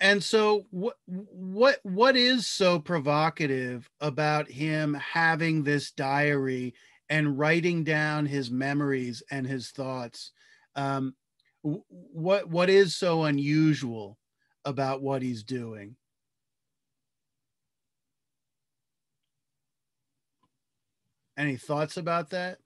and so what what what is so provocative about him having this diary and writing down his memories and his thoughts? Um, what what is so unusual about what he's doing? Any thoughts about that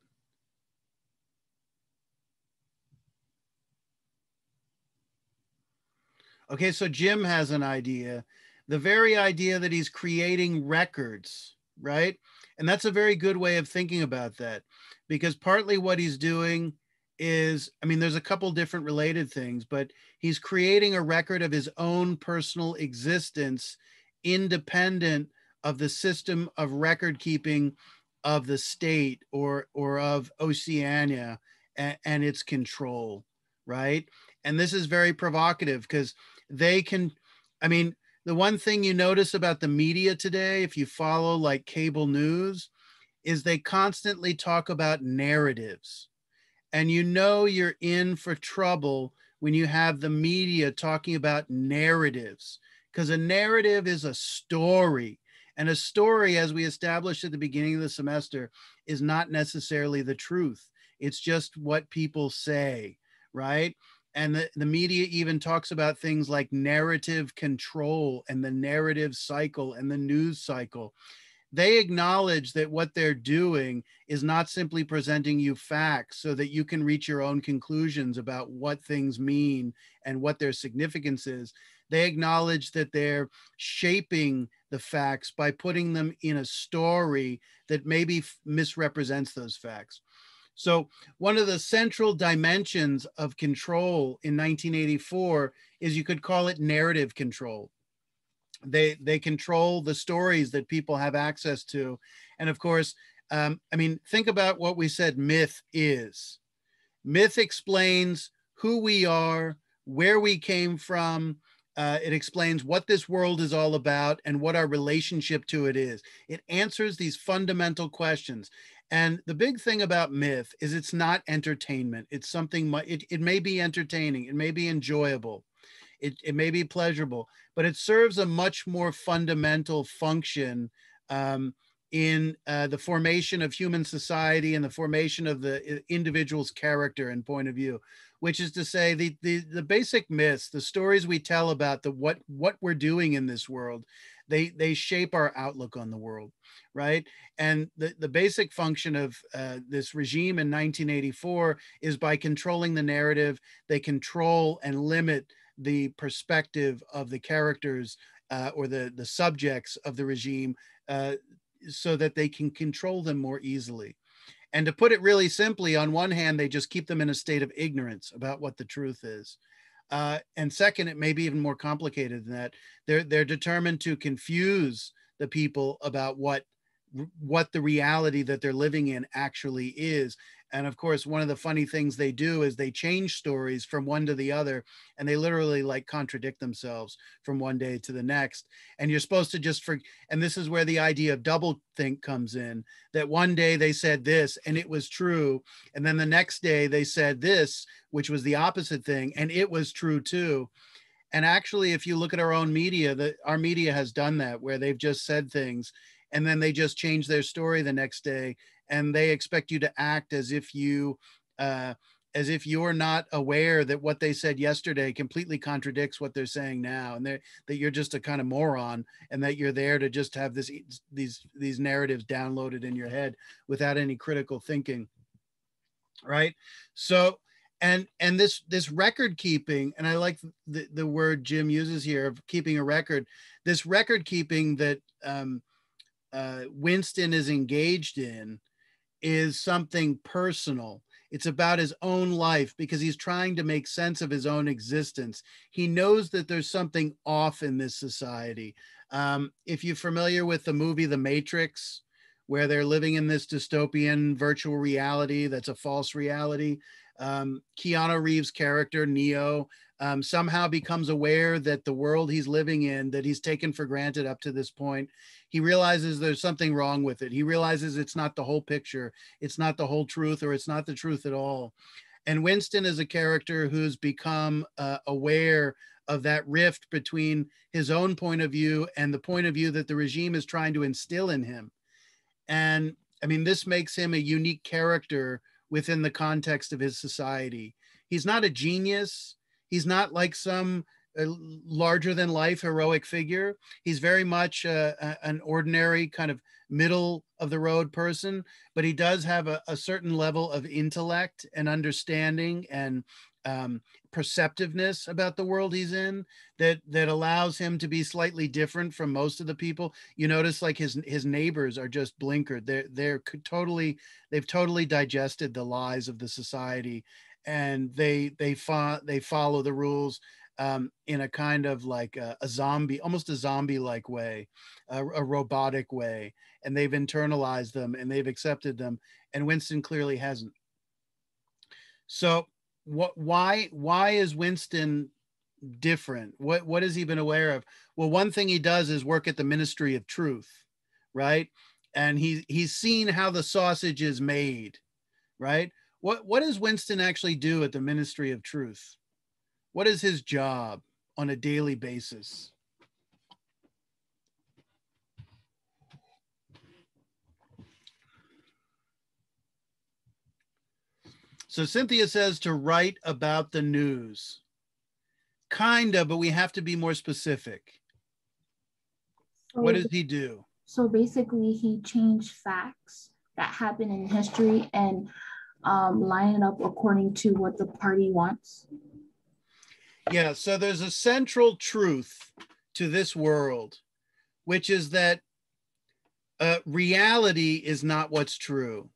Okay, so Jim has an idea. The very idea that he's creating records, right? And that's a very good way of thinking about that because partly what he's doing is I mean, there's a couple different related things, but he's creating a record of his own personal existence independent of the system of record keeping of the state or or of Oceania and, and its control, right? And this is very provocative because they can i mean the one thing you notice about the media today if you follow like cable news is they constantly talk about narratives. And you know you're in for trouble when you have the media talking about narratives because a narrative is a story. And a story as we established at the beginning of the semester is not necessarily the truth. It's just what people say right and the, the media even talks about things like narrative control and the narrative cycle and the news cycle. They acknowledge that what they're doing is not simply presenting you facts so that you can reach your own conclusions about what things mean and what their significance is. They acknowledge that they're shaping the facts by putting them in a story that maybe misrepresents those facts so, one of the central dimensions of control in 1984 is you could call it narrative control. They they control the stories that people have access to, and of course, um, I mean, think about what we said. Myth is. Myth explains who we are, where we came from. Uh, it explains what this world is all about and what our relationship to it is. It answers these fundamental questions. And the big thing about myth is it's not entertainment. It's something, it, it may be entertaining, it may be enjoyable, it, it may be pleasurable, but it serves a much more fundamental function um, in uh, the formation of human society and the formation of the uh, individual's character and point of view which is to say the, the the basic myths the stories we tell about the what what we're doing in this world they they shape our outlook on the world right? And the, the basic function of uh, this regime in 1984 is by controlling the narrative they control and limit the perspective of the characters uh, or the the subjects of the regime uh, so that they can control them more easily. And to put it really simply on one hand they just keep them in a state of ignorance about what the truth is uh, and second, it may be even more complicated than that. They're they're determined to confuse the people about what what the reality that they're living in actually is. And of course, one of the funny things they do is they change stories from one to the other, and they literally like contradict themselves from one day to the next. And you're supposed to just for, and this is where the idea of double think comes in that one day they said this and it was true. And then the next day they said this, which was the opposite thing, and it was true too. And actually, if you look at our own media, that our media has done that where they've just said things and then they just change their story the next day and they expect you to act as if you uh, as if you're not aware that what they said yesterday completely contradicts what they're saying now and that you're just a kind of moron and that you're there to just have this these these narratives downloaded in your head without any critical thinking right? So and and this this record keeping and i like the, the word jim uses here of keeping a record this record keeping that um, uh, Winston is engaged in is something personal. It's about his own life because he's trying to make sense of his own existence. He knows that there's something off in this society. Um, if you're familiar with the movie The Matrix, where they're living in this dystopian virtual reality that's a false reality, um, Keanu Reeves' character, Neo, um, somehow becomes aware that the world he's living in, that he's taken for granted up to this point, he realizes there's something wrong with it. He realizes it's not the whole picture, it's not the whole truth, or it's not the truth at all. And Winston is a character who's become uh, aware of that rift between his own point of view and the point of view that the regime is trying to instill in him. And I mean, this makes him a unique character within the context of his society. He's not a genius. He's not like some uh, larger than life heroic figure. He's very much uh, an ordinary kind of middle of the road person, but he does have a, a certain level of intellect and understanding and um, perceptiveness about the world he's in that that allows him to be slightly different from most of the people. You notice like his his neighbors are just blinkered. They're they're totally they've totally digested the lies of the society, and they they fo- they follow the rules um, in a kind of like a, a zombie, almost a zombie like way, a, a robotic way, and they've internalized them and they've accepted them. And Winston clearly hasn't. So what why why is Winston different? What what has he been aware of? Well, one thing he does is work at the Ministry of Truth, right? And he he's seen how the sausage is made, right? What what does Winston actually do at the Ministry of Truth? What is his job on a daily basis? So Cynthia says to write about the news. Kinda, but we have to be more specific. So, what does he do? So basically, he changed facts that happen in history and um, line it up according to what the party wants. Yeah, so there's a central truth to this world, which is that uh, reality is not what's true.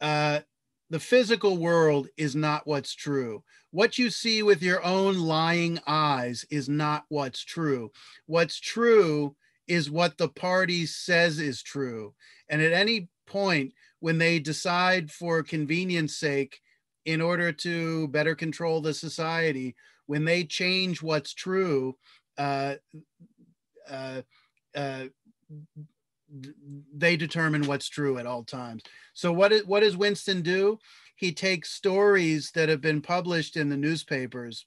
Uh, the physical world is not what's true. What you see with your own lying eyes is not what's true. What's true is what the party says is true. And at any point, when they decide for convenience sake, in order to better control the society, when they change what's true, uh, uh, uh, they determine what's true at all times. So what is, what does Winston do? He takes stories that have been published in the newspapers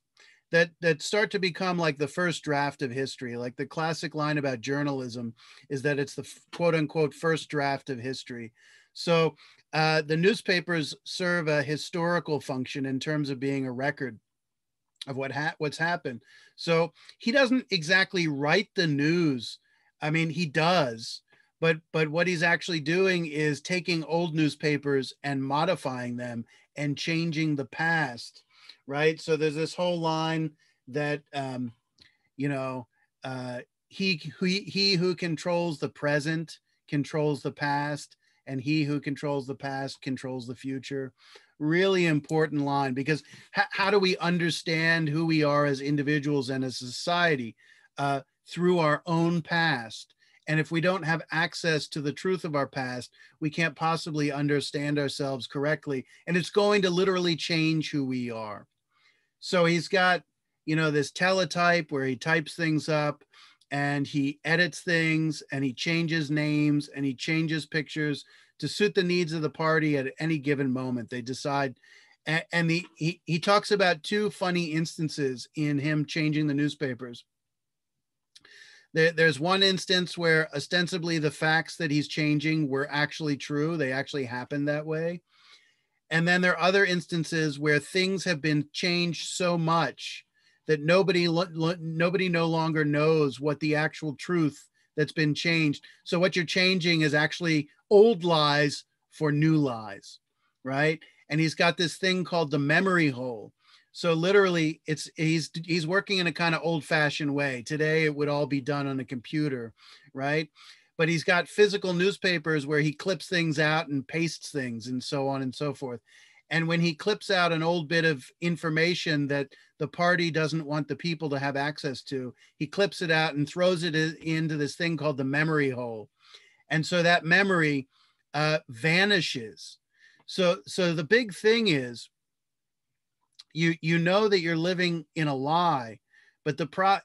that that start to become like the first draft of history. Like the classic line about journalism is that it's the quote unquote first draft of history. So uh, the newspapers serve a historical function in terms of being a record of what ha- what's happened. So he doesn't exactly write the news. I mean, he does, but but what he's actually doing is taking old newspapers and modifying them and changing the past right so there's this whole line that um you know uh he he, he who controls the present controls the past and he who controls the past controls the future really important line because how do we understand who we are as individuals and as society uh, through our own past and if we don't have access to the truth of our past, we can't possibly understand ourselves correctly. And it's going to literally change who we are. So he's got, you know, this teletype where he types things up and he edits things and he changes names and he changes pictures to suit the needs of the party at any given moment. They decide. And the, he, he talks about two funny instances in him changing the newspapers there, there's one instance where ostensibly the facts that he's changing were actually true. They actually happened that way. And then there are other instances where things have been changed so much that nobody nobody no longer knows what the actual truth that's been changed. So what you're changing is actually old lies for new lies, right? And he's got this thing called the memory hole so literally, it's he's he's working in a kind of old-fashioned way. Today, it would all be done on a computer, right? But he's got physical newspapers where he clips things out and pastes things and so on and so forth. And when he clips out an old bit of information that the party doesn't want the people to have access to, he clips it out and throws it into this thing called the memory hole. And so that memory uh, vanishes. So, so the big thing is you you know that you're living in a lie but the pro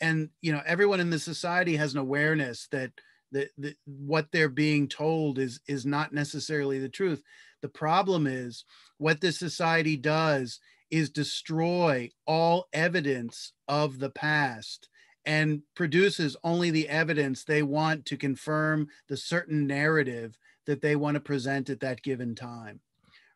and you know everyone in the society has an awareness that that, that what they're being told is is not necessarily the truth The problem is what this society does is destroy all evidence of the past and produces only the evidence they want to confirm the certain narrative that they want to present at that given time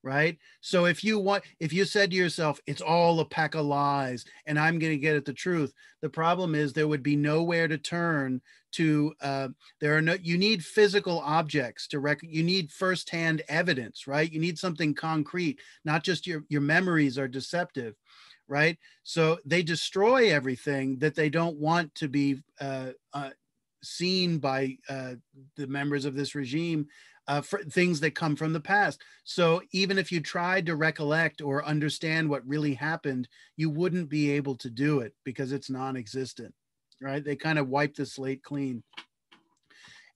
right? So if you want if you said to yourself it's all a pack of lies and i'm going to get at the truth the problem is there would be nowhere to turn to uh, there are no you need physical objects to rec you need firsthand evidence right? You need something concrete not just your your memories are deceptive right? So they destroy everything that they don't want to be uh, uh, seen by uh, the members of this regime uh, for things that come from the past. So even if you tried to recollect or understand what really happened, you wouldn't be able to do it because it's non-existent, right? They kind of wipe the slate clean.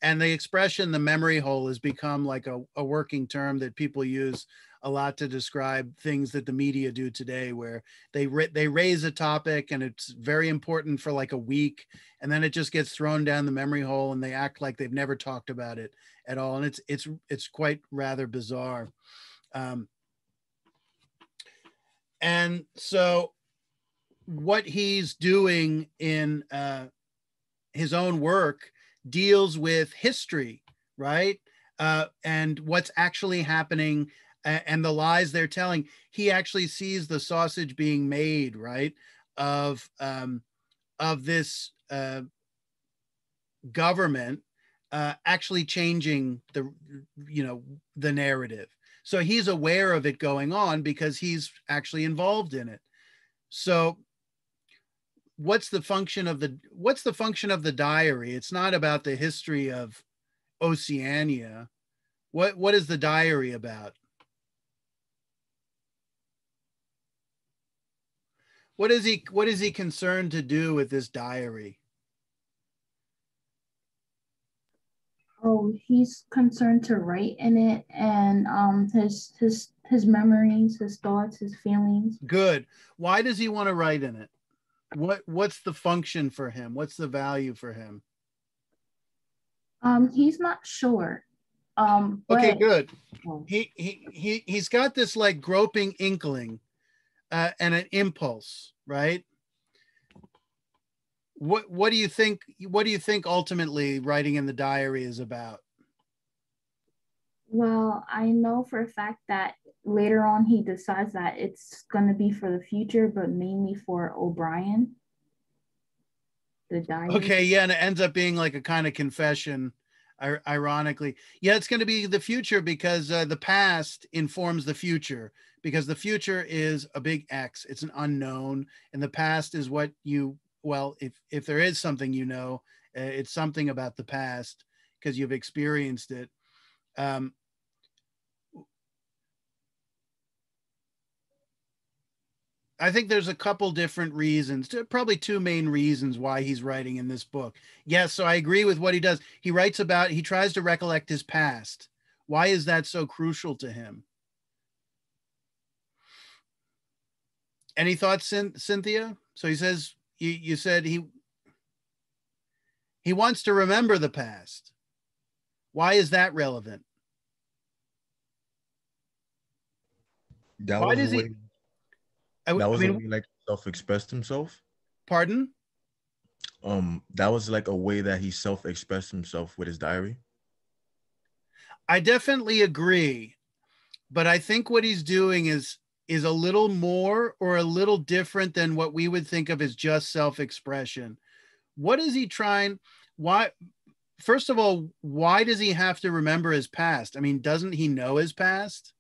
And the expression, the memory hole, has become like a, a working term that people use a lot to describe things that the media do today where they they raise a topic and it's very important for like a week and then it just gets thrown down the memory hole and they act like they've never talked about it at all. And it's it's it's quite rather bizarre. Um, and so what he's doing in uh, his own work deals with history right uh, and what's actually happening and the lies they're telling. He actually sees the sausage being made, right, of um, of this uh, government uh, actually changing the you know the narrative. So he's aware of it going on because he's actually involved in it. So what's the function of the what's the function of the diary? It's not about the history of Oceania. What what is the diary about? What is he what is he concerned to do with this diary? Oh, he's concerned to write in it and um his his his memories, his thoughts, his feelings. Good. Why does he want to write in it? What what's the function for him? What's the value for him? Um, he's not sure. Um, okay, good. He he he he's got this like groping inkling uh, and an impulse, right? What what do you think? What do you think ultimately writing in the diary is about? Well, I know for a fact that later on he decides that it's going to be for the future, but mainly for O'Brien. The diary. Okay, yeah, and it ends up being like a kind of confession ironically yeah it's going to be the future because uh, the past informs the future because the future is a big x it's an unknown and the past is what you well if if there is something you know uh, it's something about the past because you've experienced it um, I think there's a couple different reasons, probably two main reasons why he's writing in this book. Yes, so I agree with what he does. He writes about, he tries to recollect his past. Why is that so crucial to him? Any thoughts, Cynthia? So he says, you, you said he he wants to remember the past. Why is that relevant? That Why does he? I, that was I mean, a way like self-expressed himself. Pardon? Um, that was like a way that he self-expressed himself with his diary. I definitely agree, but I think what he's doing is is a little more or a little different than what we would think of as just self-expression. What is he trying? Why? First of all, why does he have to remember his past? I mean, doesn't he know his past?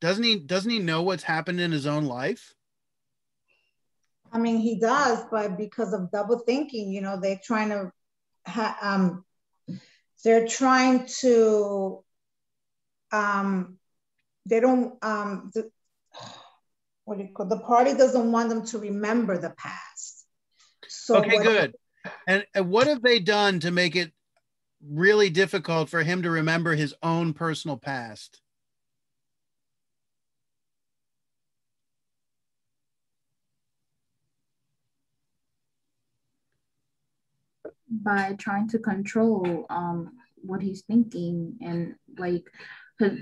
Doesn't he doesn't he know what's happened in his own life? I mean, he does, but because of double thinking, you know, they're trying to ha- um they're trying to um they don't um the, what do you call the party doesn't want them to remember the past. So okay, good. And, and what have they done to make it really difficult for him to remember his own personal past? By trying to control um, what he's thinking and like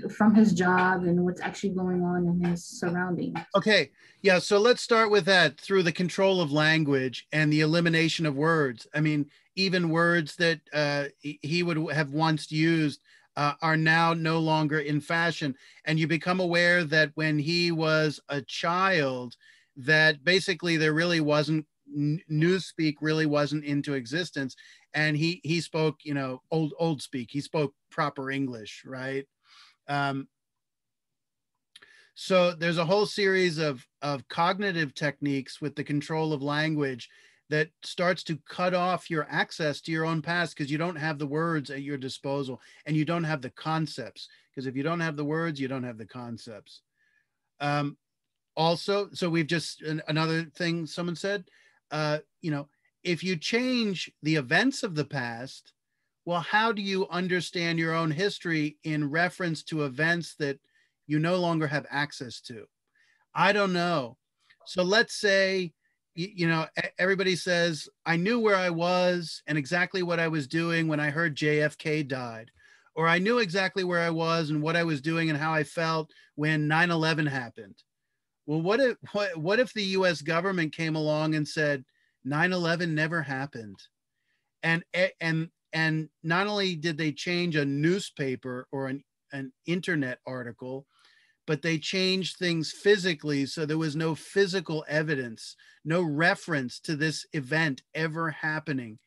from his job and what's actually going on in his surroundings. Okay, yeah. So let's start with that through the control of language and the elimination of words. I mean, even words that uh, he would have once used uh, are now no longer in fashion. And you become aware that when he was a child, that basically there really wasn't newspeak really wasn't into existence. And he he spoke you know old old speak. He spoke proper english right? Um, so there's a whole series of of cognitive techniques with the control of language that starts to cut off your access to your own past because you don't have the words at your disposal and you don't have the concepts. Because if you don't have the words you don't have the concepts. Um, also so we've just another thing someone said uh, you know if you change the events of the past well how do you understand your own history in reference to events that you no longer have access to i don't know so let's say you know, everybody says, I knew where I was and exactly what I was doing when I heard JFK died, or I knew exactly where I was and what I was doing and how I felt when 9 11 happened. Well, what if, what, what if the US government came along and said 9 11 never happened? And, and, and not only did they change a newspaper or an, an internet article, but they changed things physically so there was no physical evidence no reference to this event ever happening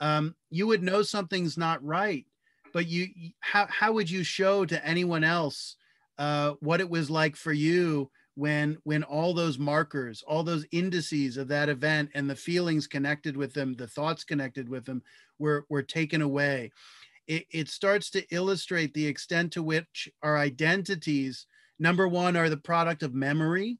um, you would know something's not right but you how, how would you show to anyone else uh, what it was like for you when when all those markers all those indices of that event and the feelings connected with them the thoughts connected with them were were taken away it, it starts to illustrate the extent to which our identities Number one are the product of memory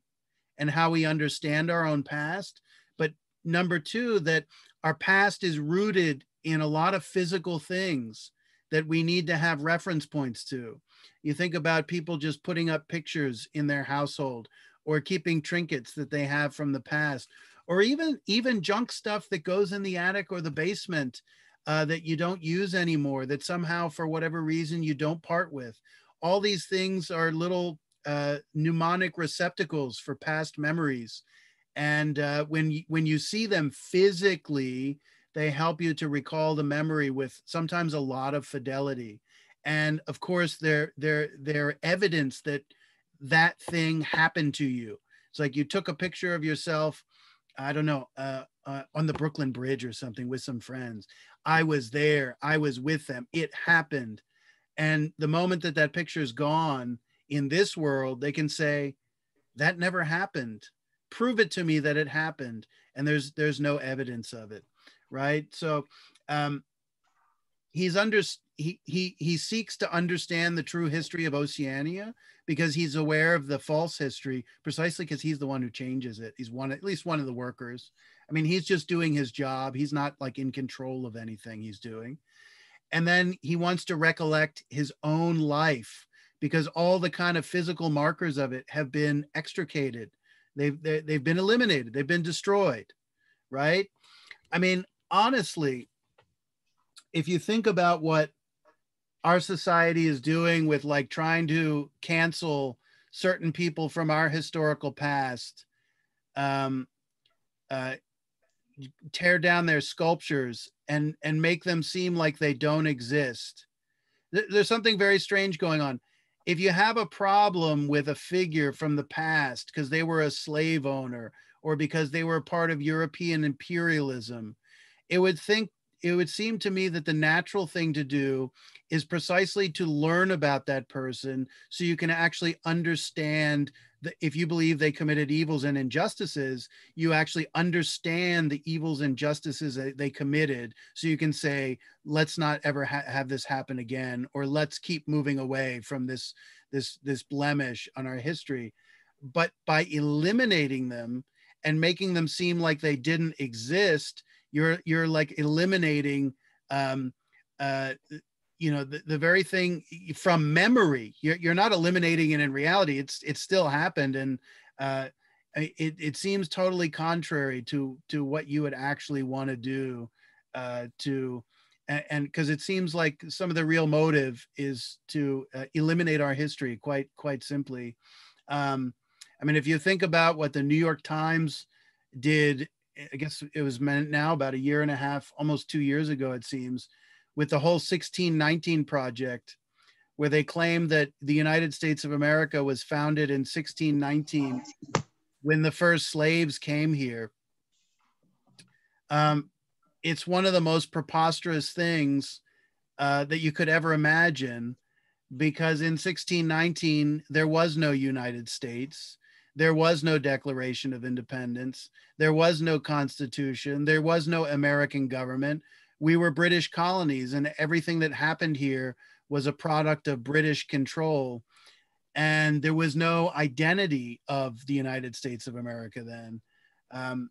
and how we understand our own past. But number two, that our past is rooted in a lot of physical things that we need to have reference points to. You think about people just putting up pictures in their household or keeping trinkets that they have from the past or even even junk stuff that goes in the attic or the basement uh, that you don't use anymore that somehow for whatever reason you don't part with all these things are little uh, mnemonic receptacles for past memories. And uh, when, when you see them physically, they help you to recall the memory with sometimes a lot of fidelity. And of course, they're, they're, they're evidence that that thing happened to you. It's like you took a picture of yourself, I don't know, uh, uh, on the Brooklyn Bridge or something with some friends. I was there, I was with them, it happened. And the moment that that picture is gone, in this world, they can say, that never happened. Prove it to me that it happened. And there's there's no evidence of it. Right. So um he's under he he he seeks to understand the true history of Oceania because he's aware of the false history precisely because he's the one who changes it. He's one at least one of the workers. I mean, he's just doing his job. He's not like in control of anything he's doing. And then he wants to recollect his own life because all the kind of physical markers of it have been extricated. They've, they, have they have been eliminated. They've been destroyed, right? I mean, honestly, if you think about what our society is doing with like trying to cancel certain people from our historical past, um, uh, tear down their sculptures and and make them seem like they don't exist. There's something very strange going on if you have a problem with a figure from the past because they were a slave owner or because they were part of European imperialism, it would think it would seem to me that the natural thing to do is precisely to learn about that person so you can actually understand that if you believe they committed evils and injustices you actually understand the evils and injustices that they committed. So you can say let's not ever ha- have this happen again or let's keep moving away from this this this blemish on our history. But by eliminating them and making them seem like they didn't exist you're you're like eliminating um, uh, you know the, the very thing from memory. You're, you're not eliminating it in reality. It's it still happened. And uh, it, it seems totally contrary to to what you would actually want to do uh, to and because it seems like some of the real motive is to uh, eliminate our history quite quite simply. Um, i mean if you think about what the new york times did i guess it was meant now about a year and a half almost two years ago it seems with the whole 1619 project where they claim that the united states of america was founded in 1619 when the first slaves came here. Um, it's one of the most preposterous things uh, that you could ever imagine because in 1619 there was no united states there was no declaration of independence. There was no constitution. There was no american government. We were british colonies and everything that happened here was a product of british control. And there was no identity of the united states of america then. Um,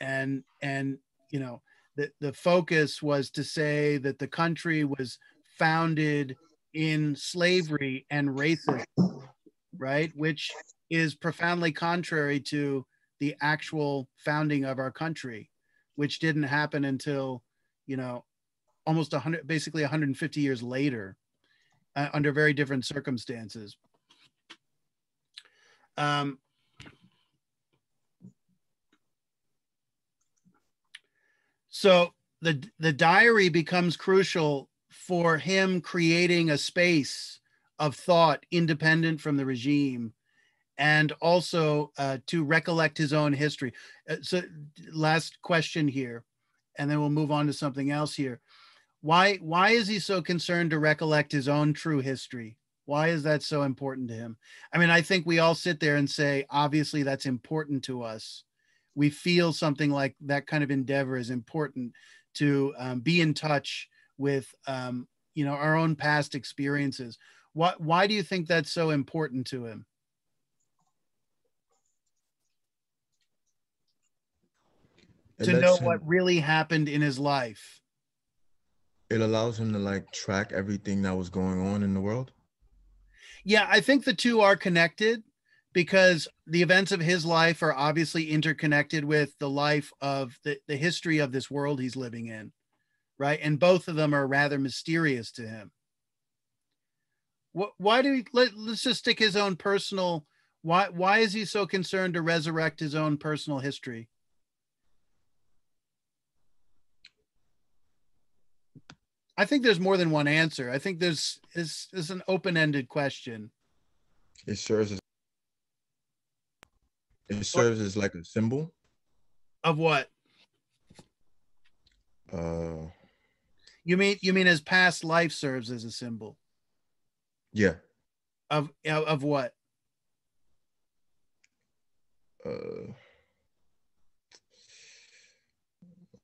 and and you know the, the focus was to say that the country was founded in slavery and racism, right? Which is profoundly contrary to the actual founding of our country, which didn't happen until, you know, almost 100, basically 150 years later, uh, under very different circumstances. Um, So the the diary becomes crucial for him creating a space of thought independent from the regime and also uh, to recollect his own history. Uh, so last question here, and then we'll move on to something else here. Why, why is he so concerned to recollect his own true history? Why is that so important to him? I mean, I think we all sit there and say, obviously, that's important to us we feel something like that kind of endeavor is important to um, be in touch with um, you know our own past experiences why, why do you think that's so important to him to know what really happened in his life. It allows him to like track everything that was going on in the world? Yeah i think the two are connected because the events of his life are obviously interconnected with the life of the, the history of this world he's living in right? And both of them are rather mysterious to him. What, why do we let, let's just stick his own personal why why is he so concerned to resurrect his own personal history i think there's more than one answer i think there's is is an open-ended question it serves as it serves as like a symbol. Of what? Uh you mean you mean his past life serves as a symbol? Yeah. Of of what? Uh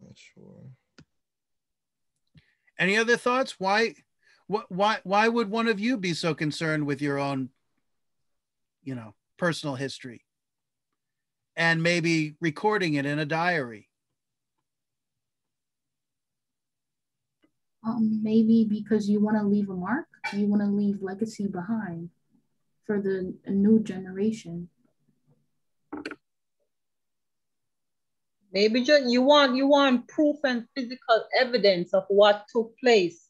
not sure. Any other thoughts? Why what why why would one of you be so concerned with your own you know personal history? and maybe recording it in a diary? Um, maybe because you want to leave a mark, you want to leave legacy behind for the new generation. Maybe just you want you want proof and physical evidence of what took place,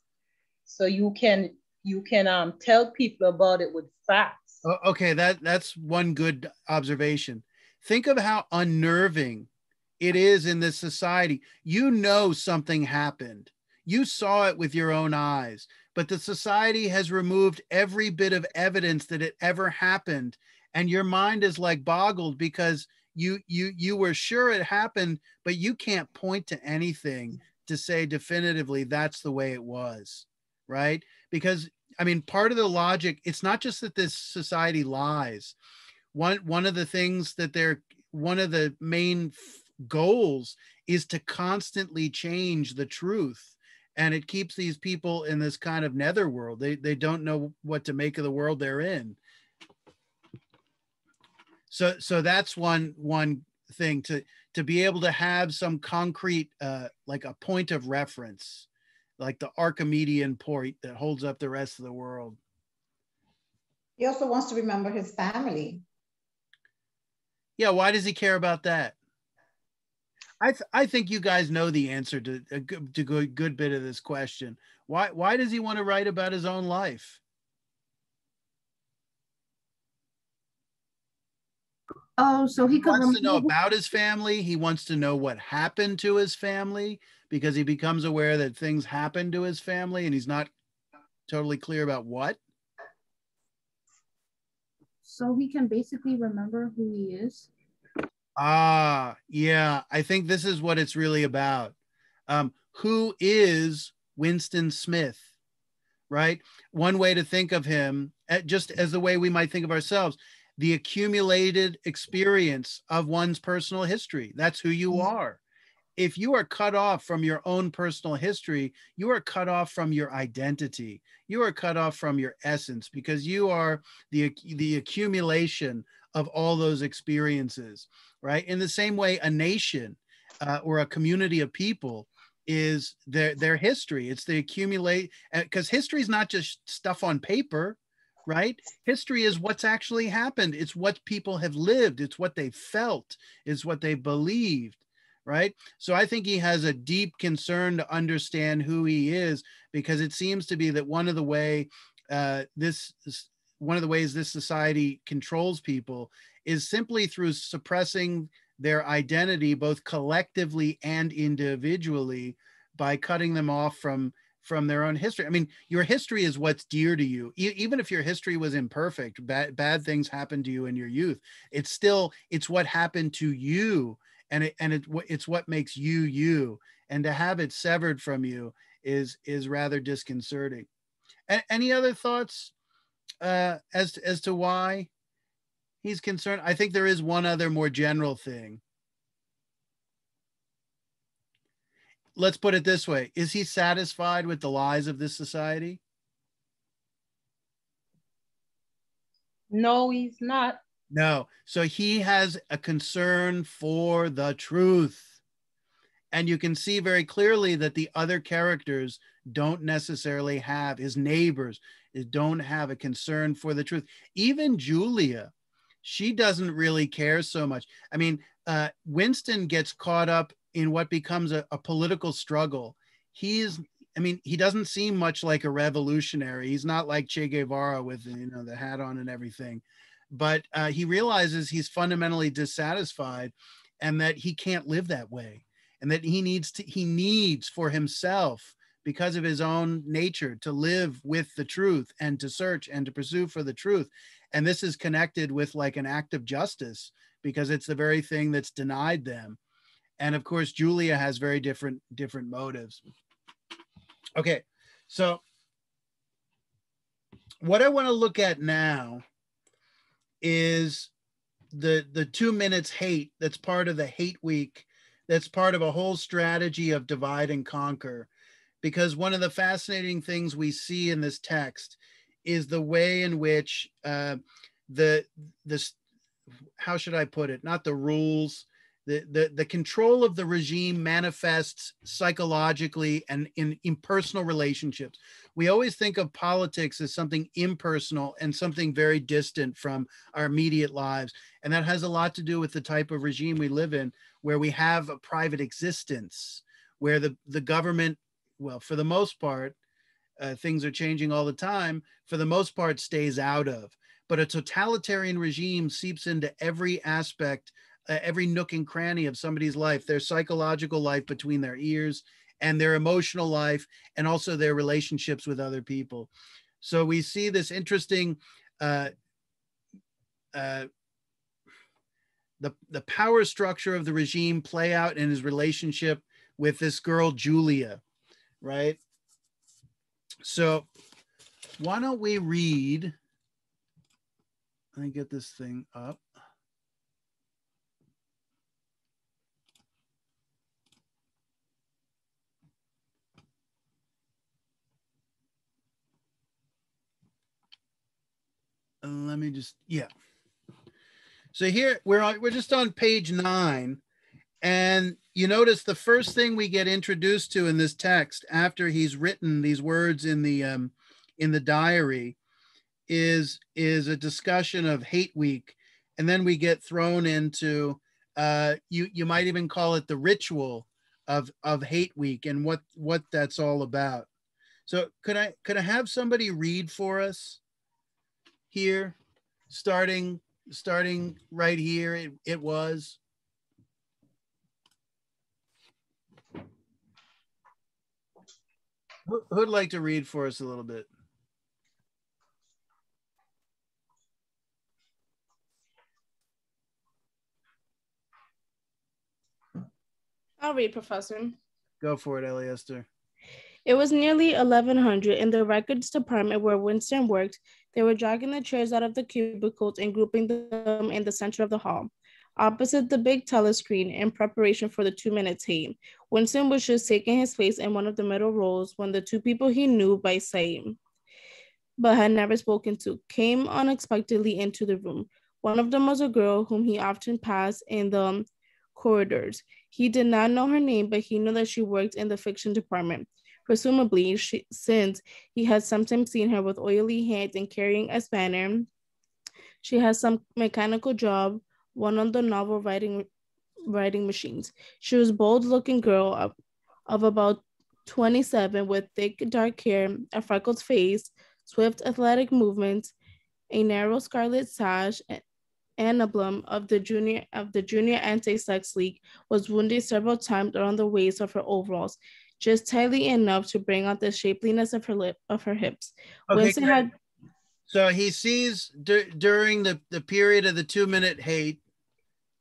so you can you can um tell people about it with facts. Okay, that that's one good observation. Think of how unnerving it is in this society. You know something happened. You saw it with your own eyes, but the society has removed every bit of evidence that it ever happened and your mind is like boggled because you you you were sure it happened but you can't point to anything to say definitively that's the way it was right? Because i mean part of the logic it's not just that this society lies. One one of the things that they're one of the main goals is to constantly change the truth. And it keeps these people in this kind of netherworld they they don't know what to make of the world they're in so so that's one one thing to to be able to have some concrete uh like a point of reference like the archimedean point that holds up the rest of the world he also wants to remember his family yeah, why does he care about that? I th- I think you guys know the answer to a good, to good good bit of this question. Why why does he want to write about his own life? Oh, so he, he wants to know about his family. He wants to know what happened to his family because he becomes aware that things happen to his family and he's not totally clear about what. So he can basically remember who he is. Ah, yeah. I think this is what it's really about. Um, who is Winston Smith? Right. One way to think of him, eh, just as the way we might think of ourselves, the accumulated experience of one's personal history. That's who you mm-hmm. are. If you are cut off from your own personal history, you are cut off from your identity. You are cut off from your essence because you are the, the accumulation of all those experiences, right? In the same way, a nation uh, or a community of people is their their history. It's the accumulate because history is not just stuff on paper right? History is what's actually happened. It's what people have lived. It's what they felt. It's what they believed, right? So I think he has a deep concern to understand who he is because it seems to be that one of the way uh, this one of the ways this society controls people is simply through suppressing their identity both collectively and individually by cutting them off from from their own history. I mean, your history is what's dear to you. E- even if your history was imperfect, bad bad things happened to you in your youth. It's still it's what happened to you, and it and it it's what makes you you. And to have it severed from you is is rather disconcerting. A- any other thoughts uh, as as to why he's concerned? I think there is one other more general thing let's put it this way. Is he satisfied with the lies of this society? No he's not. No. So he has a concern for the truth. And you can see very clearly that the other characters don't necessarily have his neighbors don't have a concern for the truth. Even julia she doesn't really care so much. I mean uh, winston gets caught up in what becomes a, a political struggle. He's I mean, he doesn't seem much like a revolutionary. He's not like Che Guevara with you know the hat on and everything, but uh, he realizes he's fundamentally dissatisfied, and that he can't live that way, and that he needs to he needs for himself because of his own nature to live with the truth and to search and to pursue for the truth, and this is connected with like an act of justice because it's the very thing that's denied them and of course julia has very different different motives. Okay so what i want to look at now is the the two minutes hate that's part of the hate week that's part of a whole strategy of divide and conquer. Because one of the fascinating things we see in this text is the way in which uh, the this how should i put it? Not the rules the, the, control of the regime manifests psychologically and in impersonal relationships. We always think of politics as something impersonal and something very distant from our immediate lives. And that has a lot to do with the type of regime we live in, where we have a private existence, where the, the government, well, for the most part, uh, things are changing all the time, for the most part, stays out of. But a totalitarian regime seeps into every aspect uh, every nook and cranny of somebody's life, their psychological life between their ears and their emotional life, and also their relationships with other people. So we see this interesting, uh, uh, the the power structure of the regime play out in his relationship with this girl Julia, right? So why don't we read? Let me get this thing up. Let me just yeah. So here we're on, we're just on page nine, and you notice the first thing we get introduced to in this text after he's written these words in the um, in the diary is is a discussion of hate week, and then we get thrown into uh, you you might even call it the ritual of of hate week and what what that's all about. So could i could i have somebody read for us here starting starting right here it, it was who, who'd like to read for us a little bit I'll read, Professor. Go for it, Eliester. It was nearly 1100 in the records department where Winston worked. They were dragging the chairs out of the cubicles and grouping them in the center of the hall, opposite the big telescreen in preparation for the two minutes hate. Winston was just taking his place in one of the middle rows when the two people he knew by sight but had never spoken to came unexpectedly into the room. One of them was a girl whom he often passed in the corridors. He did not know her name, but he knew that she worked in the fiction department. Presumably, she, since he has sometimes seen her with oily hands and carrying a spanner, she has some mechanical job, one on the novel writing writing machines. She was a bold-looking girl of, of about 27 with thick dark hair, a freckled face, swift athletic movements, a narrow scarlet sash, an emblem of the junior of the junior anti-sex league was wounded several times around the waist of her overalls, just tightly enough to bring out the shapeliness of her lip of her hips. Okay, Winston had so he sees d- during the, the period of the two minute hate,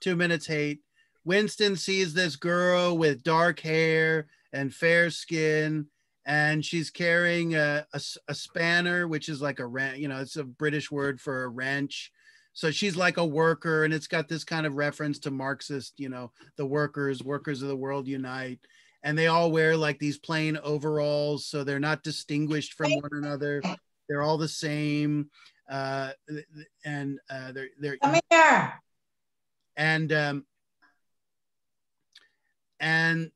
two minutes hate, Winston sees this girl with dark hair and fair skin, and she's carrying a, a, a spanner, which is like a wrench, you know, it's a British word for a wrench. So she's like a worker and it's got this kind of reference to marxist you know the workers workers of the world unite and they all wear like these plain overalls so they're not distinguished from one another they're all the same uh and uh they're they're Come here. and um and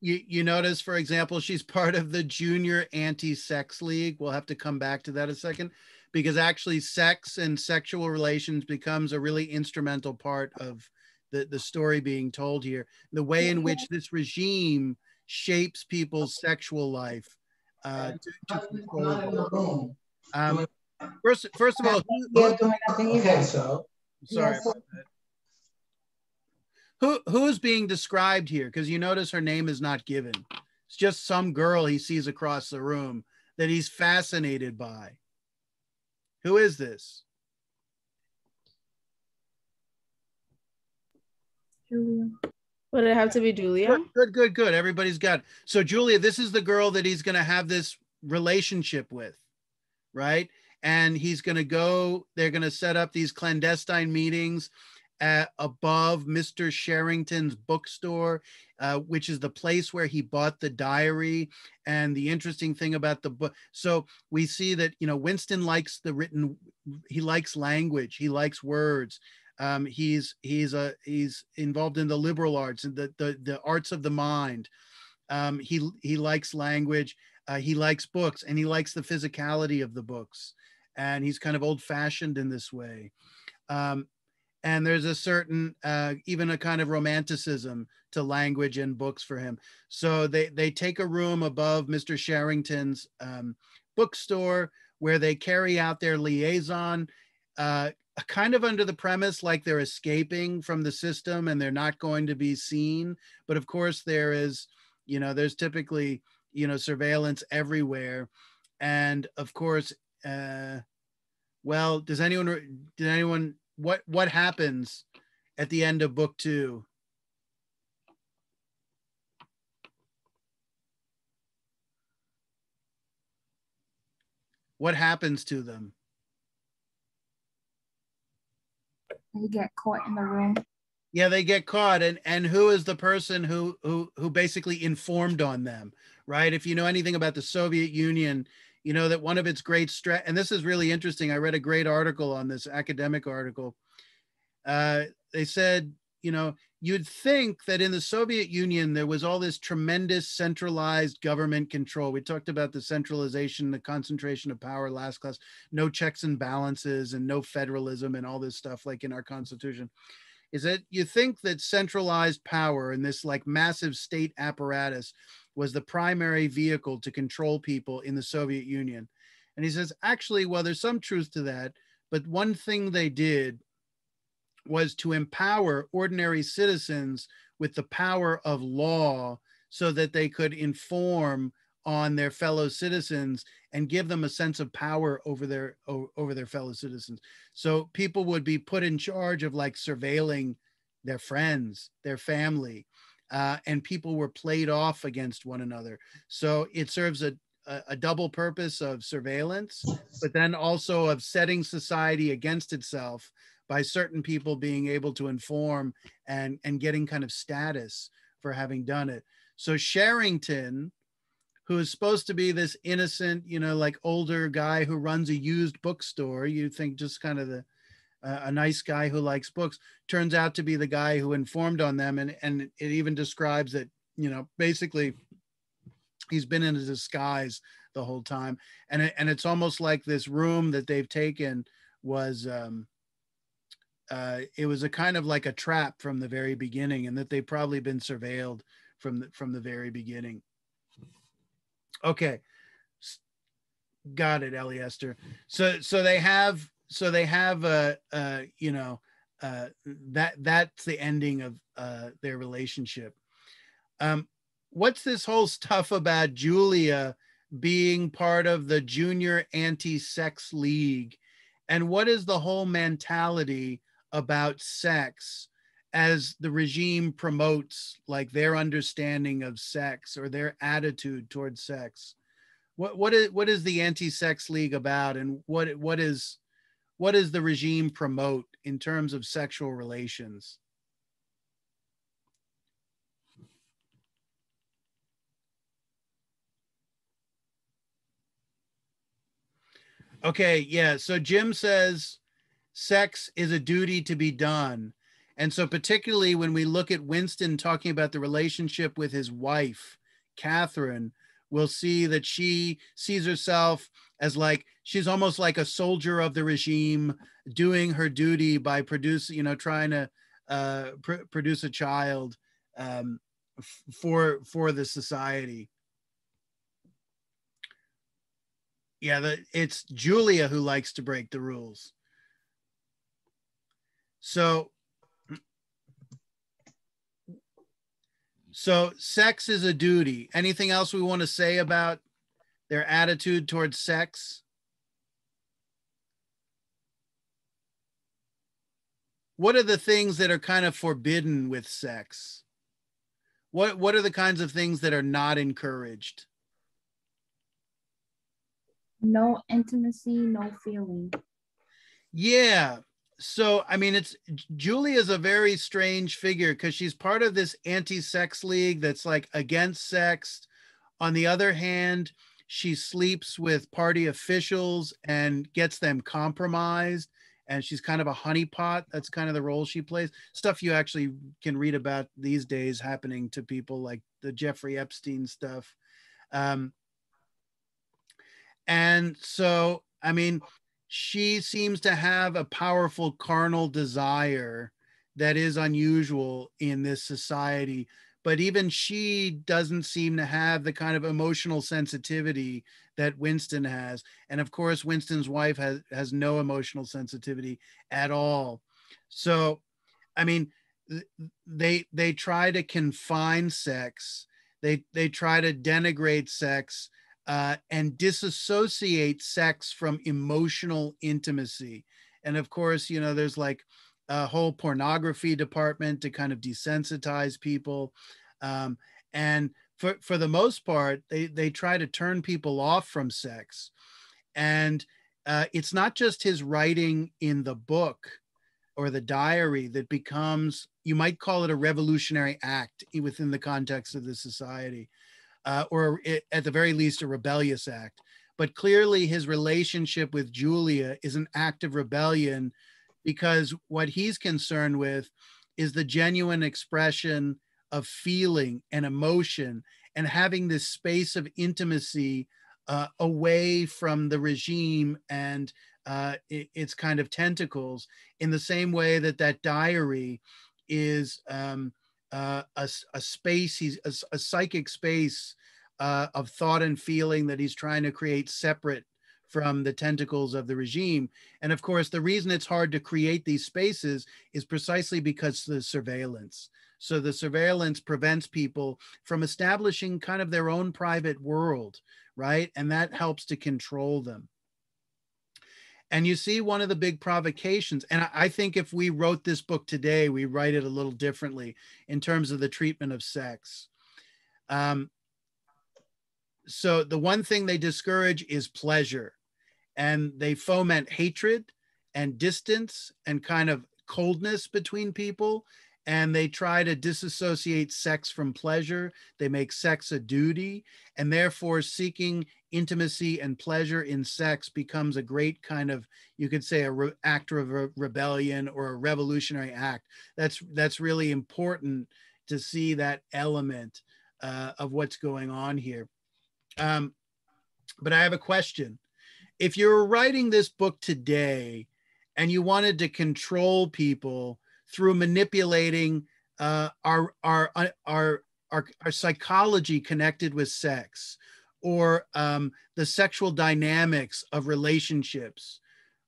you, you notice, for example, she's part of the junior anti-sex league. We'll have to come back to that a second because actually sex and sexual relations becomes a really instrumental part of the, the story being told here. The way in which this regime shapes people's sexual life. Uh, to, to um, first, first of all, who, okay, so sorry. Who who's being described here? Because you notice her name is not given. It's just some girl he sees across the room that he's fascinated by. Who is this? Julia. Would it have to be Julia? Good, good, good, good. Everybody's got. So Julia, this is the girl that he's going to have this relationship with, right? And he's going to go. They're going to set up these clandestine meetings at, above Mr. Sherrington's bookstore, uh, which is the place where he bought the diary. And the interesting thing about the book, so we see that you know Winston likes the written, he likes language, he likes words. Um, he's he's a he's involved in the liberal arts and the the, the arts of the mind. Um, he he likes language. Uh, he likes books and he likes the physicality of the books and he's kind of old fashioned in this way um, and there's a certain uh, even a kind of romanticism to language and books for him so they they take a room above mr sherrington's um, bookstore where they carry out their liaison uh, kind of under the premise like they're escaping from the system and they're not going to be seen but of course there is you know there's typically you know surveillance everywhere and of course uh well does anyone did anyone what what happens at the end of book two? What happens to them? They get caught in the room. Yeah, they get caught, and and who is the person who who who basically informed on them, right? If you know anything about the Soviet Union, you know that one of its great strength, and this is really interesting. I read a great article on this academic article. Uh, they said, you know, you'd think that in the Soviet Union there was all this tremendous centralized government control. We talked about the centralization, the concentration of power last class, no checks and balances, and no federalism, and all this stuff like in our constitution. is that you think that centralized power and this like massive state apparatus was the primary vehicle to control people in the Soviet Union. And he says, actually, well, there's some truth to that. But one thing they did was to empower ordinary citizens with the power of law so that they could inform on their fellow citizens and give them a sense of power over their over their fellow citizens. So people would be put in charge of like surveilling their friends their family uh, and people were played off against one another. So it serves a, a, a double purpose of surveillance but then also of setting society against itself by certain people being able to inform and and getting kind of status for having done it so sherrington who is supposed to be this innocent, you know, like older guy who runs a used bookstore. You think just kind of the uh, a nice guy who likes books turns out to be the guy who informed on them, and and it even describes that you know basically he's been in a disguise the whole time, and it, and it's almost like this room that they've taken was. Um, uh, it was a kind of like a trap from the very beginning, and that they've probably been surveilled from the, from the very beginning. Okay. Got it, Ellie Esther. So so they have so they have uh uh you know uh that that's the ending of uh their relationship. Um what's this whole stuff about Julia being part of the junior anti-sex league and what is the whole mentality about sex as the regime promotes like their understanding of sex or their attitude towards sex. What what is what is the anti-sex league about and what what is what does the regime promote in terms of sexual relations? Okay yeah so jim says sex is a duty to be done and so, particularly when we look at Winston talking about the relationship with his wife, Catherine, we'll see that she sees herself as like she's almost like a soldier of the regime, doing her duty by producing, you know, trying to uh, pr- produce a child um, f- for for the society. Yeah, the, it's Julia who likes to break the rules. So So sex is a duty. Anything else we want to say about their attitude towards sex? What are the things that are kind of forbidden with sex? What what are the kinds of things that are not encouraged? No intimacy, no feeling. Yeah, so i mean it's julie is a very strange figure because she's part of this anti-sex league that's like against sex. On the other hand she sleeps with party officials and gets them compromised and she's kind of a honeypot. That's kind of the role she plays. Stuff you actually can read about these days happening to people like the jeffrey epstein stuff. Um, and so i mean she seems to have a powerful carnal desire that is unusual in this society but even she doesn't seem to have the kind of emotional sensitivity that Winston has. And of course, Winston's wife has, has no emotional sensitivity at all. So, I mean, they they try to confine sex. They they try to denigrate sex uh, and disassociate sex from emotional intimacy. And of course, you know, there's like a whole pornography department to kind of desensitize people. Um, and for, for the most part, they, they try to turn people off from sex. And uh, it's not just his writing in the book or the diary that becomes, you might call it a revolutionary act within the context of the society uh, or at the very least a rebellious act. But clearly, his relationship with Julia is an act of rebellion because what he's concerned with is the genuine expression of feeling and emotion and having this space of intimacy uh, away from the regime and uh, it, its kind of tentacles in the same way that that diary is um, uh, a, a, space, he's a, a psychic space uh, of thought and feeling that he's trying to create separate from the tentacles of the regime. And of course, the reason it's hard to create these spaces is precisely because the surveillance. So the surveillance prevents people from establishing kind of their own private world, right? And that helps to control them. And you see one of the big provocations, and I think if we wrote this book today, we write it a little differently in terms of the treatment of sex. Um, so the one thing they discourage is pleasure, and they foment hatred and distance and kind of coldness between people and they try to disassociate sex from pleasure. They make sex a duty, and therefore seeking intimacy and pleasure in sex becomes a great kind of, you could say, a re- act of a rebellion or a revolutionary act. That's that's really important to see that element uh, of what's going on here. Um, but I have a question: If you're writing this book today, and you wanted to control people through manipulating uh, our, our, uh, our, our, our psychology connected with sex or um, the sexual dynamics of relationships.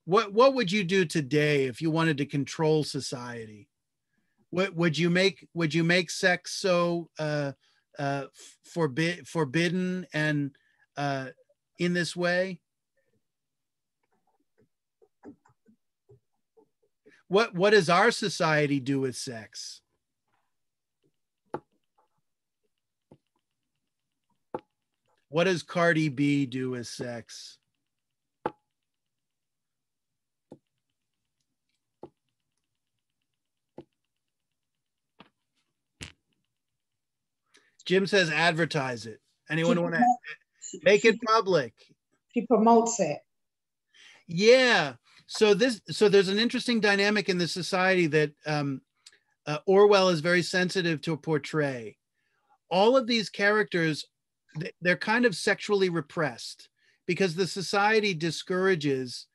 What, what would you do today if you wanted to control society? What would you make would you make sex so uh, uh, forbid, forbidden and uh, in this way? what what does our society do with sex? What does Cardi B do with sex? Jim says advertise it. Anyone want to make it public? He promotes it. Yeah so this so there's an interesting dynamic in the society that um, uh, Orwell is very sensitive to a portray. All of these characters, they're kind of sexually repressed because the society discourages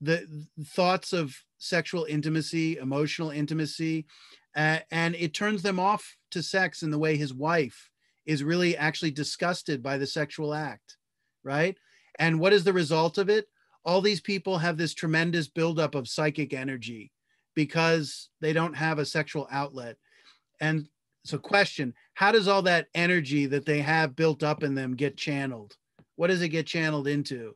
the thoughts of sexual intimacy, emotional intimacy, uh, and it turns them off to sex in the way his wife is really actually disgusted by the sexual act, right? And what is the result of it? all these people have this tremendous buildup of psychic energy because they don't have a sexual outlet. And so, question How does all that energy that they have built up in them get channeled? What does it get channeled into?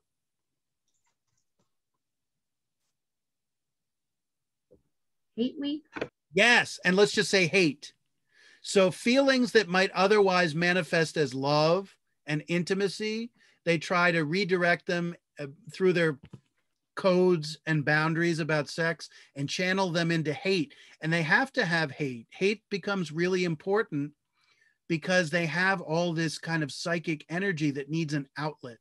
Hate week? Yes. And let's just say hate. So, feelings that might otherwise manifest as love and intimacy, they try to redirect them uh, through their codes and boundaries about sex and channel them into hate. And they have to have hate. Hate becomes really important because they have all this kind of psychic energy that needs an outlet,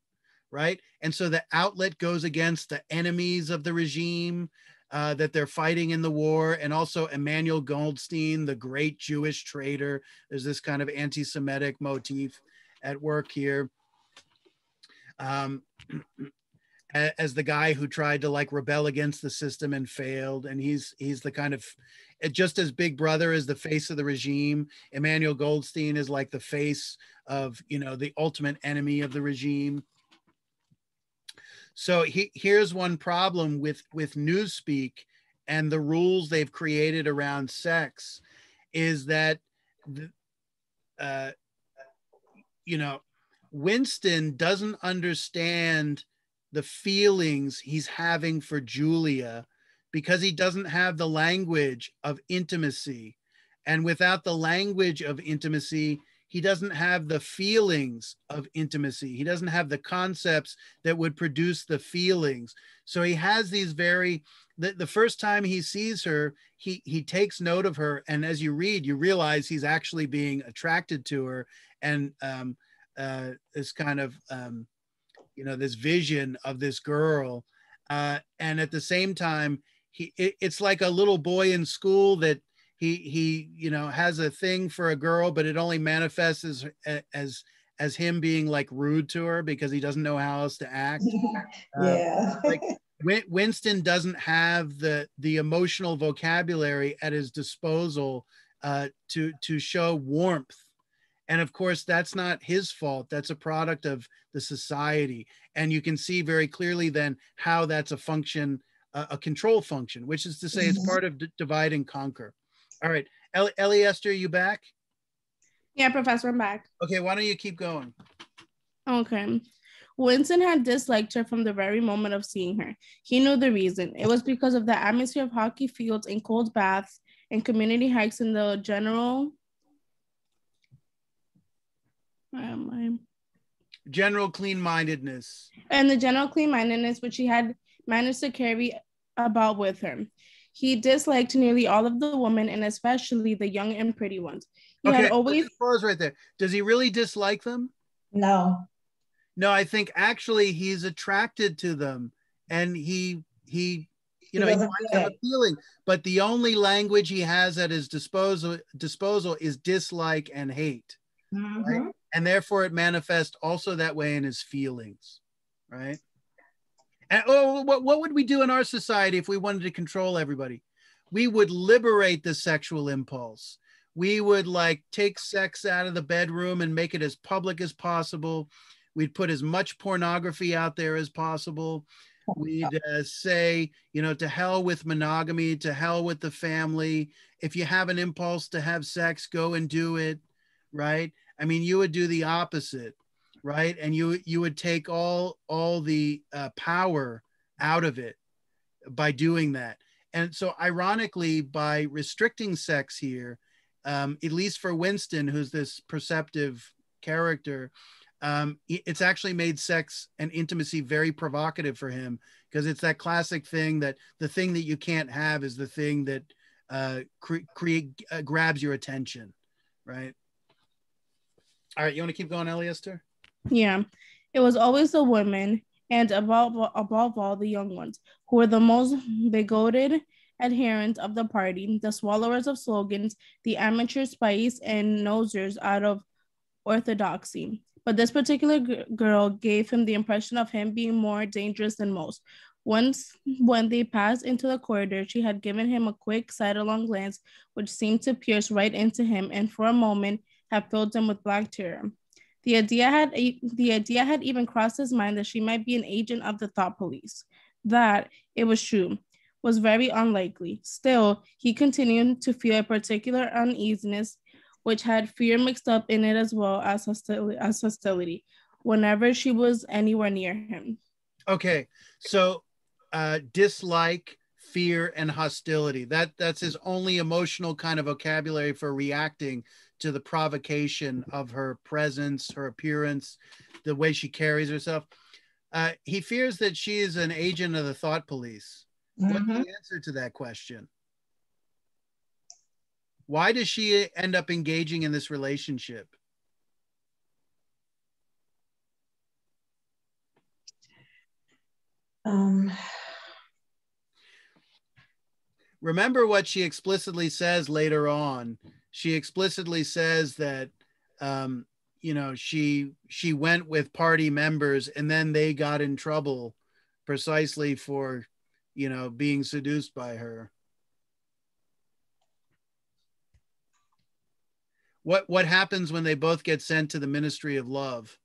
right? And so the outlet goes against the enemies of the regime uh, that they're fighting in the war, and also Emmanuel Goldstein, the great Jewish traitor. There's this kind of anti Semitic motif at work here. Um, as the guy who tried to like rebel against the system and failed and he's he's the kind of just as big brother is the face of the regime emmanuel goldstein is like the face of you know the ultimate enemy of the regime. So he, here's one problem with with newspeak and the rules they've created around sex is that the, uh, you know winston doesn't understand the feelings he's having for Julia because he doesn't have the language of intimacy. And without the language of intimacy, he doesn't have the feelings of intimacy. He doesn't have the concepts that would produce the feelings. So he has these very the, the first time he sees her, he he takes note of her, and as you read, you realize he's actually being attracted to her, and um, uh, this kind of um, you know this vision of this girl uh, and at the same time he it, it's like a little boy in school that he he you know has a thing for a girl but it only manifests as as as him being like rude to her because he doesn't know how else to act. yeah. Uh, like Winston doesn't have the the emotional vocabulary at his disposal uh, to to show warmth, and of course that's not his fault. That's a product of the society, and you can see very clearly then how that's a function, uh, a control function, which is to say it's mm-hmm. part of divide and conquer. All right, Ellie, Ellie Esther, you back? Yeah, Professor, I'm back. Okay, why don't you keep going? Okay. Winston had disliked her from the very moment of seeing her. He knew the reason. It was because of the atmosphere of hockey fields and cold baths and community hikes in the general. Um, general clean mindedness. And the general clean mindedness which he had managed to carry about with her. He disliked nearly all of the women and especially the young and pretty ones. He okay, had always pause right there. Does he really dislike them? No. No, I think actually he's attracted to them and he he you know he, he finds appealing, but the only language he has at his disposal disposal is dislike and hate. Mm-hmm. Right? And therefore it manifests also that way in his feelings, right? And oh, what, what would we do in our society if we wanted to control everybody? We would liberate the sexual impulse. We would like take sex out of the bedroom and make it as public as possible. We'd put as much pornography out there as possible. We'd uh, say, you know, to hell with monogamy, to hell with the family. If you have an impulse to have sex, go and do it, right? I mean, you would do the opposite, right? And you you would take all all the uh, power out of it by doing that. And so, ironically, by restricting sex here, um, at least for Winston, who's this perceptive character, um, it's actually made sex and intimacy very provocative for him because it's that classic thing that the thing that you can't have is the thing that uh, cre- create uh, grabs your attention, right? All right, you want to keep going, Eliester? Yeah, it was always the women, and above above all, the young ones, who were the most bigoted adherents of the party, the swallowers of slogans, the amateur spies and nosers out of orthodoxy. But this particular g- girl gave him the impression of him being more dangerous than most. Once, when they passed into the corridor, she had given him a quick sidelong glance, which seemed to pierce right into him, and for a moment had filled him with black terror. The idea had the idea had even crossed his mind that she might be an agent of the thought police. That, it was true, was very unlikely. Still, he continued to feel a particular uneasiness which had fear mixed up in it as well as hostility, as hostility whenever she was anywhere near him. Okay, so uh, dislike, fear, and hostility. That that's his only emotional kind of vocabulary for reacting to the provocation of her presence, her appearance, the way she carries herself. Uh, he fears that she is an agent of the thought police. Mm-hmm. What's the mm-hmm. answer to that question? Why does she end up engaging in this relationship? Um, Remember what she explicitly says later on. She explicitly says that um, you know she she went with party members and then they got in trouble precisely for you know being seduced by her. What what happens when they both get sent to the ministry of love?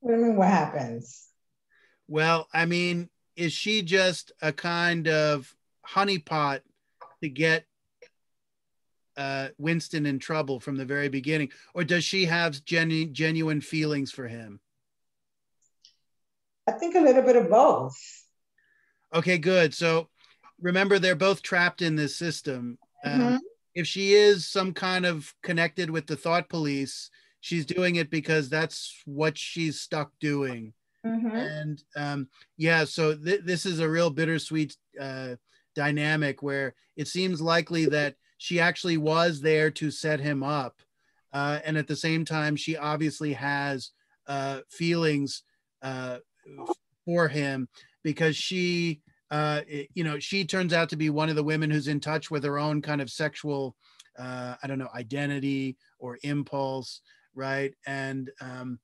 What do mean what happens? Well i mean is she just a kind of honeypot to get uh, Winston in trouble from the very beginning, or does she have genu- genuine feelings for him? I think a little bit of both. Okay, good. So remember they're both trapped in this system. Um, mm-hmm. If she is some kind of connected with the thought police, she's doing it because that's what she's stuck doing. Mm-hmm. And um, yeah, so th- this is a real bittersweet uh, dynamic where it seems likely that she actually was there to set him up. Uh, and at the same time, she obviously has uh, feelings uh, for him because she uh, it, you know, she turns out to be one of the women who's in touch with her own kind of sexual, uh, I don't know, identity or impulse, right? And um,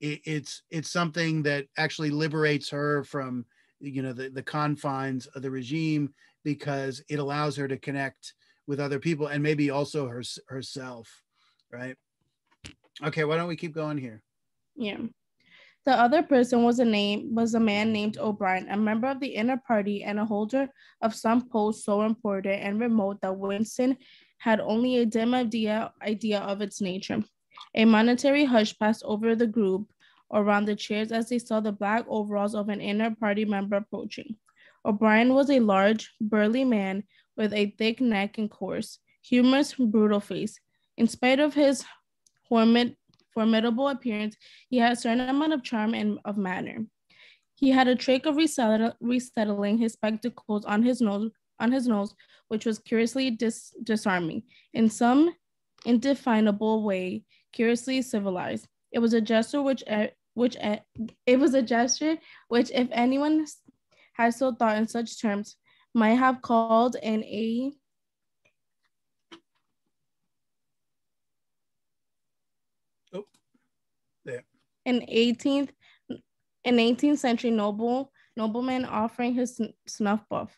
it, it's it's something that actually liberates her from, you know, the the confines of the regime because it allows her to connect with other people and maybe also her, herself, right? Okay, why don't we keep going here? Yeah. The other person was a name was a man named O'Brien, a member of the inner party and a holder of some post so important and remote that Winston had only a dim idea idea of its nature. A monetary hush passed over the group around the chairs as they saw the black overalls of an inner party member approaching. O'Brien was a large, burly man with a thick neck and coarse, humorous, brutal face. In spite of his formid formidable appearance, he had a certain amount of charm and of manner. He had a trick of resettle, resettling his spectacles on his nose, on his nose, which was curiously dis, disarming. In some indefinable way, curiously civilized. It was a gesture which, which it was a gesture which, if anyone had so thought in such terms, might have called oh, an a an 18th an 18th century noble nobleman offering his snuff buff.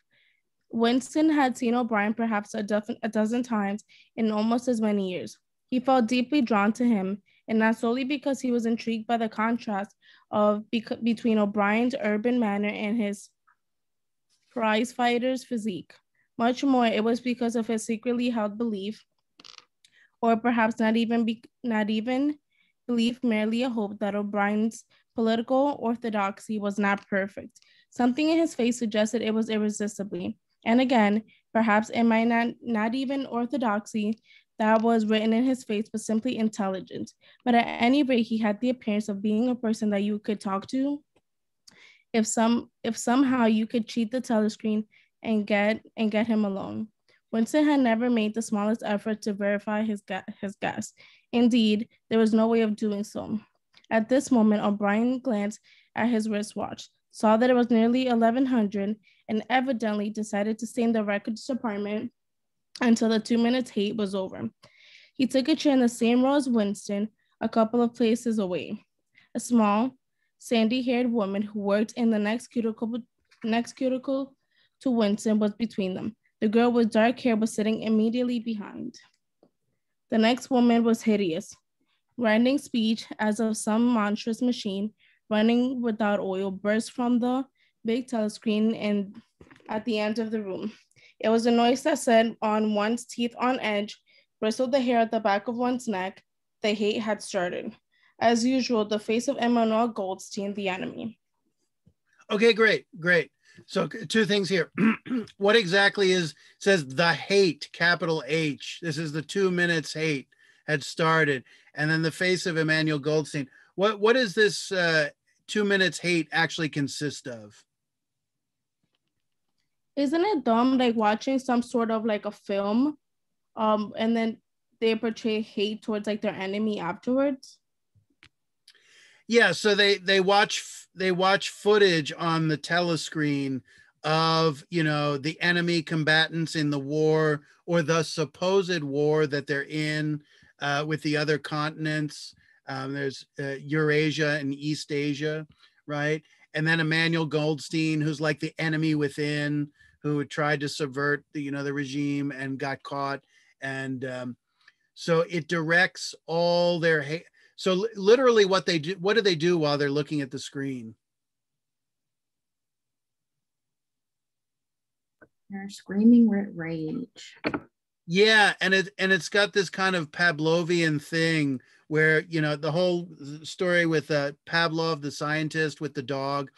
Winston had seen O'Brien perhaps a dozen, a dozen times in almost as many years. He felt deeply drawn to him, and not solely because he was intrigued by the contrast of between O'Brien's urban manner and his prize fighter's physique. Much more, it was because of his secretly held belief, or perhaps not even be, not even belief, merely a hope that O'Brien's political orthodoxy was not perfect. Something in his face suggested it was irresistibly. And again, perhaps it might not, not even orthodoxy that was written in his face, but simply intelligent. But at any rate, he had the appearance of being a person that you could talk to. If some if somehow you could cheat the telescreen and get and get him alone. Winston had never made the smallest effort to verify his, his guess. Indeed, there was no way of doing so. At this moment, O'Brien glanced at his wristwatch, saw that it was nearly 1100, and evidently decided to stay in the records department until the two minutes hate was over. He took a chair in the same row as Winston, a couple of places away. A small, sandy haired woman who worked in the next cuticle, next cuticle to Winston was between them. The girl with dark hair was sitting immediately behind. The next woman was hideous, grinding speech as of some monstrous machine running without oil burst from the big telescreen and at the end of the room. It was a noise that set on one's teeth on edge, bristled the hair at the back of one's neck. The hate had started. As usual, the face of Emmanuel Goldstein, the enemy. Okay, great, great. So two things here. what exactly is says the hate, capital H. This is the two minutes hate had started, and then the face of Emmanuel Goldstein. What what does this uh, two minutes hate actually consist of? Isn't it dumb like watching some sort of like a film, um, and then they portray hate towards like their enemy afterwards? Yeah, so they they watch they watch footage on the telescreen of you know the enemy combatants in the war or the supposed war that they're in uh, with the other continents. Um, there's uh, Eurasia and East Asia, right? And then Emmanuel Goldstein, who's like the enemy within, who tried to subvert the you know the regime and got caught. And um, so it directs all their hate. So literally, what they do, what do they do while they're looking at the screen? They're screaming with rage. Yeah, and it and it's got this kind of Pavlovian thing where you know the whole story with uh, Pavlov, the scientist with the dog,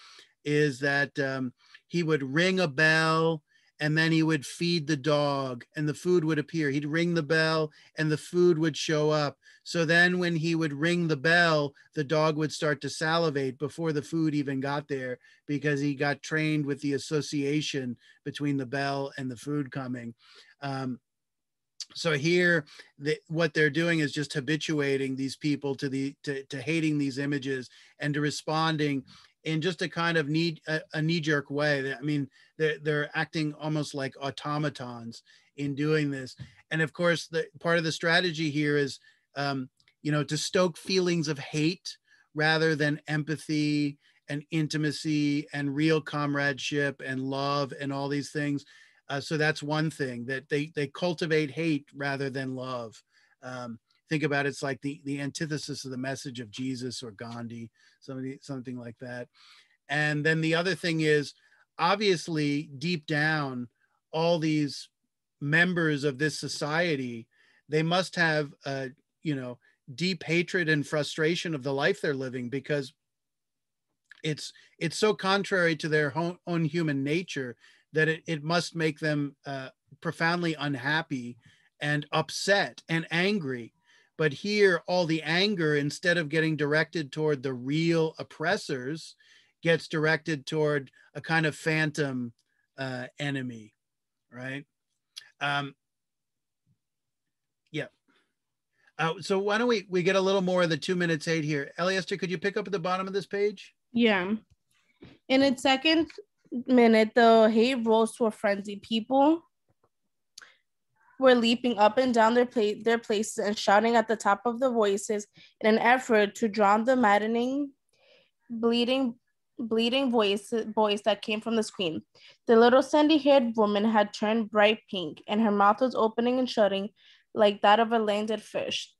is that um, he would ring a bell and then he would feed the dog and the food would appear. He'd ring the bell and the food would show up. So then when he would ring the bell, the dog would start to salivate before the food even got there because he got trained with the association between the bell and the food coming. Um, so here the, what they're doing is just habituating these people to the to, to hating these images and to responding in just a kind of need a, a knee-jerk way. I mean, they're they're acting almost like automatons in doing this. And of course, the part of the strategy here is, um, you know, to stoke feelings of hate rather than empathy and intimacy and real comradeship and love and all these things. Uh, so that's one thing that they they cultivate hate rather than love. Um, think about it, it's like the the antithesis of the message of Jesus or Gandhi, something something like that. And then the other thing is, obviously, deep down, all these members of this society, they must have, uh, you know, deep hatred and frustration of the life they're living because it's it's so contrary to their own, own human nature that it, it must make them uh, profoundly unhappy and upset and angry but here all the anger instead of getting directed toward the real oppressors gets directed toward a kind of phantom uh, enemy right um, yeah uh, so why don't we we get a little more of the two minutes eight here Eliester, could you pick up at the bottom of this page yeah. In its second minute, the hate rose to a frenzy. People were leaping up and down their, pla- their places and shouting at the top of their voices in an effort to drown the maddening, bleeding, bleeding voice, voice that came from the screen. The little sandy-haired woman had turned bright pink, and her mouth was opening and shutting like that of a landed fish.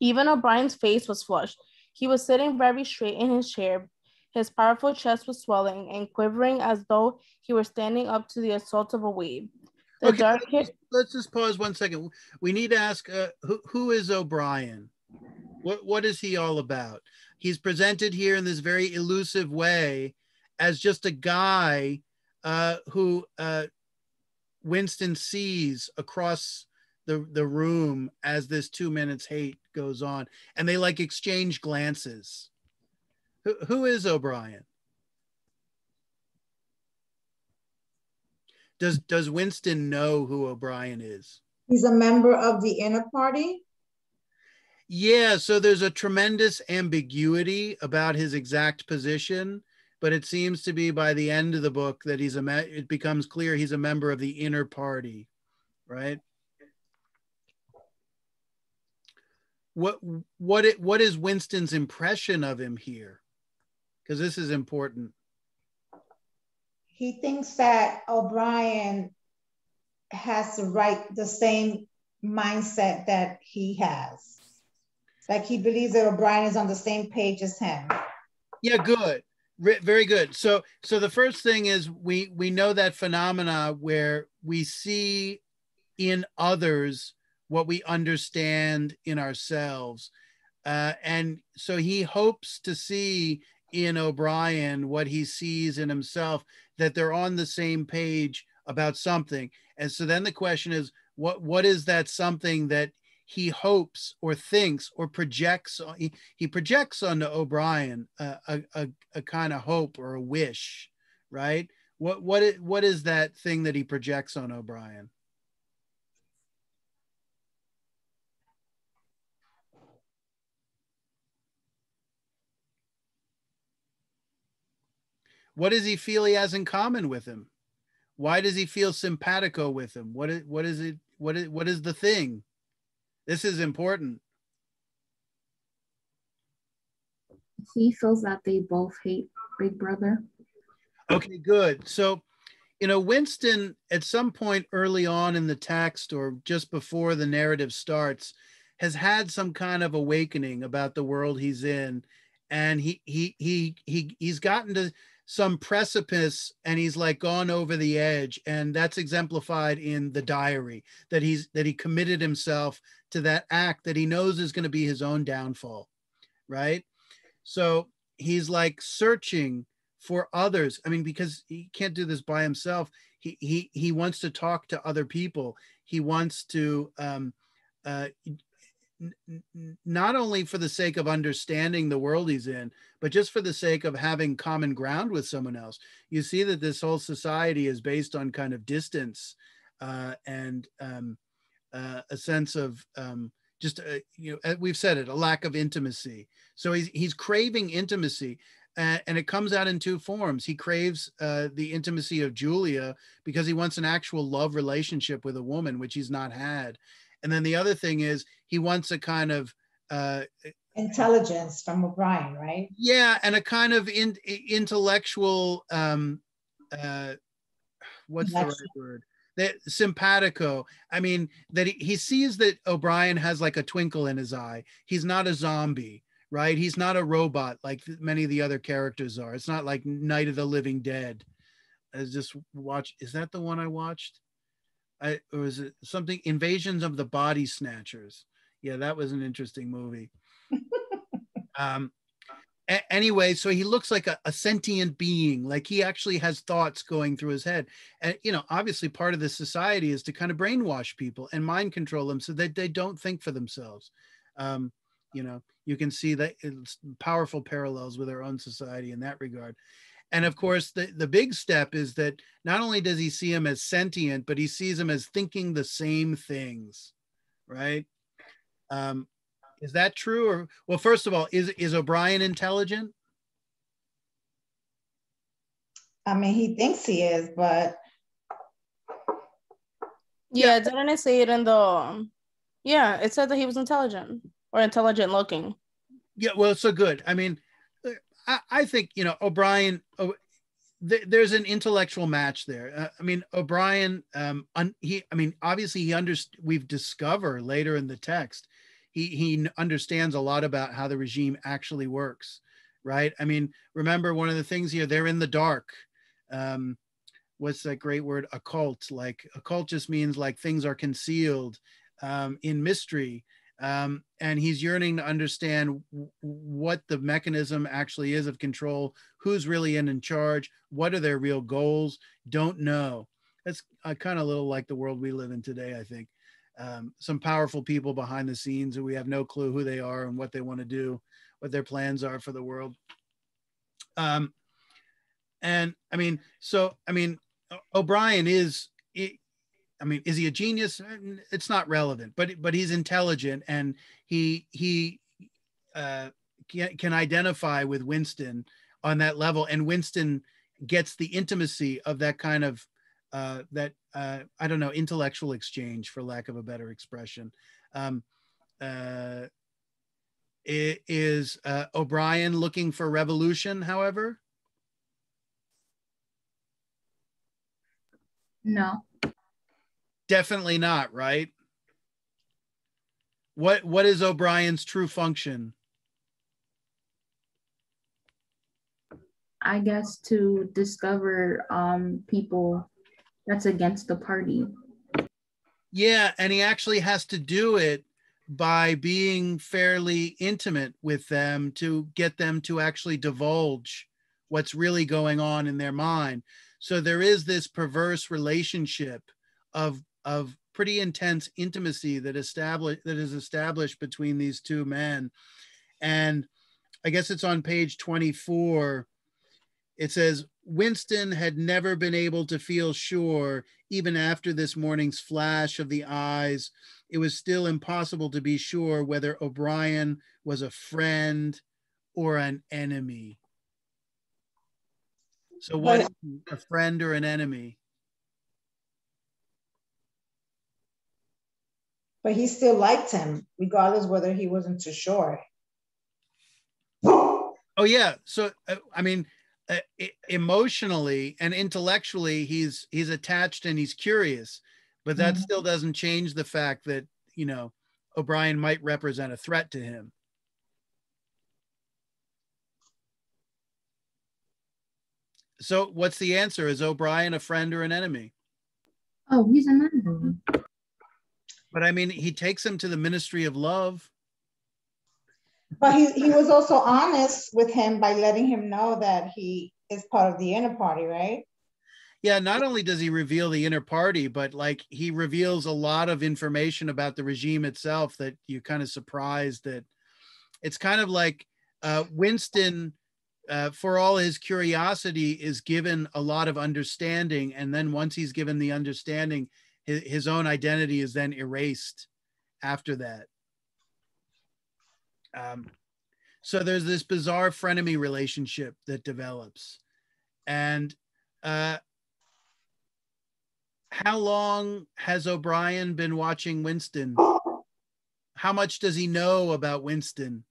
Even O'Brien's face was flushed. He was sitting very straight in his chair, his powerful chest was swelling and quivering as though he were standing up to the assault of a wave. The okay, dark let's just pause one second. We need to ask uh, who, who is O'Brien? What, what is he all about? He's presented here in this very elusive way as just a guy uh, who uh, Winston sees across the, the room as this two minutes hate goes on. And they like exchange glances. Who, who is O'Brien? Does does Winston know who O'Brien is? He's a member of the inner party. Yeah, so there's a tremendous ambiguity about his exact position, but it seems to be by the end of the book that he's a it becomes clear he's a member of the inner party, right? What what it what is Winston's impression of him here? because this is important. He thinks that O'Brien has the right, the same mindset that he has. Like he believes that O'Brien is on the same page as him. Yeah, good. Very good. So, so the first thing is we we know that phenomena where we see in others what we understand in ourselves, uh, and so he hopes to see in O'Brien what he sees in himself, that they're on the same page about something. And so then the question is, what what is that something that he hopes or thinks or projects? He, he projects onto O'Brien a, a, a, a kind of hope or a wish, right? What what what is that thing that he projects on O'Brien? What does he feel he has in common with him? Why does he feel simpatico with him? What is what is it? What is what is the thing? This is important. He feels that they both hate Big Brother. Okay, good. So, you know, Winston at some point early on in the text or just before the narrative starts has had some kind of awakening about the world he's in and he he he he he's gotten to some precipice and he's like gone over the edge and that's exemplified in the diary that he's that he committed himself to that act that he knows is going to be his own downfall right? So he's like searching for others. I mean because he can't do this by himself. He he he wants to talk to other people. He wants to um uh not only for the sake of understanding the world he's in, but just for the sake of having common ground with someone else. You see that this whole society is based on kind of distance uh, and um, uh, a sense of um, just, uh, you know, we've said it, a lack of intimacy. So he's, he's craving intimacy. and, it comes out in two forms. He craves uh, the intimacy of Julia because he wants an actual love relationship with a woman, which he's not had. And then the other thing is he wants a kind of uh, intelligence from O'Brien, right? Yeah, and a kind of in, intellectual. Um, uh, what's the right word? That simpatico. I mean, that he, he sees that O'Brien has like a twinkle in his eye. He's not a zombie right? He's not a robot like many of the other characters are. It's not like Night of the Living Dead. I just watch. Is that the one I watched? I or was it something Invasions of the Body Snatchers? Yeah, that was an interesting movie. um, a- anyway, so he looks like a, a sentient being, like he actually has thoughts going through his head. And you know, obviously, part of the society is to kind of brainwash people and mind control them so that they don't think for themselves. Um, you know you can see that it's powerful parallels with our own society in that regard and of course the, the big step is that not only does he see him as sentient but he sees him as thinking the same things right um, is that true or well first of all is is o'brien intelligent i mean he thinks he is but yeah didn't i say it in the yeah it said that he was intelligent or intelligent looking. Yeah, well, so good. I mean, I, I think you know O'Brien. Oh, th- there's an intellectual match there. Uh, I mean, O'Brien. Um, un- he. I mean, obviously, he underst- We've discover later in the text, he he understands a lot about how the regime actually works, right? I mean, remember one of the things here. They're in the dark. Um, what's that great word? Occult. Like occult just means like things are concealed um, in mystery um, and he's yearning to understand w- what the mechanism actually is of control, who's really in in charge, what are their real goals. Don't know. That's uh, kind of a little like the world we live in today. I think um, some powerful people behind the scenes and we have no clue who they are and what they want to do, what their plans are for the world. Um, and I mean, so I mean, O'Brien is I mean, is he a genius? It's not relevant, but but he's intelligent and he he uh, can, can identify with Winston on that level, and Winston gets the intimacy of that kind of uh, that uh, I don't know intellectual exchange, for lack of a better expression. Um, uh, is uh, O'Brien looking for revolution? However, no. Definitely not, right? What what is O'Brien's true function? I guess to discover um, people that's against the party. Yeah, and he actually has to do it by being fairly intimate with them to get them to actually divulge what's really going on in their mind. So there is this perverse relationship of of pretty intense intimacy that established that is established between these two men. And i guess it's on page 24 it says winston had never been able to feel sure even after this morning's flash of the eyes. It was still impossible to be sure whether o'brien was a friend or an enemy. So what a friend or an enemy but he still liked him, regardless whether he wasn't too sure. Oh yeah, so uh, I mean, uh, emotionally and intellectually, he's he's attached and he's curious, but that mm-hmm. still doesn't change the fact that you know O'Brien might represent a threat to him. So, what's the answer? Is O'Brien a friend or an enemy? Oh, he's an enemy. But I mean, he takes him to the ministry of love. But he, he was also honest with him by letting him know that he is part of the inner party, right? Yeah, not only does he reveal the inner party, but like he reveals a lot of information about the regime itself that you're kind of surprised that it's kind of like uh, Winston, uh, for all his curiosity, is given a lot of understanding. And then once he's given the understanding, his, own identity is then erased after that. Um, so there's this bizarre frenemy relationship that develops. And uh, how long has o'brien been watching winston? How much does he know about winston?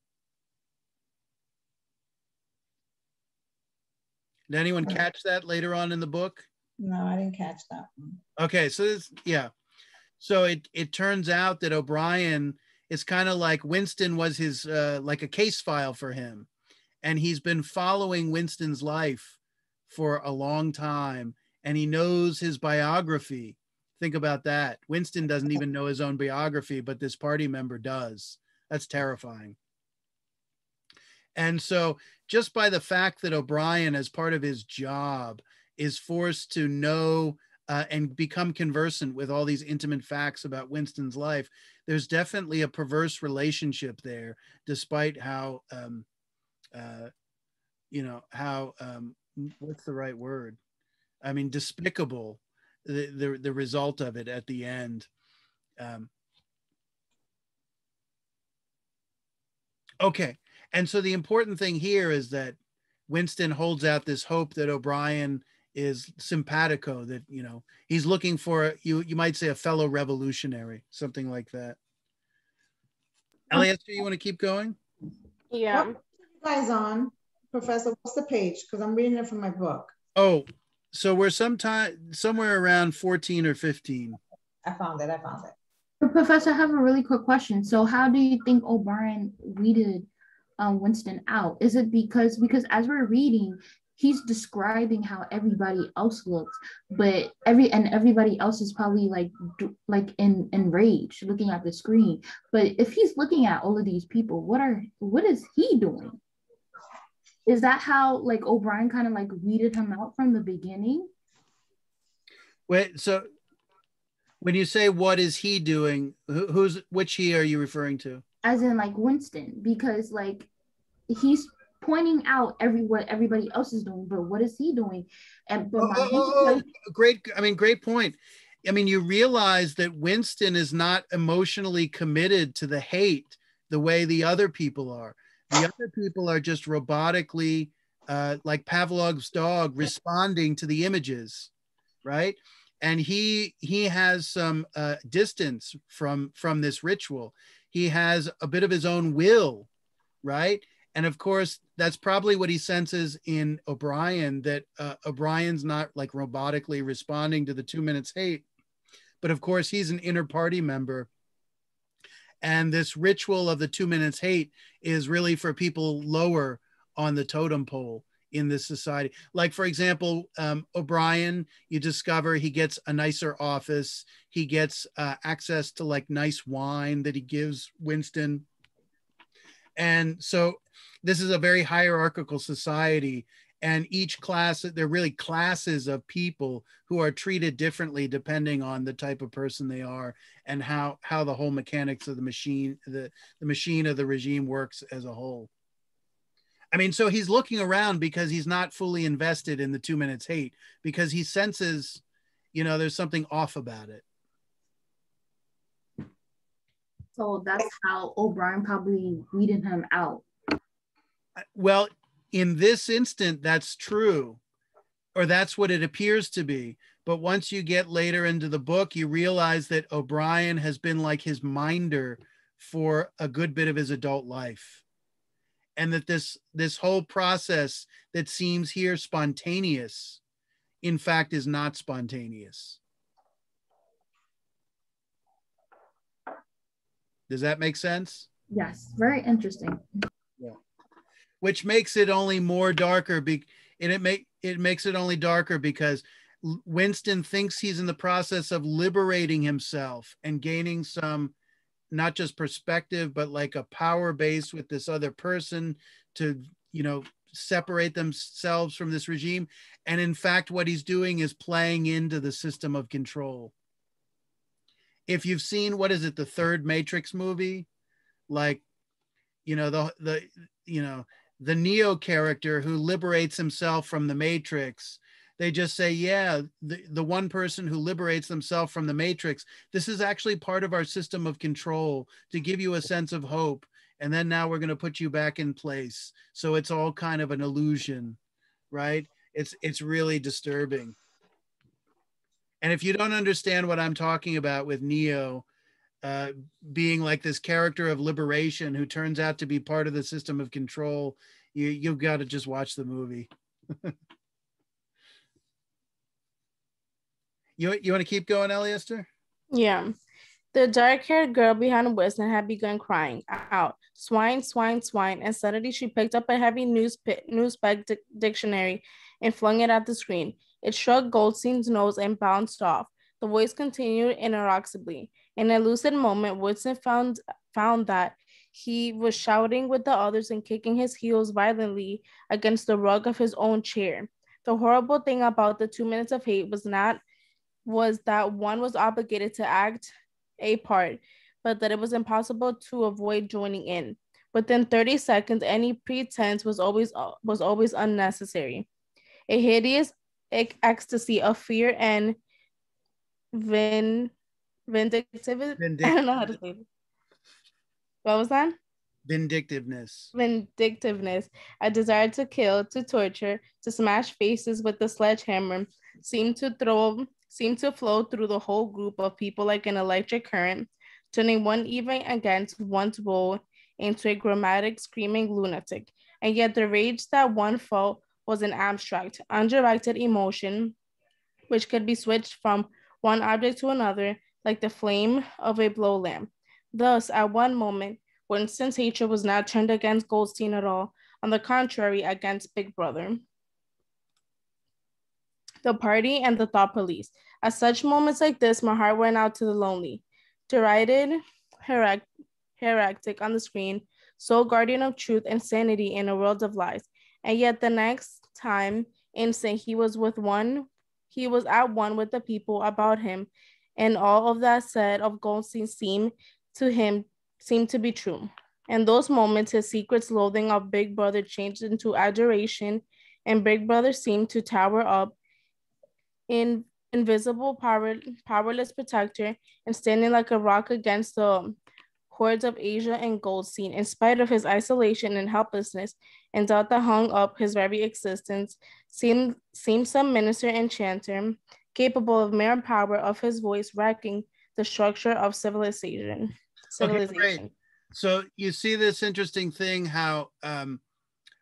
Did anyone catch that later on in the book no i didn't catch that one. okay so this yeah so it it turns out that o'brien is kind of like Winston was his uh, like a case file for him, and he's been following Winston's life for a long time, and he knows his biography. Think about that. Winston doesn't even know his own biography, but this party member does. That's terrifying. And so, just by the fact that O'Brien, as part of his job, is forced to know uh, and become conversant with all these intimate facts about Winston's life, there's definitely a perverse relationship there, despite how, um, uh, you know, how, um, what's the right word? I mean, despicable the, the, the result of it at the end. Um, okay. And so the important thing here is that Winston holds out this hope that O'Brien is simpatico that you know he's looking for you you might say a fellow revolutionary something like that. Elias, do you want to keep going? Yeah. What guys on? Professor what's the page? Because i'm reading it from my book. Oh so we're sometime somewhere around 14 or 15 i found it i found it. Professor, I have a really quick question. So, how do you think O'Brien weeded um, Winston out? Is it because because as we're reading, he's describing how everybody else looks but every and everybody else is probably like like in enraged looking at the screen. But if he's looking at all of these people what are what is he doing? Is that how like o'brien kind of like weeded him out from the beginning? Wait so when you say what is he doing who's which he are you referring to? As in like winston because like he's pointing out every what everybody else is doing, but what is he doing? And but oh, oh, oh, great, I mean, great point. I mean, you realize that Winston is not emotionally committed to the hate the way the other people are. The other people are just robotically, uh, like Pavlov's dog, responding to the images, right? And he he has some uh, distance from from this ritual. He has a bit of his own will, right? and of course that's probably what he senses in o'brien that uh, o'brien's not like robotically responding to the two minutes hate but of course he's an inner party member. And this ritual of the two minutes hate is really for people lower on the totem pole in this society. Like for example um, o'brien you discover he gets a nicer office. He gets uh, access to like nice wine that he gives winston and so this is a very hierarchical society and each class they're really classes of people who are treated differently depending on the type of person they are and how how the whole mechanics of the machine the, the machine of the regime works as a whole. I mean so he's looking around because he's not fully invested in the two minutes hate because he senses you know there's something off about it so that's how o'brien probably weeded him out well, in this instant, that's true, or that's what it appears to be. But once you get later into the book, you realize that O'Brien has been like his minder for a good bit of his adult life. And that this this whole process that seems here spontaneous, in fact, is not spontaneous. Does that make sense? Yes, very interesting Yeah. which makes it only more darker. Be- and it make it makes it only darker because Winston thinks he's in the process of liberating himself and gaining some not just perspective but like a power base with this other person to you know separate themselves from this regime and in fact what he's doing is playing into the system of control if you've seen what is it the third matrix movie? Like you know the the you know the Neo character who liberates himself from the Matrix. They just say, yeah, the, the one person who liberates themselves from the Matrix, this is actually part of our system of control to give you a sense of hope. And then now we're going to put you back in place. So it's all kind of an illusion right? It's it's really disturbing and if you don't understand what i'm talking about with neo uh, being like this character of liberation who turns out to be part of the system of control you you've got to just watch the movie you you want to keep going Eliester? yeah the dark-haired girl behind Winston had begun crying out, "Swine, swine, swine!" And suddenly she picked up a heavy news newspaper dictionary and flung it at the screen. It struck Goldstein's nose and bounced off. The voice continued inexorably. In a lucid moment, Woodson found found that he was shouting with the others and kicking his heels violently against the rug of his own chair. The horrible thing about the two minutes of hate was not was that one was obligated to act a part, but that it was impossible to avoid joining in. Within 30 seconds, any pretense was always uh, was always unnecessary. A hideous ecstasy of fear and vin vindictive. I don't know how to say it. What was that? Vindictiveness. Vindictiveness. A desire to kill, to torture, to smash faces with the sledgehammer seemed to throw seemed to flow through the whole group of people like an electric current, turning one even against one's will into a grammatic screaming lunatic. And yet the rage that one felt was an abstract, undirected emotion, which could be switched from one object to another like the flame of a blow lamp. Thus, at one moment, Winston's hatred was not turned against Goldstein at all, on the contrary, against Big Brother the party, and the thought police. At such moments like this, my heart went out to the lonely, derided, heretic on the screen, sole guardian of truth and sanity in a world of lies. And yet the next time instant he was with one, he was at one with the people about him, and all of that said of Goldstein seemed to him seemed to be true. In those moments, his secret loathing of Big Brother changed into adoration, and Big Brother seemed to tower up in invisible power, powerless protector and standing like a rock against the hordes of Asia and Goldstein, in spite of his isolation and helplessness and that hung up his very existence, seemed, seemed some minister enchanter capable of mere power of his voice wrecking the structure of civilization. civilization. Okay, great. So you see this interesting thing how um,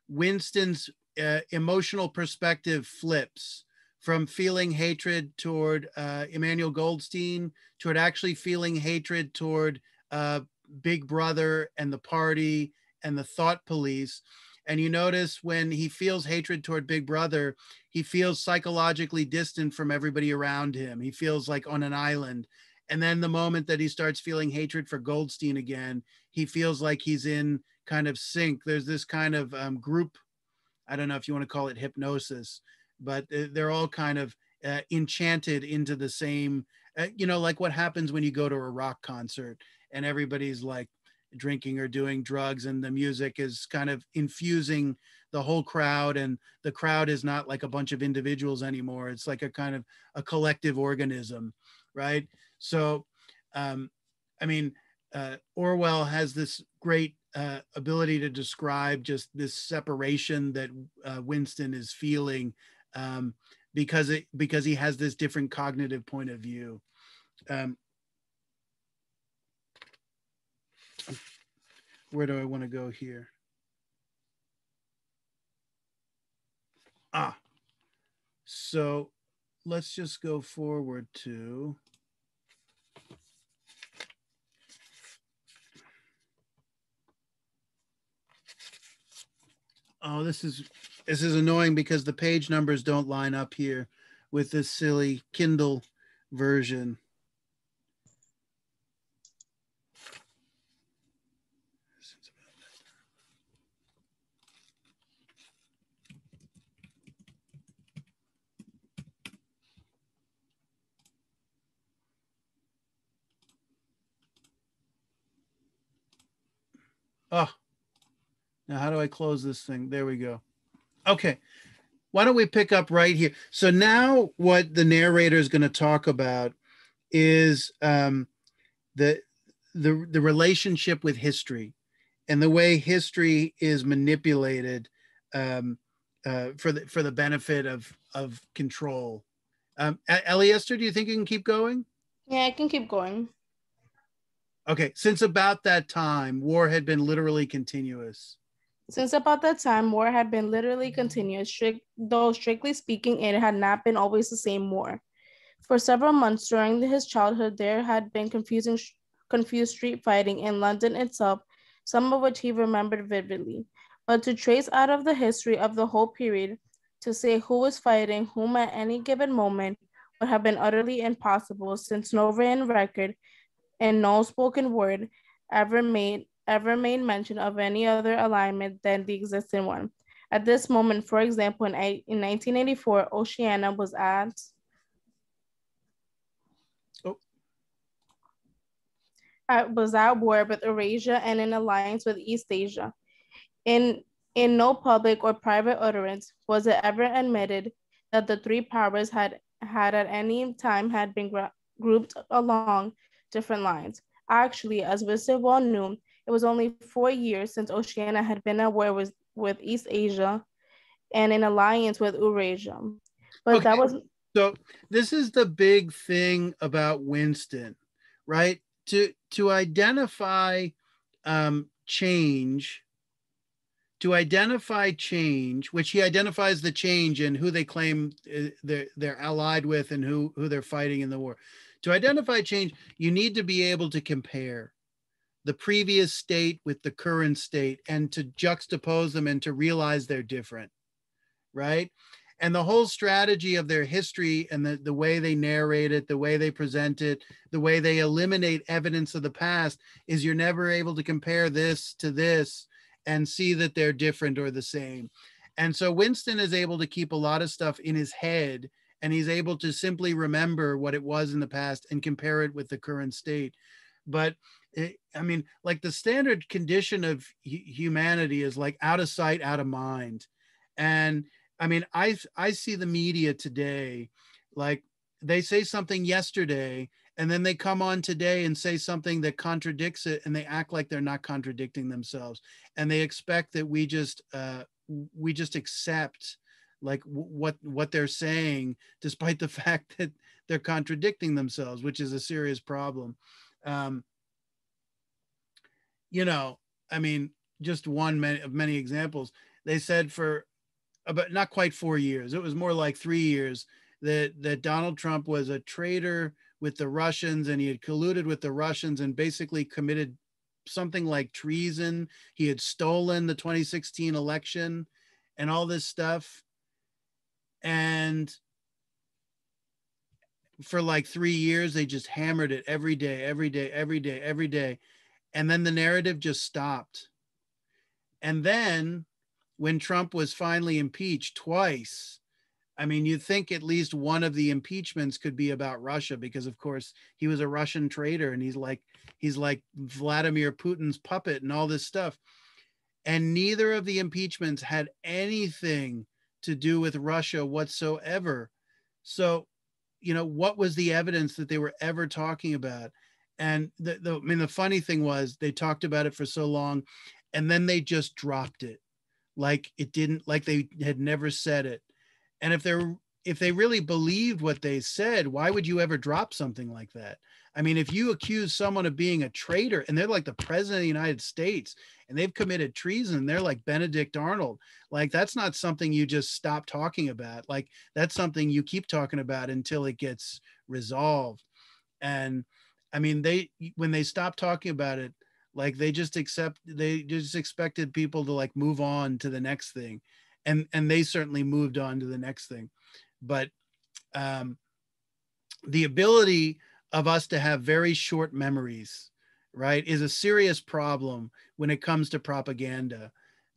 Winston's uh, emotional perspective flips from feeling hatred toward uh, Emmanuel Goldstein toward actually feeling hatred toward uh, Big Brother and the party and the thought police. And you notice when he feels hatred toward Big Brother, he feels psychologically distant from everybody around him. He feels like on an island. And then the moment that he starts feeling hatred for Goldstein again, he feels like he's in kind of sync. There's this kind of um, group, I don't know if you want to call it hypnosis, but they're all kind of uh, enchanted into the same uh, you know like what happens when you go to a rock concert and everybody's like drinking or doing drugs and the music is kind of infusing the whole crowd and the crowd is not like a bunch of individuals anymore it's like a kind of a collective organism right so um, i mean uh, orwell has this great uh, ability to describe just this separation that uh, winston is feeling um, because it because he has this different cognitive point of view. Um, where do I want to go here? Ah, so let's just go forward to. Oh, this is this is annoying because the page numbers don't line up here with this silly Kindle version. Oh, now how do I close this thing? There we go. Okay. Why don't we pick up right here? So now what the narrator is going to talk about is um, the the the relationship with history and the way history is manipulated um, uh, for the for the benefit of of control. Um, Esther, do you think you can keep going? Yeah, I can keep going. Okay, since about that time, war had been literally continuous. Since about that time, war had been literally continuous, strict, though strictly speaking, it had not been always the same war. For several months during his childhood, there had been confusing, confused street fighting in London itself, some of which he remembered vividly. But to trace out of the history of the whole period, to say who was fighting whom at any given moment would have been utterly impossible since no written record and no spoken word ever made ever made mention of any other alignment than the existing one. At this moment, for example, in, in 1984, Oceania was at oh. was at war with Eurasia and in alliance with East Asia. In in no public or private utterance was it ever admitted that the three powers had, had at any time had been grouped along different lines. Actually, as well knew, it was only four years since Oceania had been at war with, with East Asia and in alliance with Eurasia. But okay. that was so this is the big thing about Winston, right? To to identify um, change to identify change, which he identifies the change and who they claim uh, they're, they're allied with and who, who they're fighting in the war. To identify change, you need to be able to compare the previous state with the current state and to juxtapose them and to realize they're different, right? And the whole strategy of their history and the, the way they narrate it, the way they present it, the way they eliminate evidence of the past is you're never able to compare this to this and see that they're different or the same. And so Winston is able to keep a lot of stuff in his head and he's able to simply remember what it was in the past and compare it with the current state. But it, I mean, like the standard condition of humanity is like out of sight, out of mind. And I mean, I I see the media today, like they say something yesterday and then they come on today and say something that contradicts it and they act like they're not contradicting themselves and they expect that we just uh, we just accept like what what they're saying despite the fact that they're contradicting themselves which is a serious problem um, you know i mean just one many, of many examples they said for about not quite four years it was more like three years that that donald trump was a traitor with the Russians and he had colluded with the Russians and basically committed something like treason. He had stolen the 2016 election and all this stuff. And for like three years, they just hammered it every day, every day, every day, every day. And then the narrative just stopped. And then when Trump was finally impeached twice, I mean, you'd think at least one of the impeachments could be about Russia because, of course, he was a Russian traitor and he's like he's like Vladimir Putin's puppet and all this stuff. And neither of the impeachments had anything to do with Russia whatsoever. So, you know, what was the evidence that they were ever talking about? And the, the I mean, the funny thing was they talked about it for so long, and then they just dropped it, like it didn't, like they had never said it and if they're if they really believed what they said, why would you ever drop something like that? I mean, if you accuse someone of being a traitor and they're like the president of the United States and they've committed treason, they're like Benedict Arnold. Like that's not something you just stop talking about. Like that's something you keep talking about until it gets resolved. And I mean, they when they stop talking about it, like they just accept they just expected people to like move on to the next thing and and they certainly moved on to the next thing but um, the ability of us to have very short memories right is a serious problem when it comes to propaganda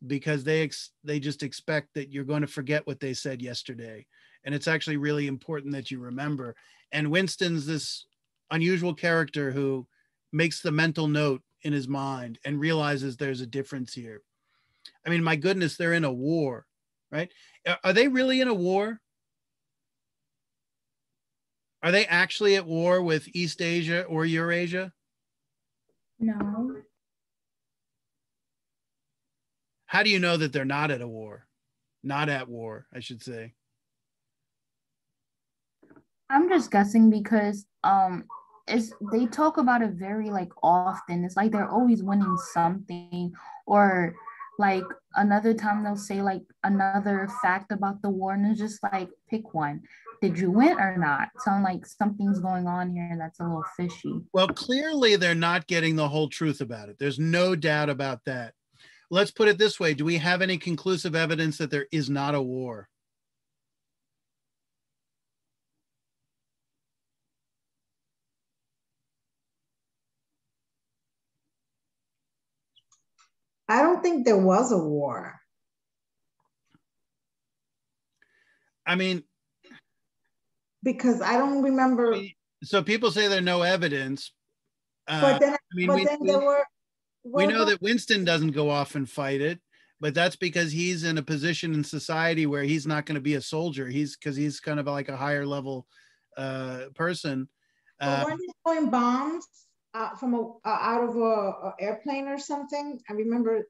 because they ex- they just expect that you're going to forget what they said yesterday and it's actually really important that you remember and winston's this unusual character who makes the mental note in his mind and realizes there's a difference here i mean my goodness they're in a war right? Are they really in a war? Are they actually at war with East Asia or Eurasia? No. how do you know that they're not at a war? Not at war, I should say. I'm just guessing because um it's they talk about it very like often. It's like they're always winning something or like another time they'll say like another fact about the war and it's just like pick one did you win or not? So i'm like something's going on here that's a little fishy. Well clearly they're not getting the whole truth about it. There's no doubt about that. Let's put it this way. Do we have any conclusive evidence that there is not a war? I don't think there was a war. I mean, because I don't remember. So people say there's no evidence. Uh, but then, I mean, but we, then there were. We know that Winston doesn't go off and fight it, but that's because he's in a position in society where he's not going to be a soldier. He's because he's kind of like a higher level uh, person. Uh, weren't they throwing bombs? uh, from a uh, out of a, a, airplane or something. I remember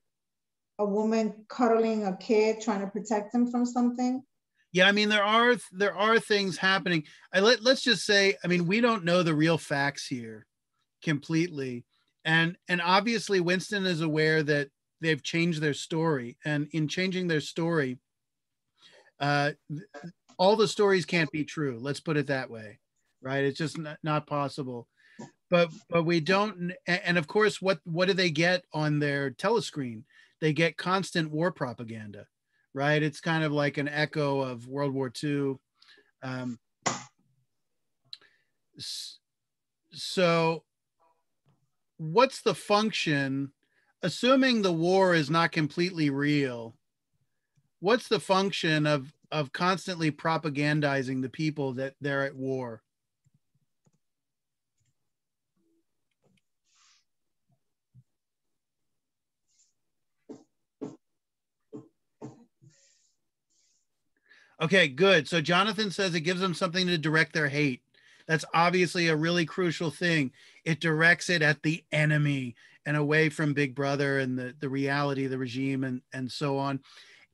a woman cuddling a kid trying to protect him from something. Yeah, I mean there are there are things happening. I let let's just say, I mean we don't know the real facts here completely, and and obviously Winston is aware that they've changed their story, and in changing their story, uh, all the stories can't be true. Let's put it that way, right? It's just not, not possible but but we don't and of course what what do they get on their telescreen they get constant war propaganda right? It's kind of like an echo of world war ii um, so what's the function? Assuming the war is not completely real what's the function of of constantly propagandizing the people that they're at war Okay, good. So Jonathan says it gives them something to direct their hate. That's obviously a really crucial thing. It directs it at the enemy and away from Big Brother and the, the reality of the regime and, and so on.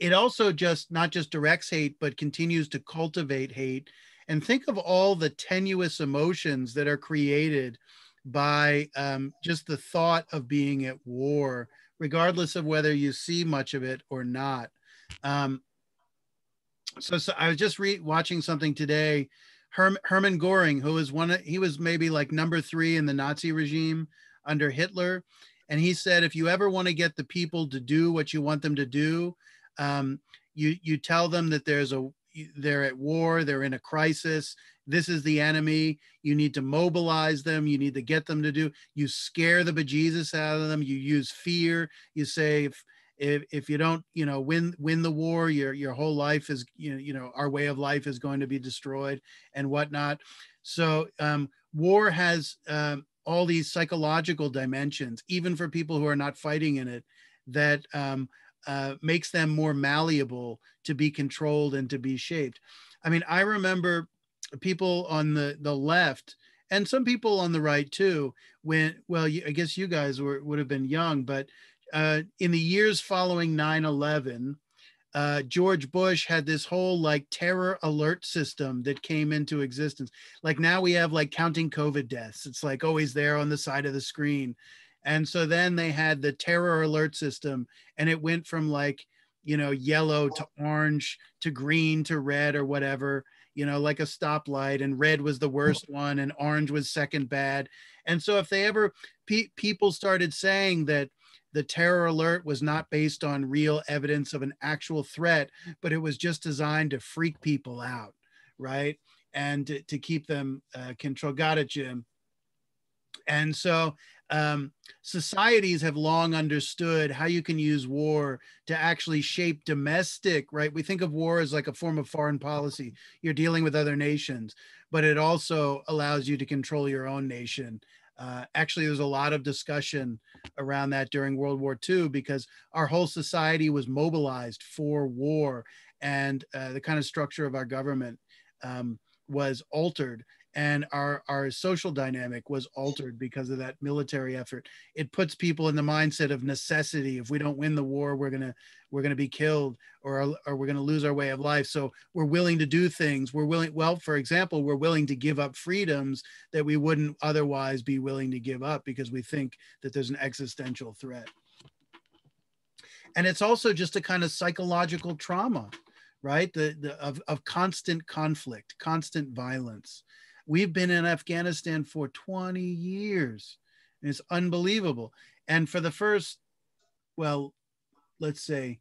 It also just not just directs hate, but continues to cultivate hate. And think of all the tenuous emotions that are created by um, just the thought of being at war, regardless of whether you see much of it or not. Um, so, so I was just re- watching something today. Herm, Hermann Goring, who was one, of, he was maybe like number three in the Nazi regime under Hitler, and he said, if you ever want to get the people to do what you want them to do, um, you you tell them that there's a they're at war, they're in a crisis. This is the enemy. You need to mobilize them. You need to get them to do. You scare the bejesus out of them. You use fear. You say, if if, if you don't you know win win the war your your whole life is you know, you know our way of life is going to be destroyed and whatnot. So um, war has um, all these psychological dimensions even for people who are not fighting in it that um, uh, makes them more malleable to be controlled and to be shaped. I mean i remember people on the the left and some people on the right too when well i guess you guys were would have been young but uh, in the years following 9 11, uh, George Bush had this whole like terror alert system that came into existence. Like now we have like counting COVID deaths. It's like always there on the side of the screen. And so then they had the terror alert system and it went from like, you know, yellow to orange to green to red or whatever, you know, like a stoplight. And red was the worst one and orange was second bad. And so if they ever, pe- people started saying that, the terror alert was not based on real evidence of an actual threat, but it was just designed to freak people out, right? And to, to keep them uh, control. Got it, Jim. And so um, societies have long understood how you can use war to actually shape domestic, right? We think of war as like a form of foreign policy. You're dealing with other nations, but it also allows you to control your own nation uh, actually, there was a lot of discussion around that during World War II because our whole society was mobilized for war, and uh, the kind of structure of our government um, was altered. And our our social dynamic was altered because of that military effort. It puts people in the mindset of necessity. If we don't win the war we're going to we're going to be killed or or we're going to lose our way of life. So we're willing to do things. We're willing well for example we're willing to give up freedoms that we wouldn't otherwise be willing to give up because we think that there's an existential threat. And it's also just a kind of psychological trauma right? The, the of, of constant conflict constant violence We've been in Afghanistan for 20 years. And it's unbelievable. And for the first, well, let's say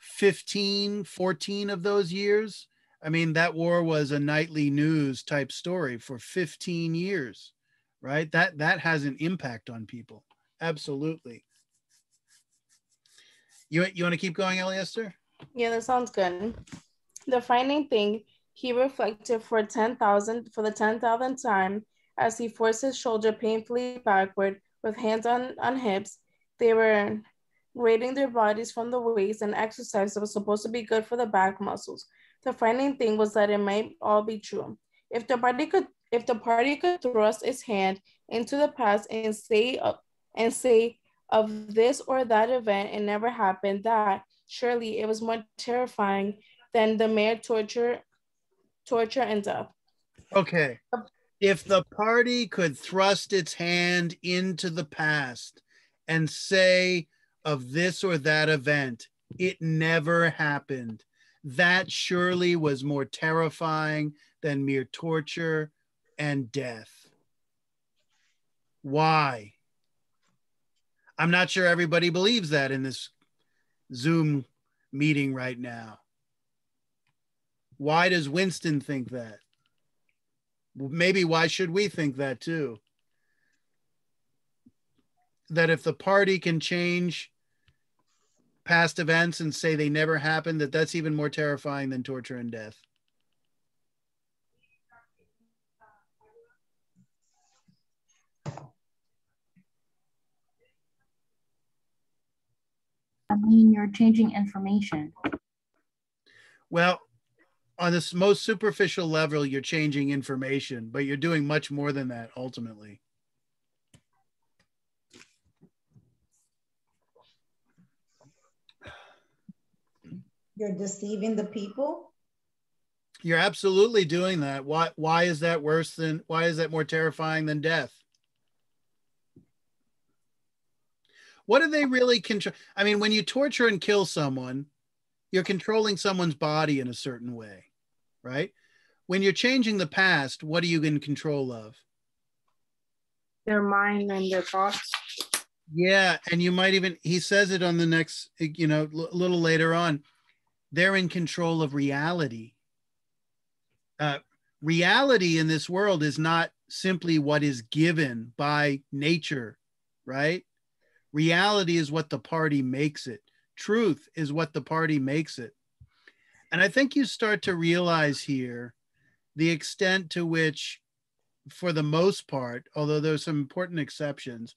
15, 14 of those years, I mean, that war was a nightly news type story for 15 years, right? That that has an impact on people. Absolutely. You you want to keep going, Eliester? Yeah, that sounds good. The frightening thing he reflected for 10,000 for the 10,000th time as he forced his shoulder painfully backward with hands on, on hips. They were raising their bodies from the waist and exercise that was supposed to be good for the back muscles. The frightening thing was that it might all be true. If the party could if the party could thrust its hand into the past and say uh, and say of this or that event it never happened, that surely it was more terrifying than the mere torture torture, and death. Okay. If the party could thrust its hand into the past and say of this or that event, it never happened, that surely was more terrifying than mere torture and death. Why? I'm not sure everybody believes that in this Zoom meeting right now. Why does Winston think that? Maybe why should we think that too? That if the party can change past events and say they never happened, that that's even more terrifying than torture and death. I mean, you're changing information. Well, on this most superficial level, you're changing information, but you're doing much more than that ultimately. You're deceiving the people? You're absolutely doing that. Why why is that worse than why is that more terrifying than death? What do they really control? I mean, when you torture and kill someone, you're controlling someone's body in a certain way, right? When you're changing the past, what are you in control of? Their mind and their thoughts. Yeah, and you might even he says it on the next, you know, a little later on. They're in control of reality. Uh, reality in this world is not simply what is given by nature, right? Reality is what the party makes it truth is what the party makes it. And I think you start to realize here the extent to which, for the most part, although there's some important exceptions,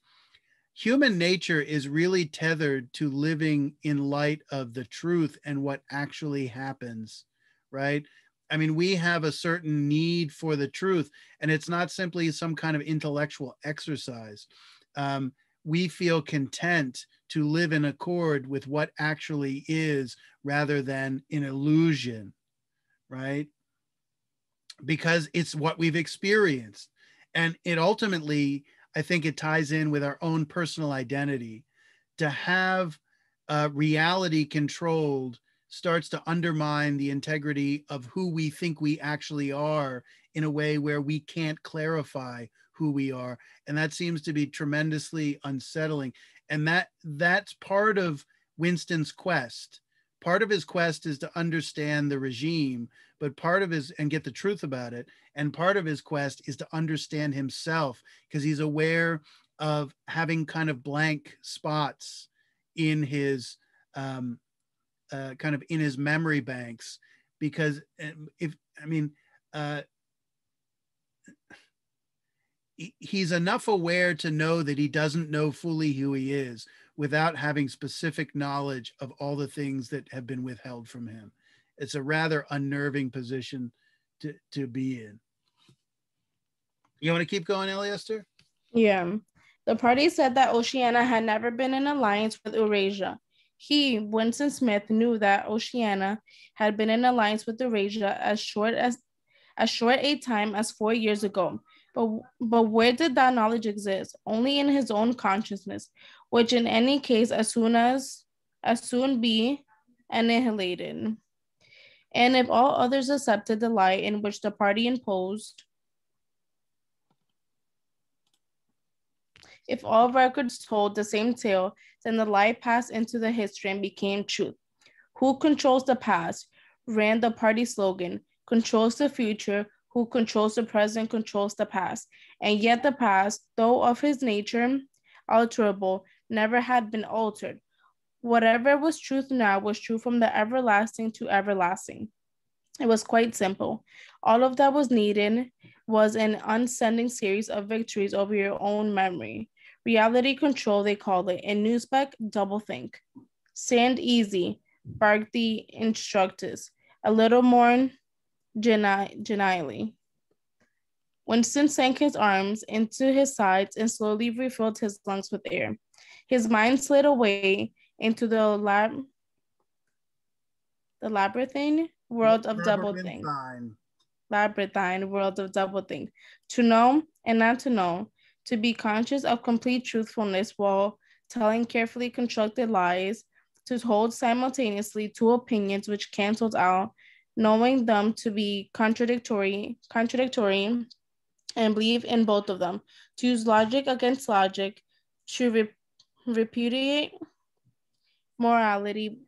human nature is really tethered to living in light of the truth and what actually happens, right? I mean, we have a certain need for the truth, and it's not simply some kind of intellectual exercise. Um, we feel content to live in accord with what actually is rather than an illusion, right? Because it's what we've experienced. And it ultimately, I think it ties in with our own personal identity. To have uh, reality controlled starts to undermine the integrity of who we think we actually are in a way where we can't clarify who we are. And that seems to be tremendously unsettling. And that that's part of winston's quest. Part of his quest is to understand the regime but part of his and get the truth about it and part of his quest is to understand himself because he's aware of having kind of blank spots in his um, uh, kind of in his memory banks. Because um, if i mean uh, he's enough aware to know that he doesn't know fully who he is without having specific knowledge of all the things that have been withheld from him. It's a rather unnerving position to, to be in. You want to keep going, Eliester? Yeah. The party said that Oceania had never been in alliance with Eurasia. He, Winston Smith, knew that Oceania had been in alliance with Eurasia as short as as short a time as four years ago. But, but where did that knowledge exist? Only in his own consciousness, which in any case, as soon as as soon be annihilated. And if all others accepted the lie in which the party imposed, if all records told the same tale, then the lie passed into the history and became truth. Who controls the past? Ran the party slogan. Controls the future. Who controls the present controls the past. And yet the past, though of his nature alterable, never had been altered. Whatever was truth now was true from the everlasting to everlasting. It was quite simple. All of that was needed was an unsending series of victories over your own memory. Reality control, they called it. In Newspeak, doublethink. Stand easy, barked the instructors. A little more geni- genially. Winston sank his arms into his sides and slowly refilled his lungs with air. His mind slid away into the lab the labyrinthine world of doublethink. Labyrinthine world of doublethink. To know and not to know, to be conscious of complete truthfulness while telling carefully constructed lies, to hold simultaneously two opinions which canceled out, knowing them to be contradictory, contradictory, and believe in both of them, to use logic against logic, to re- repudiate morality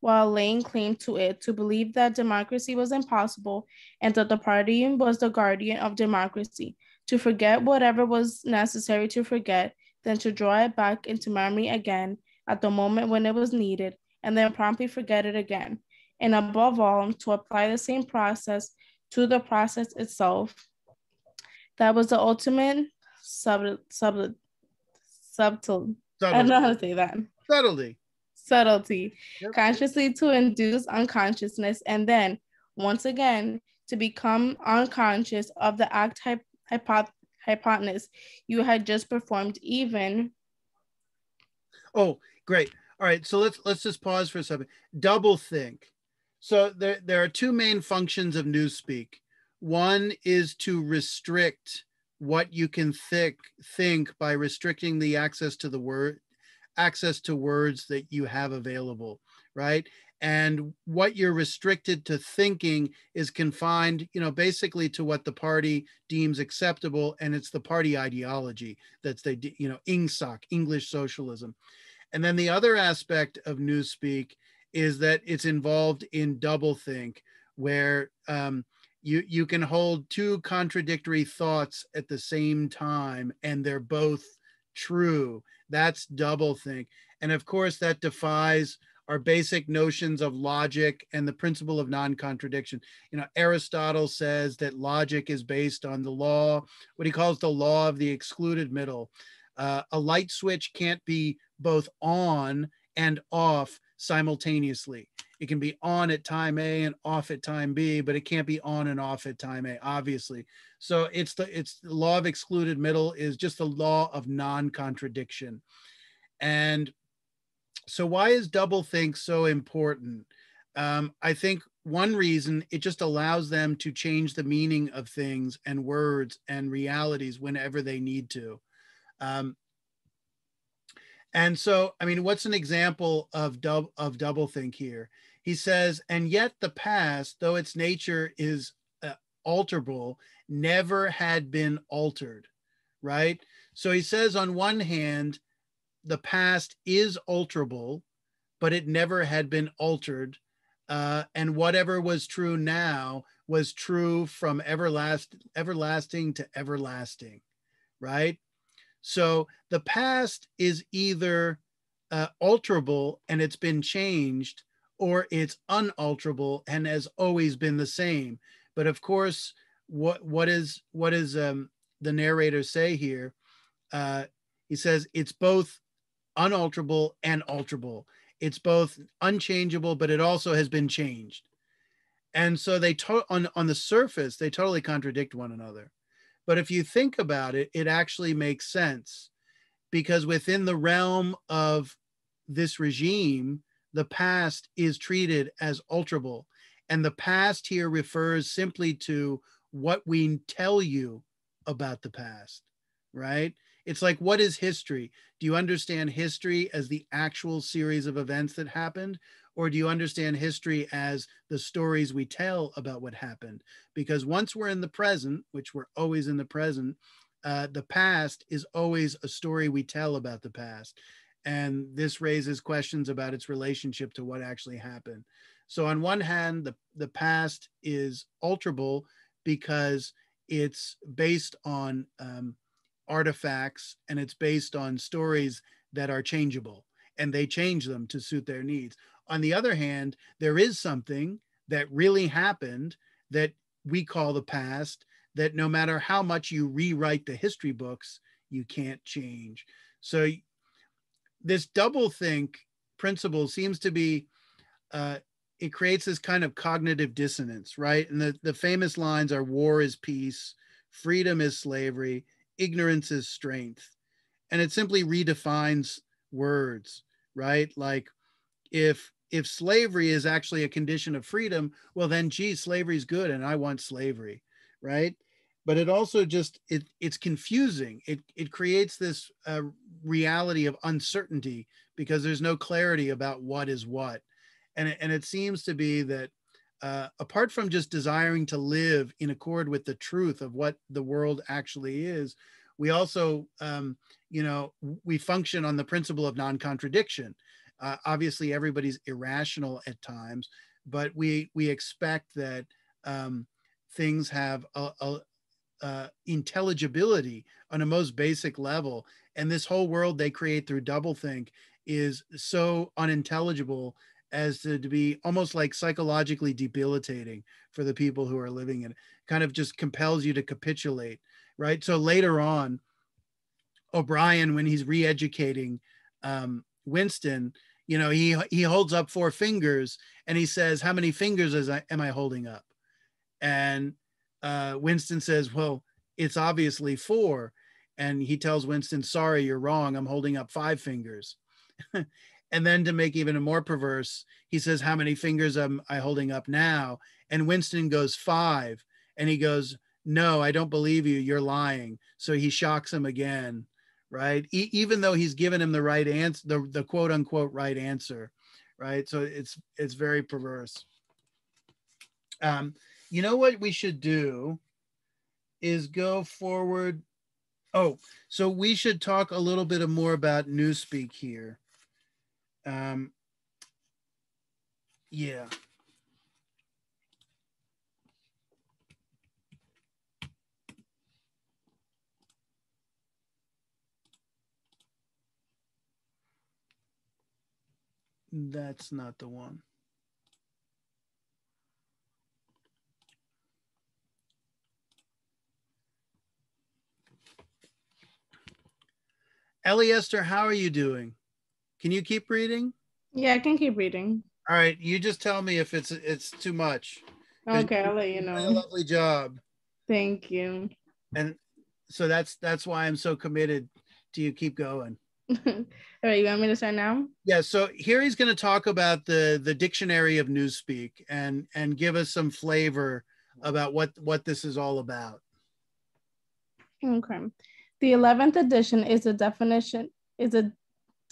while laying claim to it, to believe that democracy was impossible and that the party was the guardian of democracy, to forget whatever was necessary to forget, then to draw it back into memory again at the moment when it was needed, and then promptly forget it again. And above all, to apply the same process to the process itself. That was the ultimate sub, sub, subtle. I don't know how to say that. Subtlety subtlety, yep. consciously to induce unconsciousness, and then once again to become unconscious of the act hypo- hypotenuse you had just performed, even. Oh, great. All right, so let's let's just pause for a second. Doublethink. So there, there are two main functions of newspeak. One is to restrict what you can think think by restricting the access to the word access to words that you have available, right? And what you're restricted to thinking is confined, you know, basically to what the party deems acceptable, and it's the party ideology that's they, you know, INGSOC, English socialism. And then the other aspect of Newspeak is that it's involved in doublethink, where um, you you can hold two contradictory thoughts at the same time, and they're both true that's doublethink. And of course, that defies our basic notions of logic and the principle of non-contradiction. You know, Aristotle says that logic is based on the law, what he calls the law of the excluded middle. Uh, a light switch can't be both on and off simultaneously. It can be on at time A and off at time B, but it can't be on and off at time A, obviously. So it's the it's the law of excluded middle is just the law of non-contradiction. And so why is doublethink so important? Um, I think one reason it just allows them to change the meaning of things and words and realities whenever they need to. Um, and so, I mean, what's an example of dub of doublethink here? He says, and yet the past, though its nature is uh, alterable, never had been altered, right? So he says, on one hand, the past is alterable, but it never had been altered. Uh, and whatever was true now was true from everlast, everlasting to everlasting, right? So the past is either uh, alterable and it's been changed, or it's unalterable and has always been the same. But of course, what what is what is um, the narrator say here? Uh, he says it's both unalterable and alterable. It's both unchangeable, but it also has been changed. And so they to- on on the surface they totally contradict one another. But if you think about it, it actually makes sense because within the realm of this regime, the past is treated as alterable. And the past here refers simply to what we tell you about the past, right? It's like, what is history? Do you understand history as the actual series of events that happened? Or do you understand history as the stories we tell about what happened? Because once we're in the present, which we're always in the present, uh, the past is always a story we tell about the past. And this raises questions about its relationship to what actually happened. So, on one hand, the, the past is alterable because it's based on um, artifacts and it's based on stories that are changeable and they change them to suit their needs. On the other hand, there is something that really happened that we call the past that no matter how much you rewrite the history books, you can't change. So this doublethink principle seems to be uh, it creates this kind of cognitive dissonance, right? And the, the famous lines are war is peace, freedom is slavery, ignorance is strength. And it simply redefines words, right? Like if if slavery is actually a condition of freedom, well then gee, slavery is good and I want slavery, right? But it also just it it's confusing. It it creates this uh, reality of uncertainty because there's no clarity about what is what. And it, and it seems to be that uh, apart from just desiring to live in accord with the truth of what the world actually is, we also, um, you know, we function on the principle of non-contradiction. Uh, obviously, everybody's irrational at times, but we we expect that um, things have a, a, a intelligibility on a most basic level, and this whole world they create through doublethink is so unintelligible as to, to be almost like psychologically debilitating for the people who are living in it. Kind of just compels you to capitulate, right? So later on, O'Brien, when he's re-educating um, Winston, you know, he he holds up four fingers and he says, "How many fingers is I, am I holding up?" And uh, Winston says, "Well, it's obviously four. And he tells Winston, "Sorry, you're wrong. I'm holding up five fingers." And then to make even more perverse, he says, How many fingers am I holding up now? And Winston goes, Five. And he goes, No, I don't believe you. You're lying. So he shocks him again, right? E- even though he's given him the right answer, the, the quote unquote right answer, right? So it's it's very perverse. Um, you know what we should do is go forward. Oh, so we should talk a little bit more about Newspeak here. Um, yeah. That's not the one. Ellie Esther, how are you doing? Can you keep reading? Yeah, I can keep reading. All right, you just tell me if it's it's too much. Okay, I'll let you know. A lovely job. Thank you. And so that's that's why I'm so committed to you keep going. All right, you want me to start now? Yeah. So here he's going to talk about the the dictionary of newspeak and and give us some flavor about what what this is all about. Okay. The 11th edition is a definition is a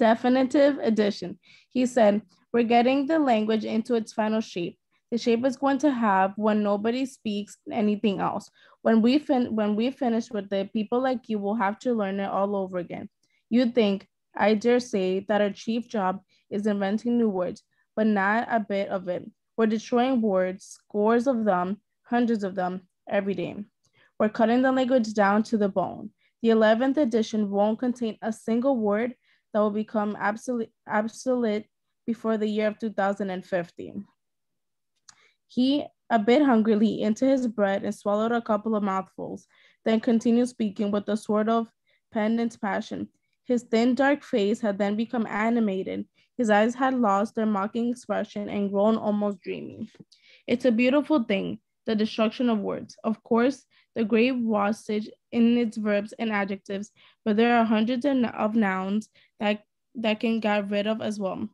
definitive edition. He said, We're getting the language into its final shape. The shape is going to have when nobody speaks anything else. When we fin- when we finish with it, people like you will have to learn it all over again. You'd think, I dare say, that our chief job is inventing new words, but not a bit of it. We're destroying words, scores of them, hundreds of them, every day. We're cutting the language down to the bone. The 11th edition won't contain a single word that will become obsolete, obsolete before the year of 2050. He, a bit hungrily, into his bread and swallowed a couple of mouthfuls, then continued speaking with a sort of pendant passion. His thin, dark face had then become animated. His eyes had lost their mocking expression and grown almost dreamy. It's a beautiful thing, the destruction of words. Of course, the great wastage in its verbs and adjectives, but there are hundreds of nouns that, that can get rid of as well.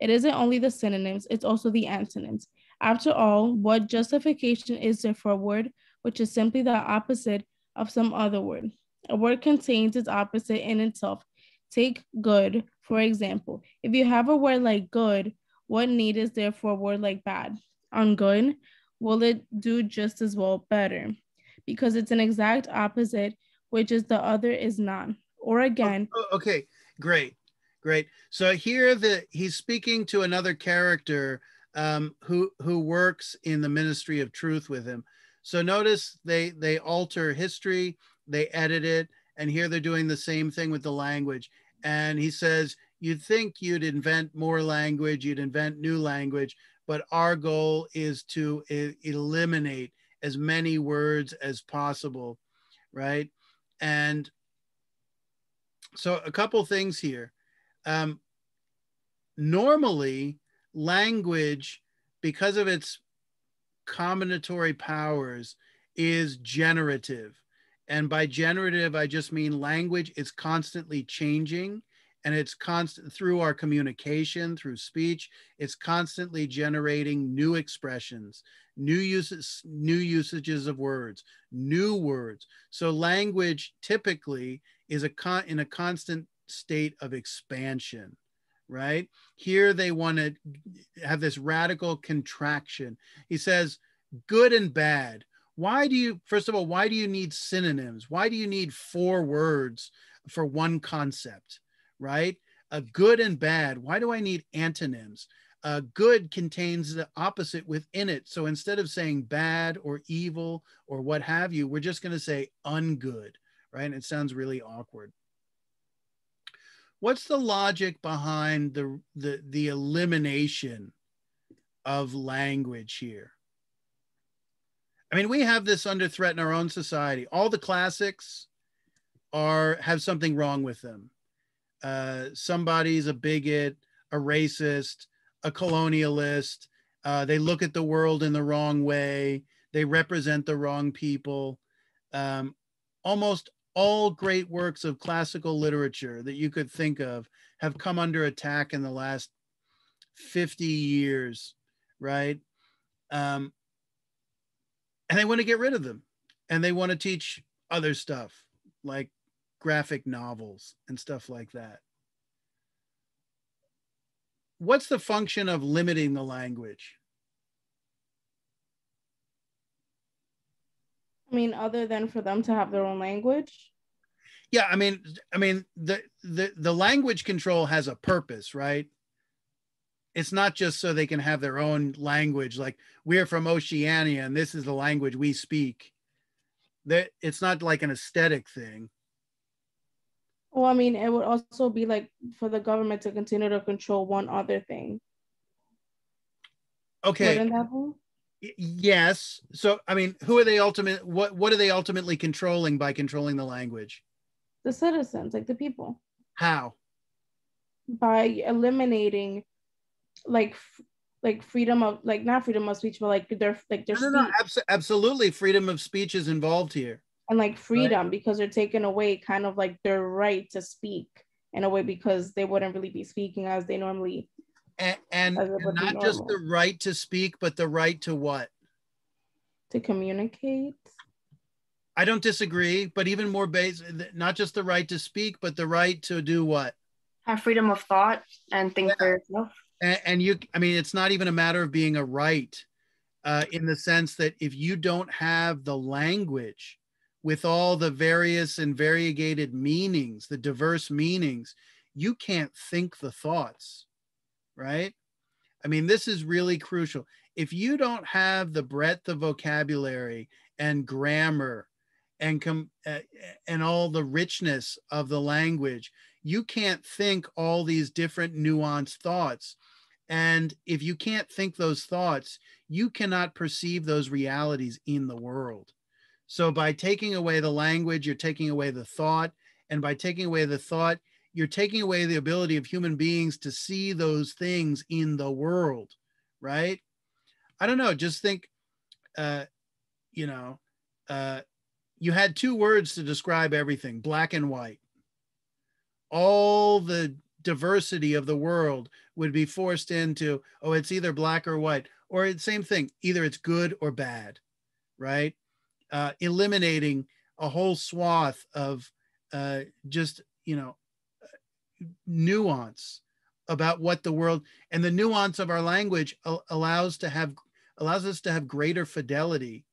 It isn't only the synonyms, it's also the antonyms. After all, what justification is there for a word which is simply the opposite of some other word? A word contains its opposite in itself. Take good, for example. If you have a word like good, what need is there for a word like bad? On good, will it do just as well better? Because it's an exact opposite, which is the other is not. Or again. Oh, okay, great, great. So here the he's speaking to another character um, who who works in the ministry of truth with him. So notice they they alter history, they edit it, and here they're doing the same thing with the language. And he says, you'd think you'd invent more language, you'd invent new language, but our goal is to eliminate as many words as possible, right? And so a couple things here. Um, normally, language, because of its combinatory powers, is generative. And by generative, I just mean language is constantly changing and it's constant through our communication, through speech, it's constantly generating new expressions, new uses, new usages of words, new words. So language typically is a con in a constant state of expansion right? Here they want to have this radical contraction. He says, good and bad. Why do you, first of all, why do you need synonyms? Why do you need four words for one concept, right? A good and bad. Why do I need antonyms? Uh, good contains the opposite within it. So instead of saying bad or evil or what have you, we're just going to say ungood, right? And it sounds really awkward what's the logic behind the the the elimination of language here i mean we have this under threat in our own society all the classics are have something wrong with them uh, somebody's a bigot a racist a colonialist uh, they look at the world in the wrong way they represent the wrong people um, almost all great works of classical literature that you could think of have come under attack in the last 50 years, right? Um, and they want to get rid of them and they want to teach other stuff like graphic novels and stuff like that. What's the function of limiting the language? I mean, other than for them to have their own language. Yeah, I mean, I mean, the the the language control has a purpose, right? It's not just so they can have their own language. Like we're from Oceania, and this is the language we speak. That it's not like an aesthetic thing. Well, I mean, it would also be like for the government to continue to control one other thing. Okay. Yes. So i mean who are they ultimate what what are they ultimately controlling by controlling the language? The citizens like the people. How? By eliminating like like freedom of like not freedom of speech but like their like their no, no, no. abs- absolutely. Freedom of speech is involved here and like freedom right. because they're taking away kind of like their right to speak in a way because they wouldn't really be speaking as they normally and, and, and not just the right to speak, but the right to what? To communicate. I don't disagree, but even more base, not just the right to speak, but the right to do what? Have freedom of thought and think yeah. for yourself. And, and, you, I mean, it's not even a matter of being a right, uh, in the sense that if you don't have the language with all the various and variegated meanings, the diverse meanings, you can't think the thoughts right? I mean, this is really crucial. If you don't have the breadth of vocabulary and grammar and com- uh, and all the richness of the language, you can't think all these different nuanced thoughts. And if you can't think those thoughts, you cannot perceive those realities in the world. So by taking away the language, you're taking away the thought. And by taking away the thought, you're taking away the ability of human beings to see those things in the world, right? I don't know. Just think, uh, you know, uh, you had two words to describe everything black and white. All the diversity of the world would be forced into, oh, it's either black or white, or it's same thing, either it's good or bad, right? Uh, eliminating a whole swath of uh, just, you know, nuance about what the world and the nuance of our language allows to have allows us to have greater fidelity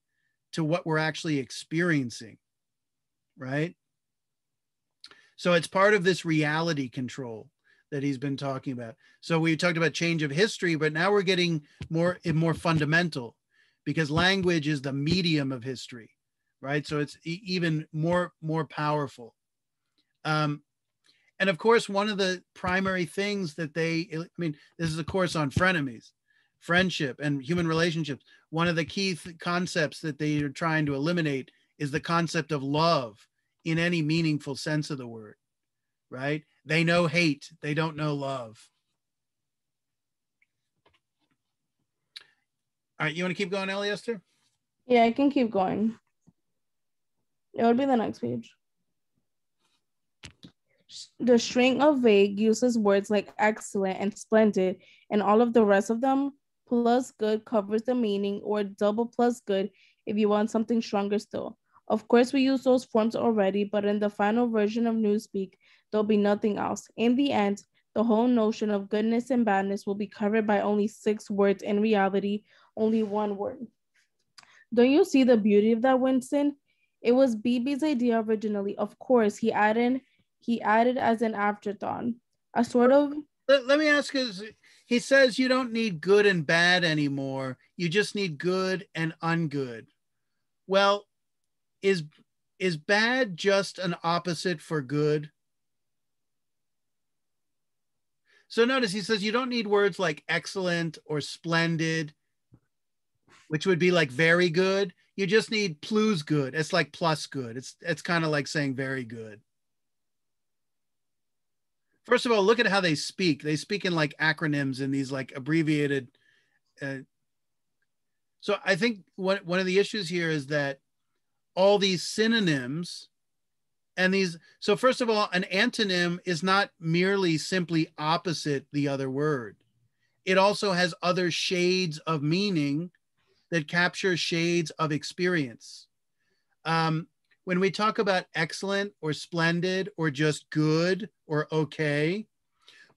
to what we're actually experiencing right? So it's part of this reality control that he's been talking about. So we talked about change of history but now we're getting more more fundamental because language is the medium of history right? So it's even more more powerful. Um, and of course one of the primary things that they i mean this is a course on frenemies friendship and human relationships. One of the key th- concepts that they are trying to eliminate is the concept of love in any meaningful sense of the word right? They know hate. They don't know love all right you want to keep going ellie esther yeah i can keep going it would be the next page the string of vague uses words like excellent and splendid and all of the rest of them plus good covers the meaning, or double plus good if you want something stronger still. Of course, we use those forms already, but in the final version of Newspeak, there'll be nothing else. In the end, the whole notion of goodness and badness will be covered by only six words. In reality, only one word. Don't you see the beauty of that, Winston? It was B.B.'s idea originally. Of course, he added he added as an afterthought, a sort of. Let, let me ask is he says you don't need good and bad anymore. You just need good and ungood. Well, is is bad just an opposite for good? So notice he says you don't need words like excellent or splendid, which would be like very good. You just need plus good. It's like plus good. It's it's kind of like saying very good. First of all, look at how they speak. They speak in like acronyms and these like abbreviated. Uh, so I think one one of the issues here is that all these synonyms and these. So first of all, an antonym is not merely simply opposite the other word. It also has other shades of meaning that capture shades of experience. Um, when we talk about excellent or splendid or just good or okay,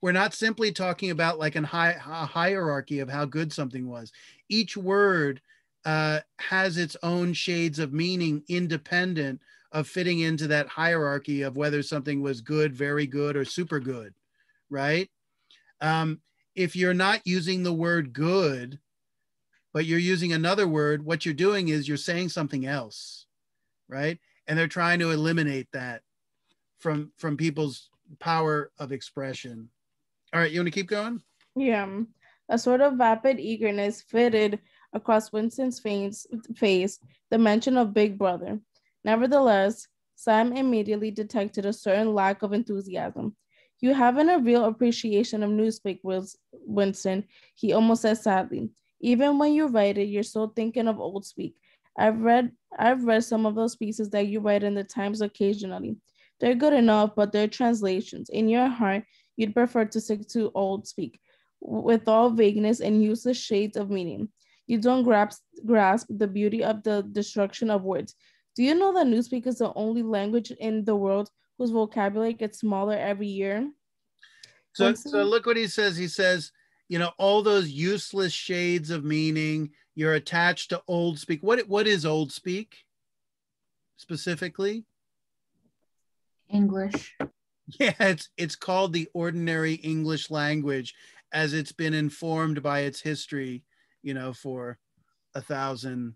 we're not simply talking about like an high, a hierarchy of how good something was. Each word uh, has its own shades of meaning independent of fitting into that hierarchy of whether something was good, very good, or super good, right? Um, if you're not using the word good, but you're using another word, what you're doing is you're saying something else, right? and they're trying to eliminate that from from people's power of expression. All right, you want to keep going? Yeah. A sort of vapid eagerness fitted across Winston's face, face the mention of Big Brother. Nevertheless, Sam immediately detected a certain lack of enthusiasm. You haven't a real appreciation of newspeak, Winston, he almost said sadly. Even when you write it, you're still thinking of old speak. I've read I've read some of those pieces that you write in the Times occasionally. They're good enough, but they're translations. In your heart, you'd prefer to stick to old speak, with all vagueness and useless shades of meaning. You don't grasp, grasp the beauty of the destruction of words. Do you know that Newspeak is the only language in the world whose vocabulary gets smaller every year? So, so look what he says. He says, you know, all those useless shades of meaning, you're attached to old speak. What what is old speak specifically? English. Yeah, it's it's called the ordinary English language as it's been informed by its history, you know, for a thousand,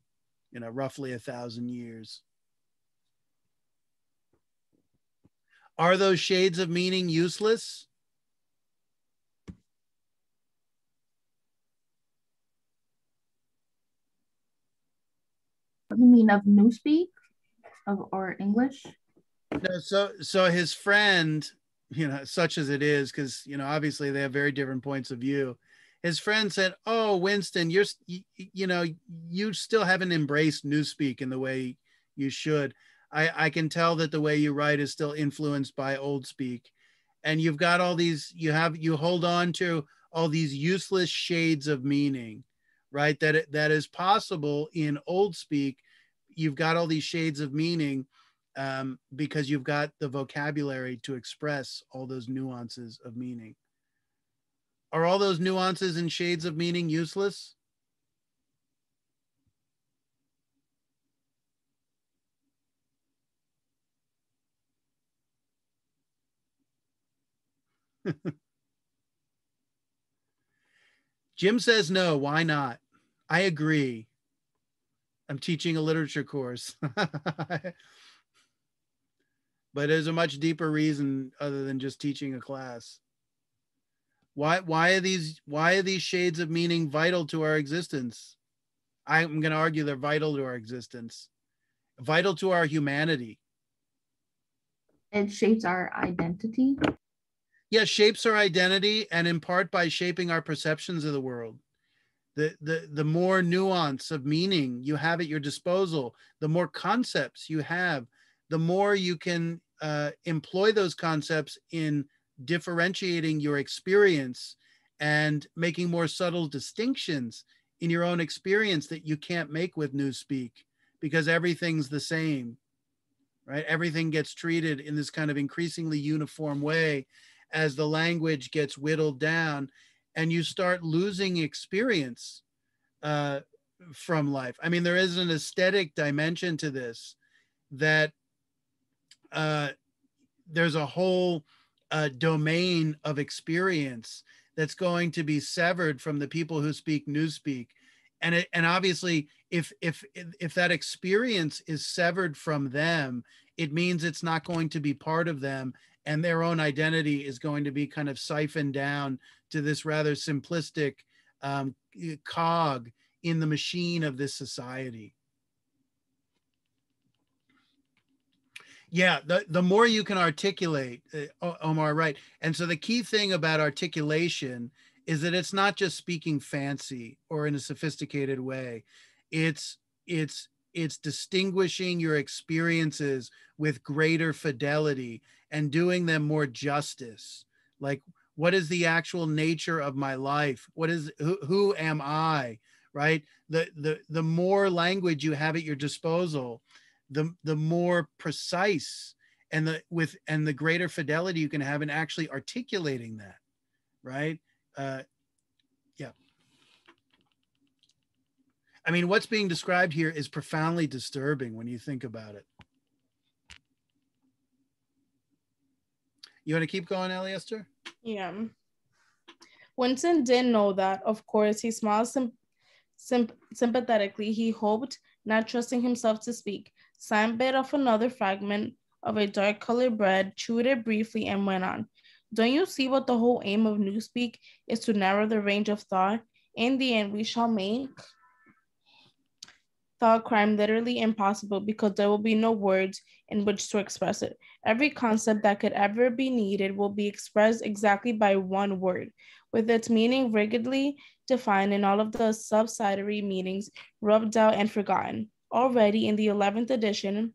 you know, roughly a thousand years. Are those shades of meaning useless? You mean of Newspeak, of or English? No, so so his friend, you know, such as it is, because you know, obviously they have very different points of view. His friend said, "Oh, Winston, you're you, you know, you still haven't embraced Newspeak in the way you should. I, I can tell that the way you write is still influenced by old speak. And you've got all these, you have, you hold on to all these useless shades of meaning, right? That, that is possible in old speak. You've got all these shades of meaning um, because you've got the vocabulary to express all those nuances of meaning. Are all those nuances and shades of meaning useless? Jim says no. Why not? I agree. I'm teaching a literature course. but there's a much deeper reason other than just teaching a class. Why why are these why are these shades of meaning vital to our existence? I'm going to argue they're vital to our existence. Vital to our humanity. It shapes our identity yeah, shapes our identity and in part by shaping our perceptions of the world. The, the, the more nuance of meaning you have at your disposal, the more concepts you have, the more you can uh, employ those concepts in differentiating your experience and making more subtle distinctions in your own experience that you can't make with Newspeak because everything's the same, right? Everything gets treated in this kind of increasingly uniform way as the language gets whittled down and you start losing experience uh, from life. I mean, there is an aesthetic dimension to this that uh, there's a whole uh, domain of experience that's going to be severed from the people who speak newspeak and it, and obviously if if if that experience is severed from them it means it's not going to be part of them and their own identity is going to be kind of siphoned down to this rather simplistic um, cog in the machine of this society. Yeah, the, the more you can articulate, uh, Omar, right. And so the key thing about articulation is that it's not just speaking fancy or in a sophisticated way. It's it's it's distinguishing your experiences with greater fidelity and doing them more justice like what is the actual nature of my life what is who, who am i right the the the more language you have at your disposal the the more precise and the with and the greater fidelity you can have in actually articulating that right uh, yeah. I mean, what's being described here is profoundly disturbing when you think about it. You want to keep going, Esther? Yeah. Winston didn't know that. Of course, he smiled sim- sim- sympathetically. He hoped, not trusting himself to speak. Sam bit off another fragment of a dark colored bread, chewed it briefly, and went on. Don't you see what the whole aim of Newspeak is to narrow the range of thought? In the end, we shall make thought crime literally impossible because there will be no words in which to express it. Every concept that could ever be needed will be expressed exactly by one word, with its meaning rigidly defined and all of the subsidiary meanings rubbed out and forgotten. Already in the 11th edition,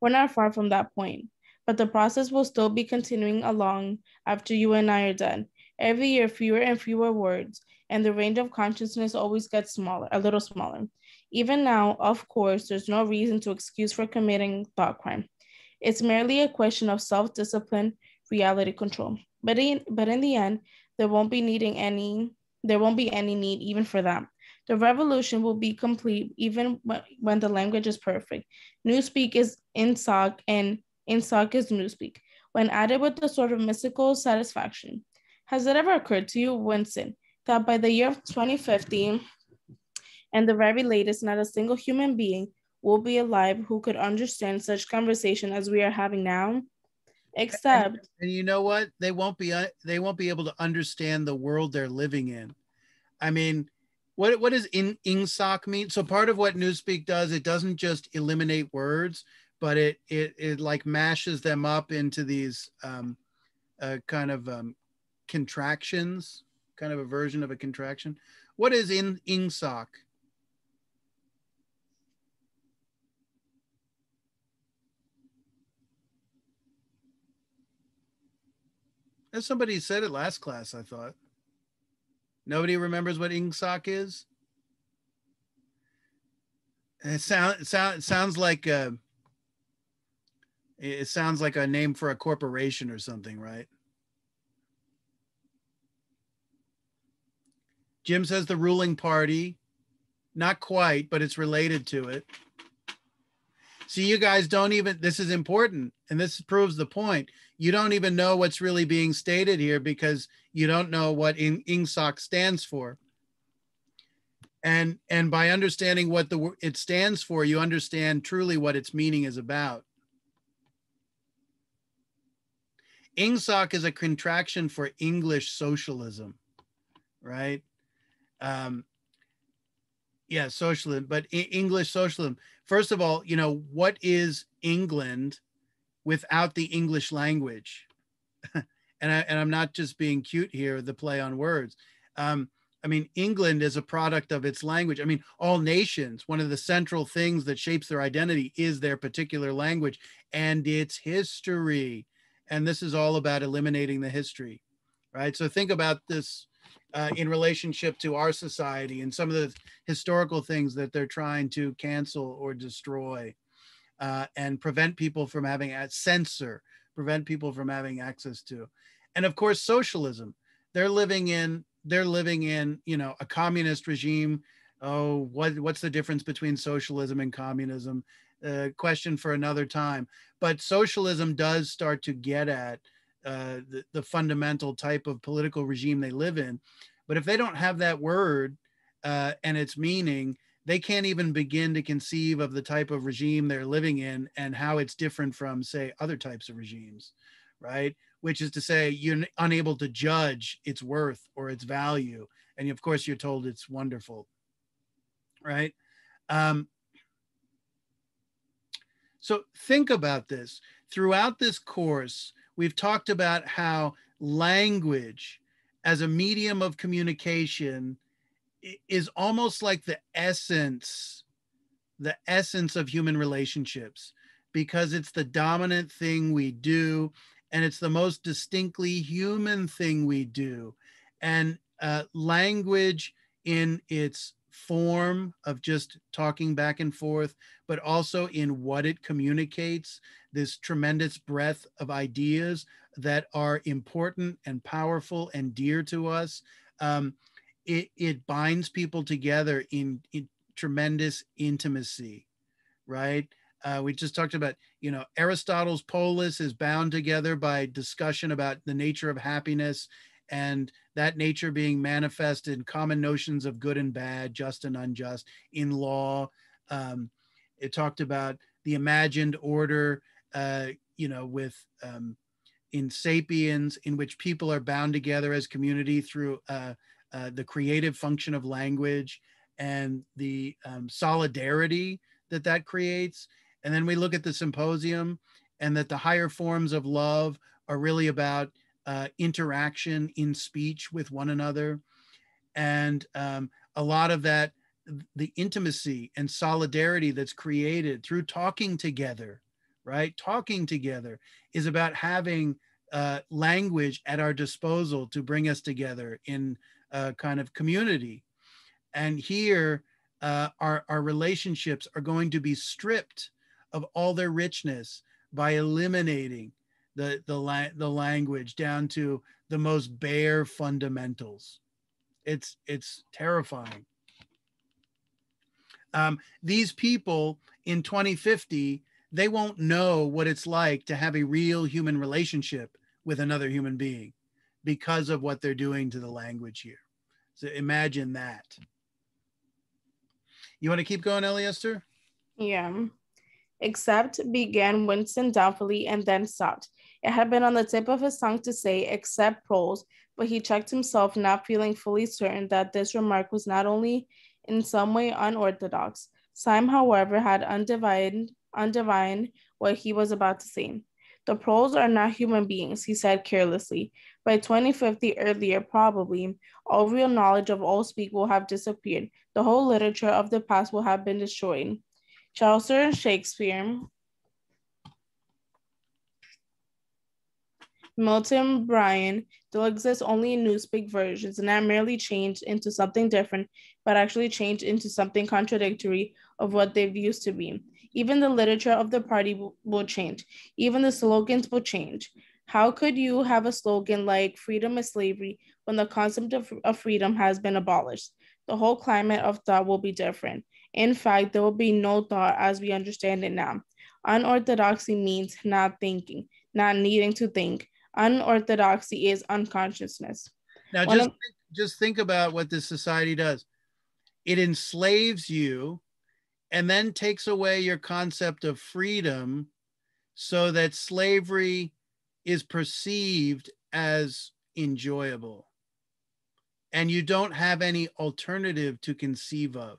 we're not far from that point, but the process will still be continuing along after you and I are done. Every year, fewer and fewer words, and the range of consciousness always gets smaller, a little smaller. Even now, of course, there's no reason to excuse for committing thought crime. It's merely a question of self-discipline, reality control. But in, but in the end, there won't be needing any, there won't be any need even for that. The revolution will be complete even when the language is perfect. Newspeak is INGSOC and INGSOC is Newspeak. When added with a sort of mystical satisfaction. Has it ever occurred to you, Winston, that by the year of 2050, and the very latest, not a single human being will be alive who could understand such conversation as we are having now except and, and, you know what? They won't be uh, they won't be able to understand the world they're living in. I mean what what does in ingsoc mean? So part of what newspeak does it doesn't just eliminate words but it it, it like mashes them up into these um, uh, kind of um, contractions kind of a version of a contraction. What is in ingsoc Somebody said it last class, I thought. Nobody remembers what ingsoc is? It, sound, sounds like a, it sounds like a name for a corporation or something, right? Jim says the ruling party. Not quite, but it's related to it. See, you guys don't even, this is important, and this proves the point. You don't even know what's really being stated here because you don't know what in, INGSOC stands for. And, and by understanding what the it stands for, you understand truly what its meaning is about. INGSOC is a contraction for English socialism, right? um, yeah, socialism, but English socialism. First of all, you know, what is England without the English language? and, I, and I'm not just being cute here, the play on words. Um, I mean, England is a product of its language. I mean, all nations, one of the central things that shapes their identity is their particular language and its history. And this is all about eliminating the history, right? So think about this uh, in relationship to our society and some of the historical things that they're trying to cancel or destroy uh, and prevent people from having a censor, prevent people from having access to. And of course, socialism. They're living in they're living in you know a communist regime. Oh, what what's the difference between socialism and communism? Uh, question for another time. But socialism does start to get at uh, the, the fundamental type of political regime they live in. But if they don't have that word uh, and its meaning, they can't even begin to conceive of the type of regime they're living in and how it's different from, say, other types of regimes, right? Which is to say, you're unable to judge its worth or its value. And of course, you're told it's wonderful, right? Um, so think about this. Throughout this course, we've talked about how language as a medium of communication is almost like the essence the essence of human relationships because it's the dominant thing we do and it's the most distinctly human thing we do and uh, language in its form of just talking back and forth, but also in what it communicates, this tremendous breadth of ideas that are important and powerful and dear to us. Um, it, it binds people together in, in tremendous intimacy, right? Uh, we just talked about, you know, Aristotle's polis is bound together by discussion about the nature of happiness and that nature being manifest in common notions of good and bad, just and unjust in law. Um, it talked about the imagined order, uh, you know, with um, in Sapiens, in which people are bound together as community through uh, uh, the creative function of language and the um, solidarity that that creates. And then we look at the symposium and that the higher forms of love are really about uh, interaction in speech with one another. And um, a lot of that, the intimacy and solidarity that's created through talking together, right? Talking together is about having uh, language at our disposal to bring us together in a kind of community. And here, uh, our, our relationships are going to be stripped of all their richness by eliminating the the la- the language down to the most bare fundamentals. It's it's terrifying. Um, these people in 2050 they won't know what it's like to have a real human relationship with another human being because of what they're doing to the language here. So imagine that. You want to keep going, Eliester? Yeah. Except began Winston doubtfully and then stopped. It had been on the tip of his tongue to say, except proles, but he checked himself, not feeling fully certain that this remark was not only in some way unorthodox. Syme, however, had undivined, undivined what he was about to say. The proles are not human beings, he said carelessly. By 2050 earlier, probably, all real knowledge of Old speak will have disappeared. The whole literature of the past will have been destroyed. Chaucer and Shakespeare Milton Byron still exists only in newspeak versions and not merely changed into something different, but actually changed into something contradictory of what they've used to be. Even the literature of the party will, will change. Even the slogans will change. How could you have a slogan like freedom is slavery when the concept of, of freedom has been abolished? The whole climate of thought will be different. In fact, there will be no thought as we understand it now. Unorthodoxy means not thinking, not needing to think, unorthodoxy is unconsciousness. Now, just, of, just think about what this society does it enslaves you and then takes away your concept of freedom so that slavery is perceived as enjoyable and you don't have any alternative to conceive of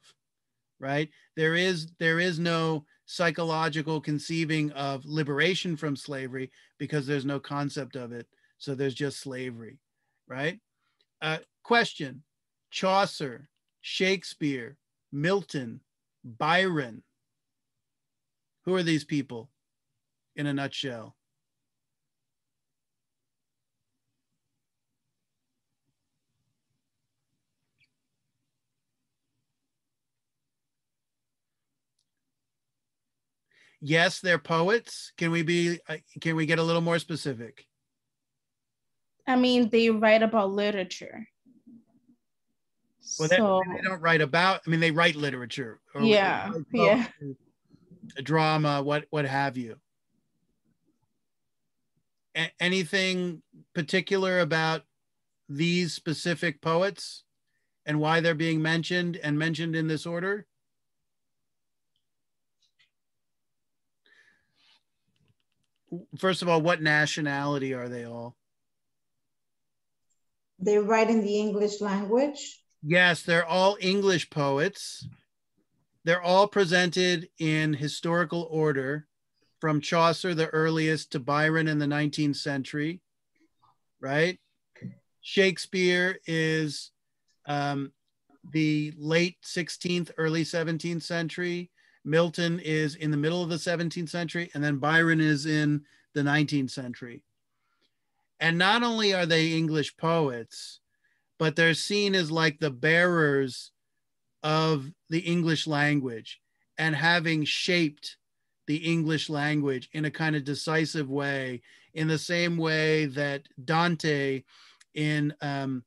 right there is there is no psychological conceiving of liberation from slavery because there's no concept of it. So there's just slavery, right? Uh, question Chaucer, Shakespeare, Milton, Byron. Who are these people in a nutshell? yes, they're poets. Can we be? Uh, can we get a little more specific? I mean, they write about literature. Well, so, they, don't write about. I mean, they write literature. yeah, yeah. Drama, what what have you? A- anything particular about these specific poets and why they're being mentioned and mentioned in this order? first of all, what nationality are they all? They write in the English language? Yes, they're all English poets. They're all presented in historical order from Chaucer, the earliest, to Byron in the 19th century, right? Shakespeare is um, the late 16th, early 17th century. Milton is in the middle of the 17th century, and then Byron is in the 19th century. And not only are they English poets, but they're seen as like the bearers of the English language and having shaped the English language in a kind of decisive way, in the same way that Dante in um,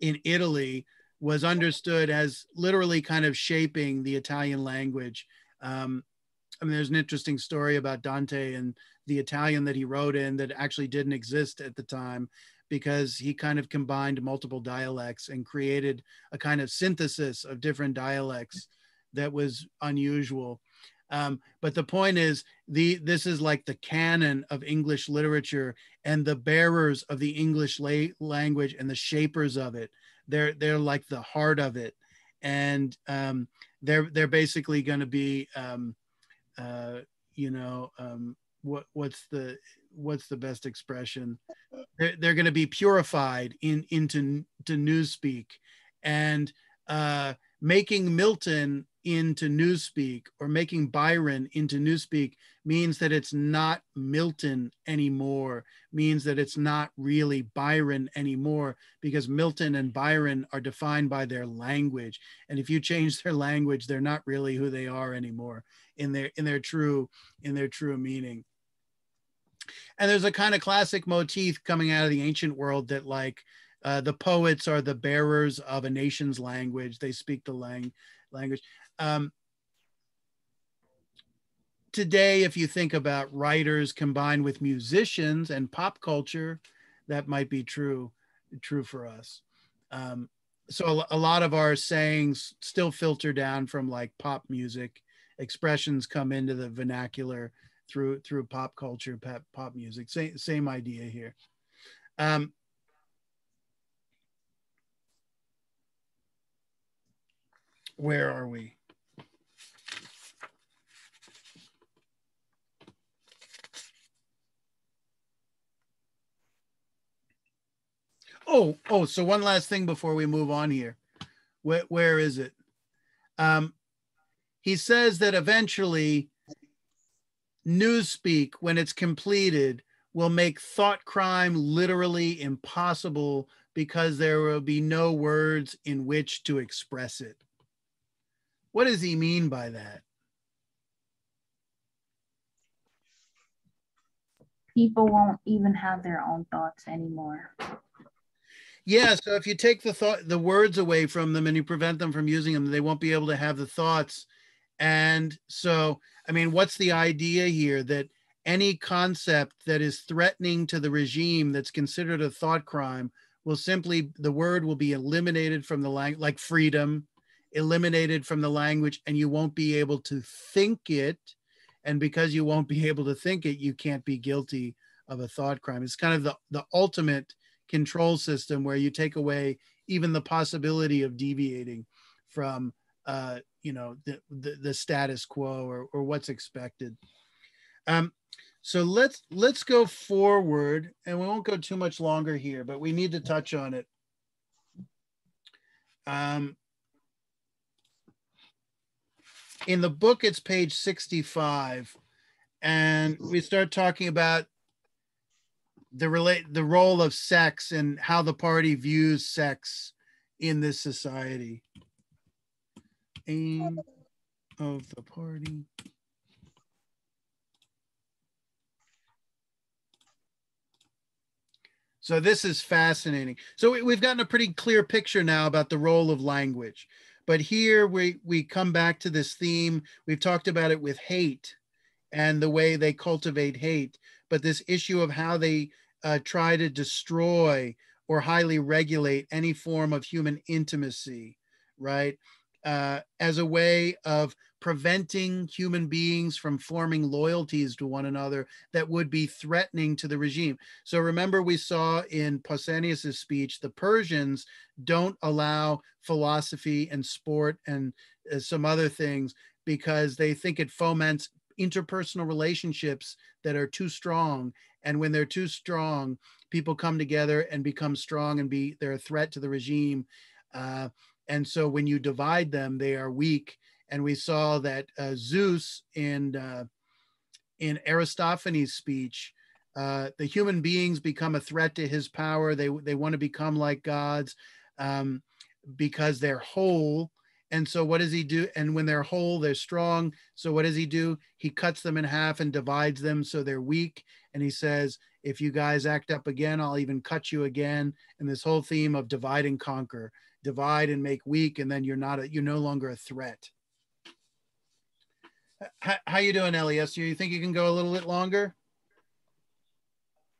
in Italy was understood as literally kind of shaping the Italian language. Um, I mean, there's an interesting story about Dante and the Italian that he wrote in that actually didn't exist at the time because he kind of combined multiple dialects and created a kind of synthesis of different dialects that was unusual. Um, but the point is, the this is like the canon of English literature and the bearers of the English la- language and the shapers of it they're they're like the heart of it, and um, they're they're basically going to be um, uh, you know um, what what's the what's the best expression? They're, they're going to be purified in into to newspeak, and uh, making Milton into Newspeak or making Byron into Newspeak means that it's not Milton anymore, means that it's not really Byron anymore, because Milton and Byron are defined by their language. And if you change their language, they're not really who they are anymore in their in their true in their true meaning. And there's a kind of classic motif coming out of the ancient world that like uh, the poets are the bearers of a nation's language. They speak the lang- language. Um, today, if you think about writers combined with musicians and pop culture, that might be true, true for us. Um, so a, a, lot of our sayings still filter down from like pop music. Expressions come into the vernacular through through pop culture, pop, pop music. Same same idea here. Um, where are we? Oh, oh, so one last thing before we move on here. Where, where is it? Um, he says that eventually Newspeak, when it's completed, will make thought crime literally impossible because there will be no words in which to express it. What does he mean by that? People won't even have their own thoughts anymore. Yeah, so if you take the thought the words away from them and you prevent them from using them, they won't be able to have the thoughts. And so, I mean, what's the idea here that any concept that is threatening to the regime that's considered a thought crime will simply the word will be eliminated from the language like freedom eliminated from the language and you won't be able to think it. And because you won't be able to think it you can't be guilty of a thought crime. It's kind of the, the ultimate control system where you take away even the possibility of deviating from uh, you know the, the, the status quo or, or what's expected. Um, so let's let's go forward and we won't go too much longer here but we need to touch on it. Um, in the book it's page 65 and we start talking about the relate the role of sex and how the party views sex in this society aim of the party So this is fascinating. So we, have gotten a pretty clear picture now about the role of language. But here we, we come back to this theme. We've talked about it with hate and the way they cultivate hate, but this issue of how they uh, try to destroy or highly regulate any form of human intimacy, right? Uh, as a way of preventing human beings from forming loyalties to one another that would be threatening to the regime. So remember, we saw in Pausanias' speech, the Persians don't allow philosophy and sport and uh, some other things because they think it foments interpersonal relationships that are too strong and when they're too strong people come together and become strong and be they're a threat to the regime uh, and so when you divide them they are weak and we saw that uh, Zeus in uh, in Aristophanes' speech, uh, the human beings become a threat to his power. They they want to become like gods um, because they're whole. And so, what does he do? And when they're whole, they're strong. So, what does he do? He cuts them in half and divides them so they're weak. And he says, If you guys act up again, I'll even cut you again. And this whole theme of divide and conquer, divide and make weak, and then you're not a, you're no longer a threat. How, how you doing, Elias? Do you think you can go a little bit longer?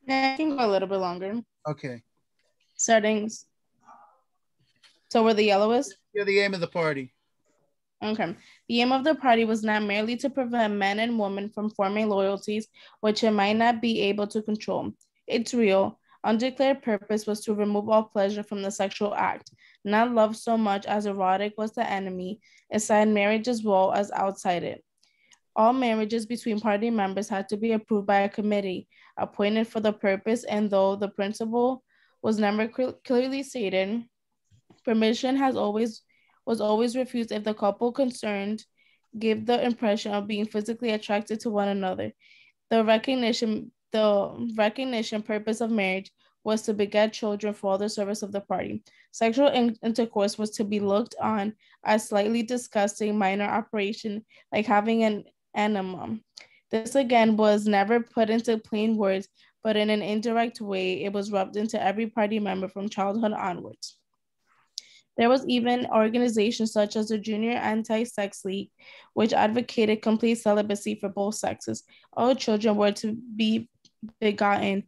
Yeah, I can go a little bit longer. Okay. Settings. So where the yellow is? Yeah, the aim of the party. Okay. The aim of the party was not merely to prevent men and women from forming loyalties which it might not be able to control. Its real, undeclared purpose was to remove all pleasure from the sexual act, not love so much as erotic was the enemy, inside marriage as well as outside it. All marriages between party members had to be approved by a committee appointed for the purpose, and though the principle was never cl- clearly stated, permission has always was always refused if the couple concerned gave the impression of being physically attracted to one another. The recognition the recognition purpose of marriage was to beget children for all the service of the party. Sexual in- intercourse was to be looked on as slightly disgusting minor operation, like having an enema. This again was never put into plain words, but in an indirect way, it was rubbed into every party member from childhood onwards. There was even organizations such as the Junior Anti-Sex League, which advocated complete celibacy for both sexes. All children were to be begotten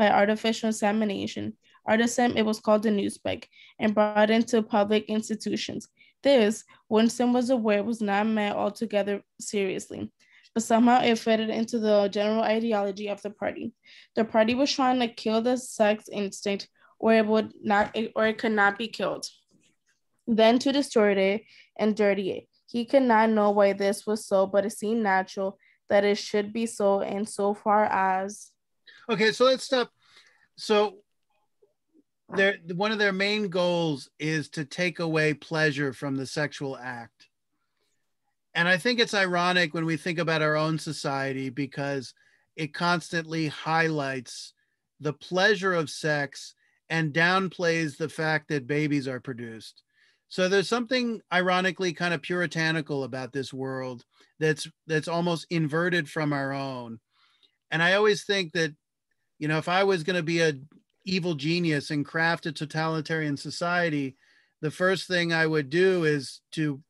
by artificial insemination. Artsem, it was called the Newspeak, and brought into public institutions. This, Winston was aware, was not meant altogether seriously, but somehow it fitted into the general ideology of the party. The party was trying to kill the sex instinct, or it would not, or it could not be killed. Then to distort it and dirty it. He could not know why this was so, but it seemed natural that it should be so, and so far as. Okay, so let's stop. So their one of their main goals is to take away pleasure from the sexual act. And I think it's ironic when we think about our own society because it constantly highlights the pleasure of sex and downplays the fact that babies are produced. So there's something ironically kind of puritanical about this world that's that's almost inverted from our own. And I always think that you know if I was going to be a evil genius and craft a totalitarian society, the first thing I would do is to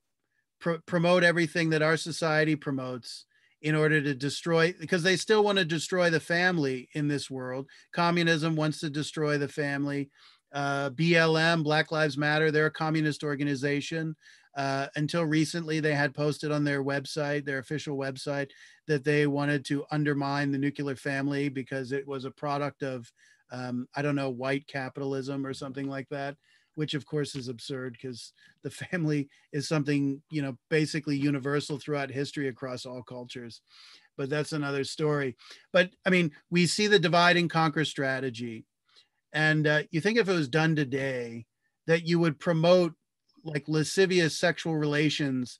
pr- promote everything that our society promotes in order to destroy because they still want to destroy the family in this world. Communism wants to destroy the family. Uh, blm black lives matter they're a communist organization uh, until recently they had posted on their website their official website that they wanted to undermine the nuclear family because it was a product of um, i don't know white capitalism or something like that which of course is absurd because the family is something you know basically universal throughout history across all cultures. But that's another story. But i mean we see the divide and conquer strategy. And uh, you think if it was done today that you would promote like lascivious sexual relations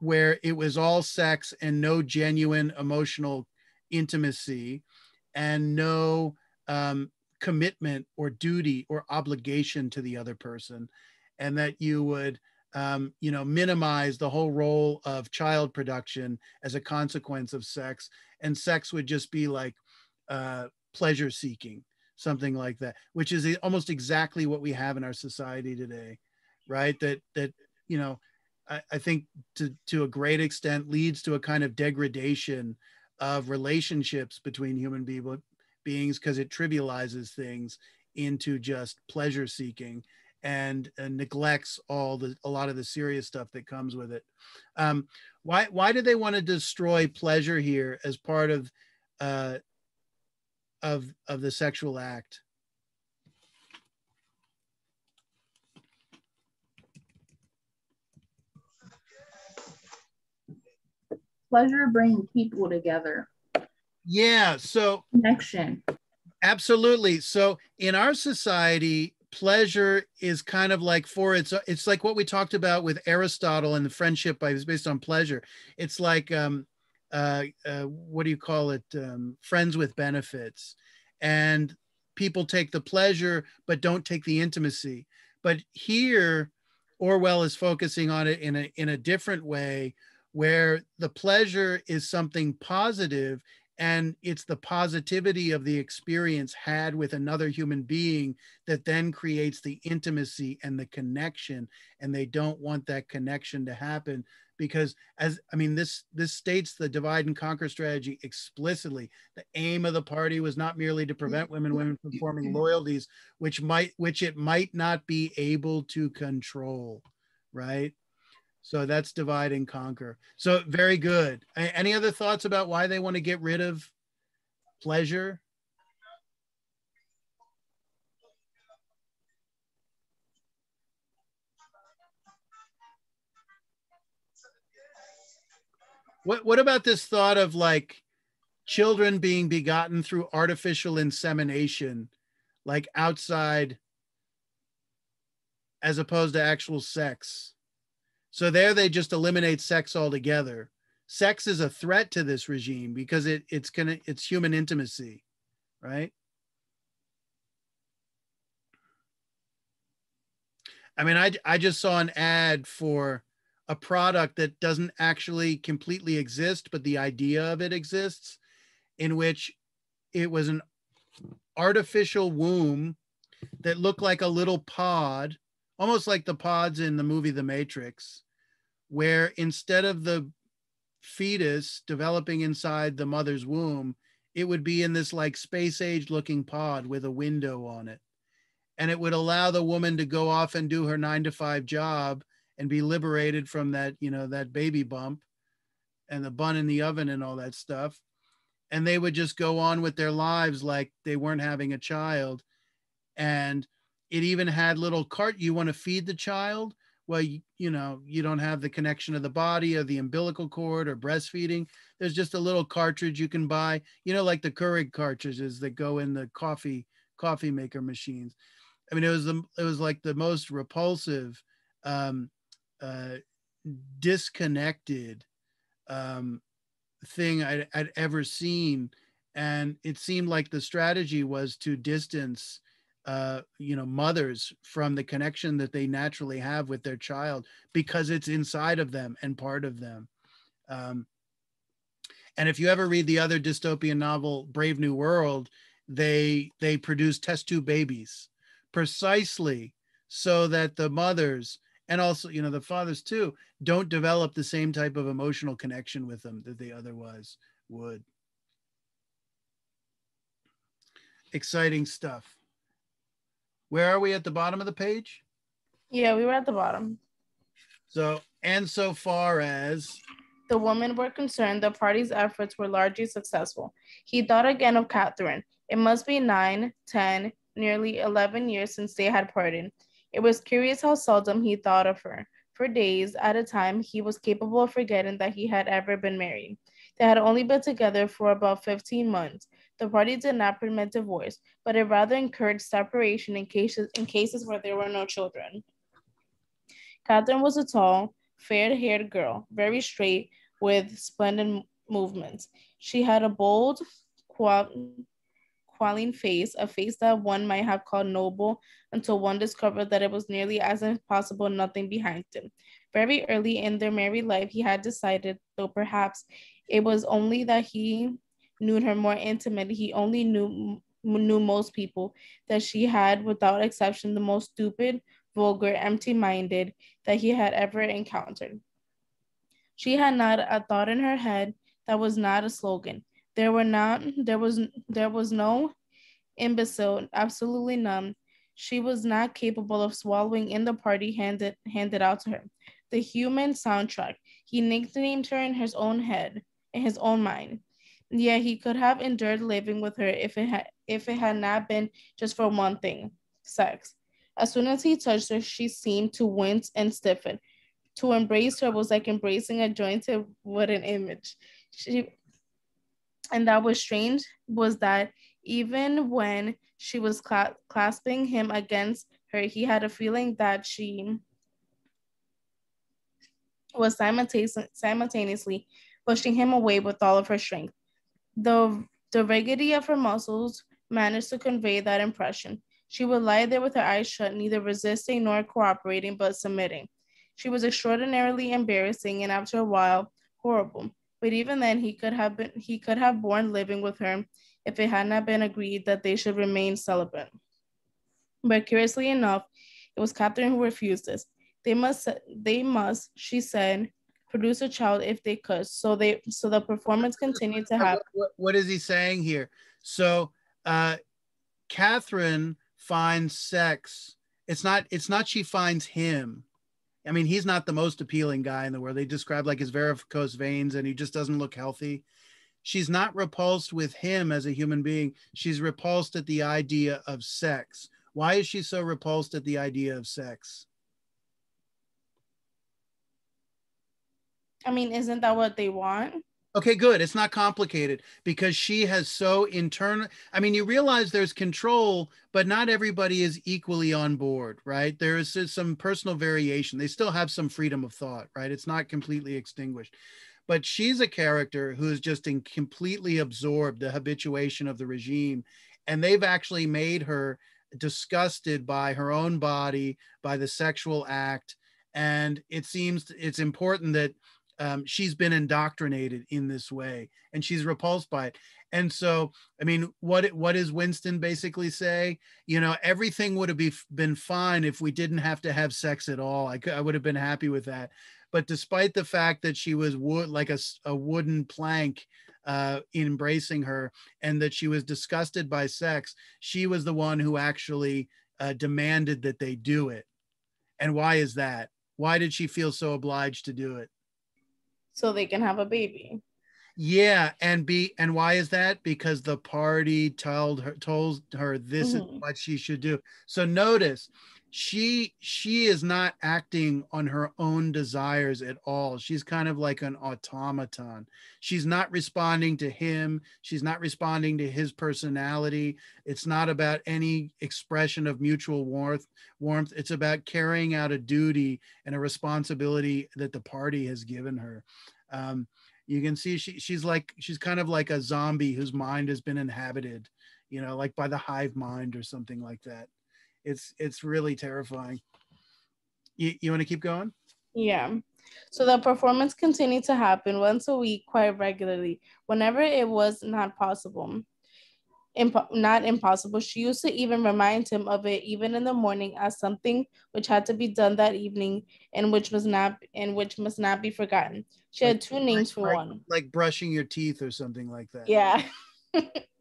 where it was all sex and no genuine emotional intimacy and no um, commitment or duty or obligation to the other person. And that you would um, you know minimize the whole role of child production as a consequence of sex. And sex would just be like uh, pleasure seeking something like that which is almost exactly what we have in our society today right that that you know I, I think to to a great extent leads to a kind of degradation of relationships between human people beings because it trivializes things into just pleasure seeking and, and, neglects all the a lot of the serious stuff that comes with it. Um, why why do they want to destroy pleasure here as part of uh, of of the sexual act? Pleasure brings people together. Yeah. So connection. Absolutely. So in our society, pleasure is kind of like for it's it's like what we talked about with Aristotle and the friendship by based on pleasure. It's like um uh, uh what do you call it? Um, friends with benefits. And people take the pleasure but don't take the intimacy. But here Orwell is focusing on it in a in a different way where the pleasure is something positive and it's the positivity of the experience had with another human being that then creates the intimacy and the connection. And they don't want that connection to happen because as i mean this this states the divide and conquer strategy explicitly. The aim of the party was not merely to prevent women women from forming loyalties which might which it might not be able to control right so that's divide and conquer. So very good. Any other thoughts about why they want to get rid of pleasure? What what about this thought of like children being begotten through artificial insemination, like outside as opposed to actual sex? So there they just eliminate sex altogether. Sex is a threat to this regime because it, it's gonna it's human intimacy, right? I mean, I, I just saw an ad for a product that doesn't actually completely exist, but the idea of it exists, in which it was an artificial womb that looked like a little pod almost like the pods in the movie The Matrix, where instead of the fetus developing inside the mother's womb, it would be in this like space age looking pod with a window on it. And it would allow the woman to go off and do her nine to five job and be liberated from that, you know, that baby bump and the bun in the oven and all that stuff. And they would just go on with their lives like they weren't having a child. And it even had little cart. You want to feed the child? Well, you, you know, you don't have the connection of the body or the umbilical cord or breastfeeding. There's just a little cartridge you can buy, you know, like the Keurig cartridges that go in the coffee coffee maker machines. I mean, it was the it was like the most repulsive, um, uh, disconnected um, thing I'd, I'd ever seen and it seemed like the strategy was to distance uh, you know mothers from the connection that they naturally have with their child because it's inside of them and part of them. Um, and if you ever read the other dystopian novel brave new world they they produce test tube babies precisely so that the mothers and also you know the fathers too don't develop the same type of emotional connection with them that they otherwise would. Exciting stuff where are we at the bottom of the page yeah we were at the bottom so and so far as the women were concerned the party's efforts were largely successful he thought again of catherine it must be nine, ten, nearly 11 years since they had parted. It was curious how seldom he thought of her. For days at a time, he was capable of forgetting that he had ever been married. They had only been together for about 15 months. The party did not permit divorce, but it rather encouraged separation in cases, in cases where there were no children. Catherine was a tall, fair-haired girl, very straight, with splendid movements. She had a bold, qualing face, a face that one might have called noble until one discovered that it was nearly as impossible nothing behind him. Very early in their married life, he had decided, though perhaps it was only that he knew her more intimately, he only knew knew most people that she had, without exception, the most stupid, vulgar, empty-minded that he had ever encountered. She had not a thought in her head that was not a slogan. There were not there was there was no imbecile, absolutely none. She was not capable of swallowing in the party handed handed out to her. The human soundtrack. He nicknamed her in his own head, in his own mind. Yeah, he could have endured living with her if it had if it had not been just for one thing, sex. As soon as he touched her, she seemed to wince and stiffen. To embrace her was like embracing a jointed wooden image. She and that was strange was that even when she was cla- clasping him against her, he had a feeling that she was simultaneously pushing him away with all of her strength. The, rigidity of her muscles managed to convey that impression. She would lie there with her eyes shut, neither resisting nor cooperating, but submitting. She was extraordinarily embarrassing and after a while, horrible. But even then, he could have been he could have borne living with her if it had not been agreed that they should remain celibate. But curiously enough, it was Catherine who refused this. They must they must, she said, produce a child if they could. So they so the performance continued to happen. What, what is he saying here? So uh Catherine finds sex. It's not it's not she finds him. I mean, he's not the most appealing guy in the world. They describe like his varicose veins and he just doesn't look healthy. She's not repulsed with him as a human being. She's repulsed at the idea of sex. Why is she so repulsed at the idea of sex? I mean, isn't that what they want? Okay, good. It's not complicated because she has so internal. I mean, you realize there's control, but not everybody is equally on board, right? There is some personal variation. They still have some freedom of thought, right? It's not completely extinguished. But she's a character who's just in completely absorbed the habituation of the regime. And they've actually made her disgusted by her own body, by the sexual act. And it seems it's important that um, she's been indoctrinated in this way and she's repulsed by it. And so i mean what what does winston basically say? You know everything would have be, been fine if we didn't have to have sex at all. I, I would have been happy with that. But despite the fact that she was wood like a, a wooden plank uh, embracing her and that she was disgusted by sex she was the one who actually uh, demanded that they do it. And why is that? Why did she feel so obliged to do it so they can have a baby. Yeah, and be and why is that? Because the party told her told her this mm-hmm. is what she should do. So notice she she is not acting on her own desires at all. She's kind of like an automaton. She's not responding to him. She's not responding to his personality. It's not about any expression of mutual warmth warmth. It's about carrying out a duty and a responsibility that the party has given her. Um, You can see she she's like she's kind of like a zombie whose mind has been inhabited, you know, like by the hive mind or something like that. It's it's really terrifying. You you want to keep going? Yeah. So the performance continued to happen once a week quite regularly, whenever it was not possible. Imp- not impossible. She used to even remind him of it even in the morning as something which had to be done that evening and which was not and which must not be forgotten. She like, had two names for like, one. Like brushing your teeth or something like that. Yeah.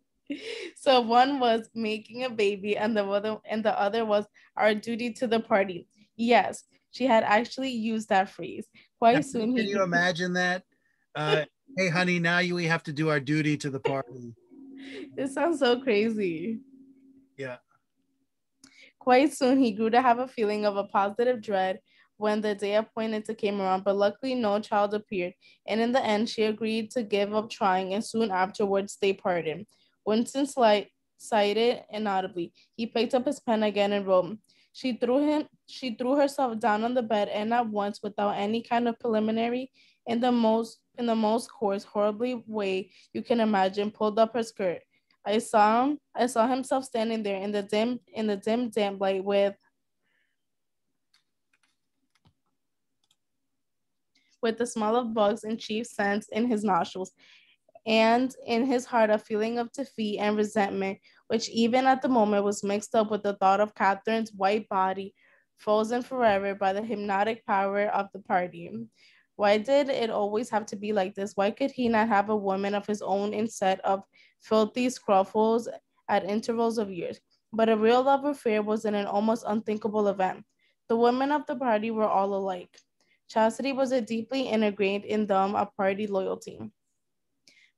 so one was making a baby and the other and the other was our duty to the party. Yes, she had actually used that phrase. Quite soon. Can you imagine that? Uh, hey, honey, now you we have to do our duty to the party. It sounds so crazy. Yeah. Quite soon, he grew to have a feeling of a positive dread when the day appointed to came around, but luckily no child appeared. And in the end, she agreed to give up trying, and soon afterwards they parted. Winston Slight sighed inaudibly. He picked up his pen again and wrote. She threw him. She threw herself down on the bed, and at once, without any kind of preliminary, in the most in the most coarse, horribly way you can imagine, pulled up her skirt. I saw him. I saw himself standing there in the dim in the dim damp light with with the smell of bugs and cheap scents in his nostrils, and in his heart a feeling of defeat and resentment, which even at the moment was mixed up with the thought of Catherine's white body, frozen forever by the hypnotic power of the party. Why did it always have to be like this? Why could he not have a woman of his own instead of filthy scruffles at intervals of years? But a real love affair was an almost unthinkable event. The women of the party were all alike. Chastity was a deeply integrated in them a party loyalty.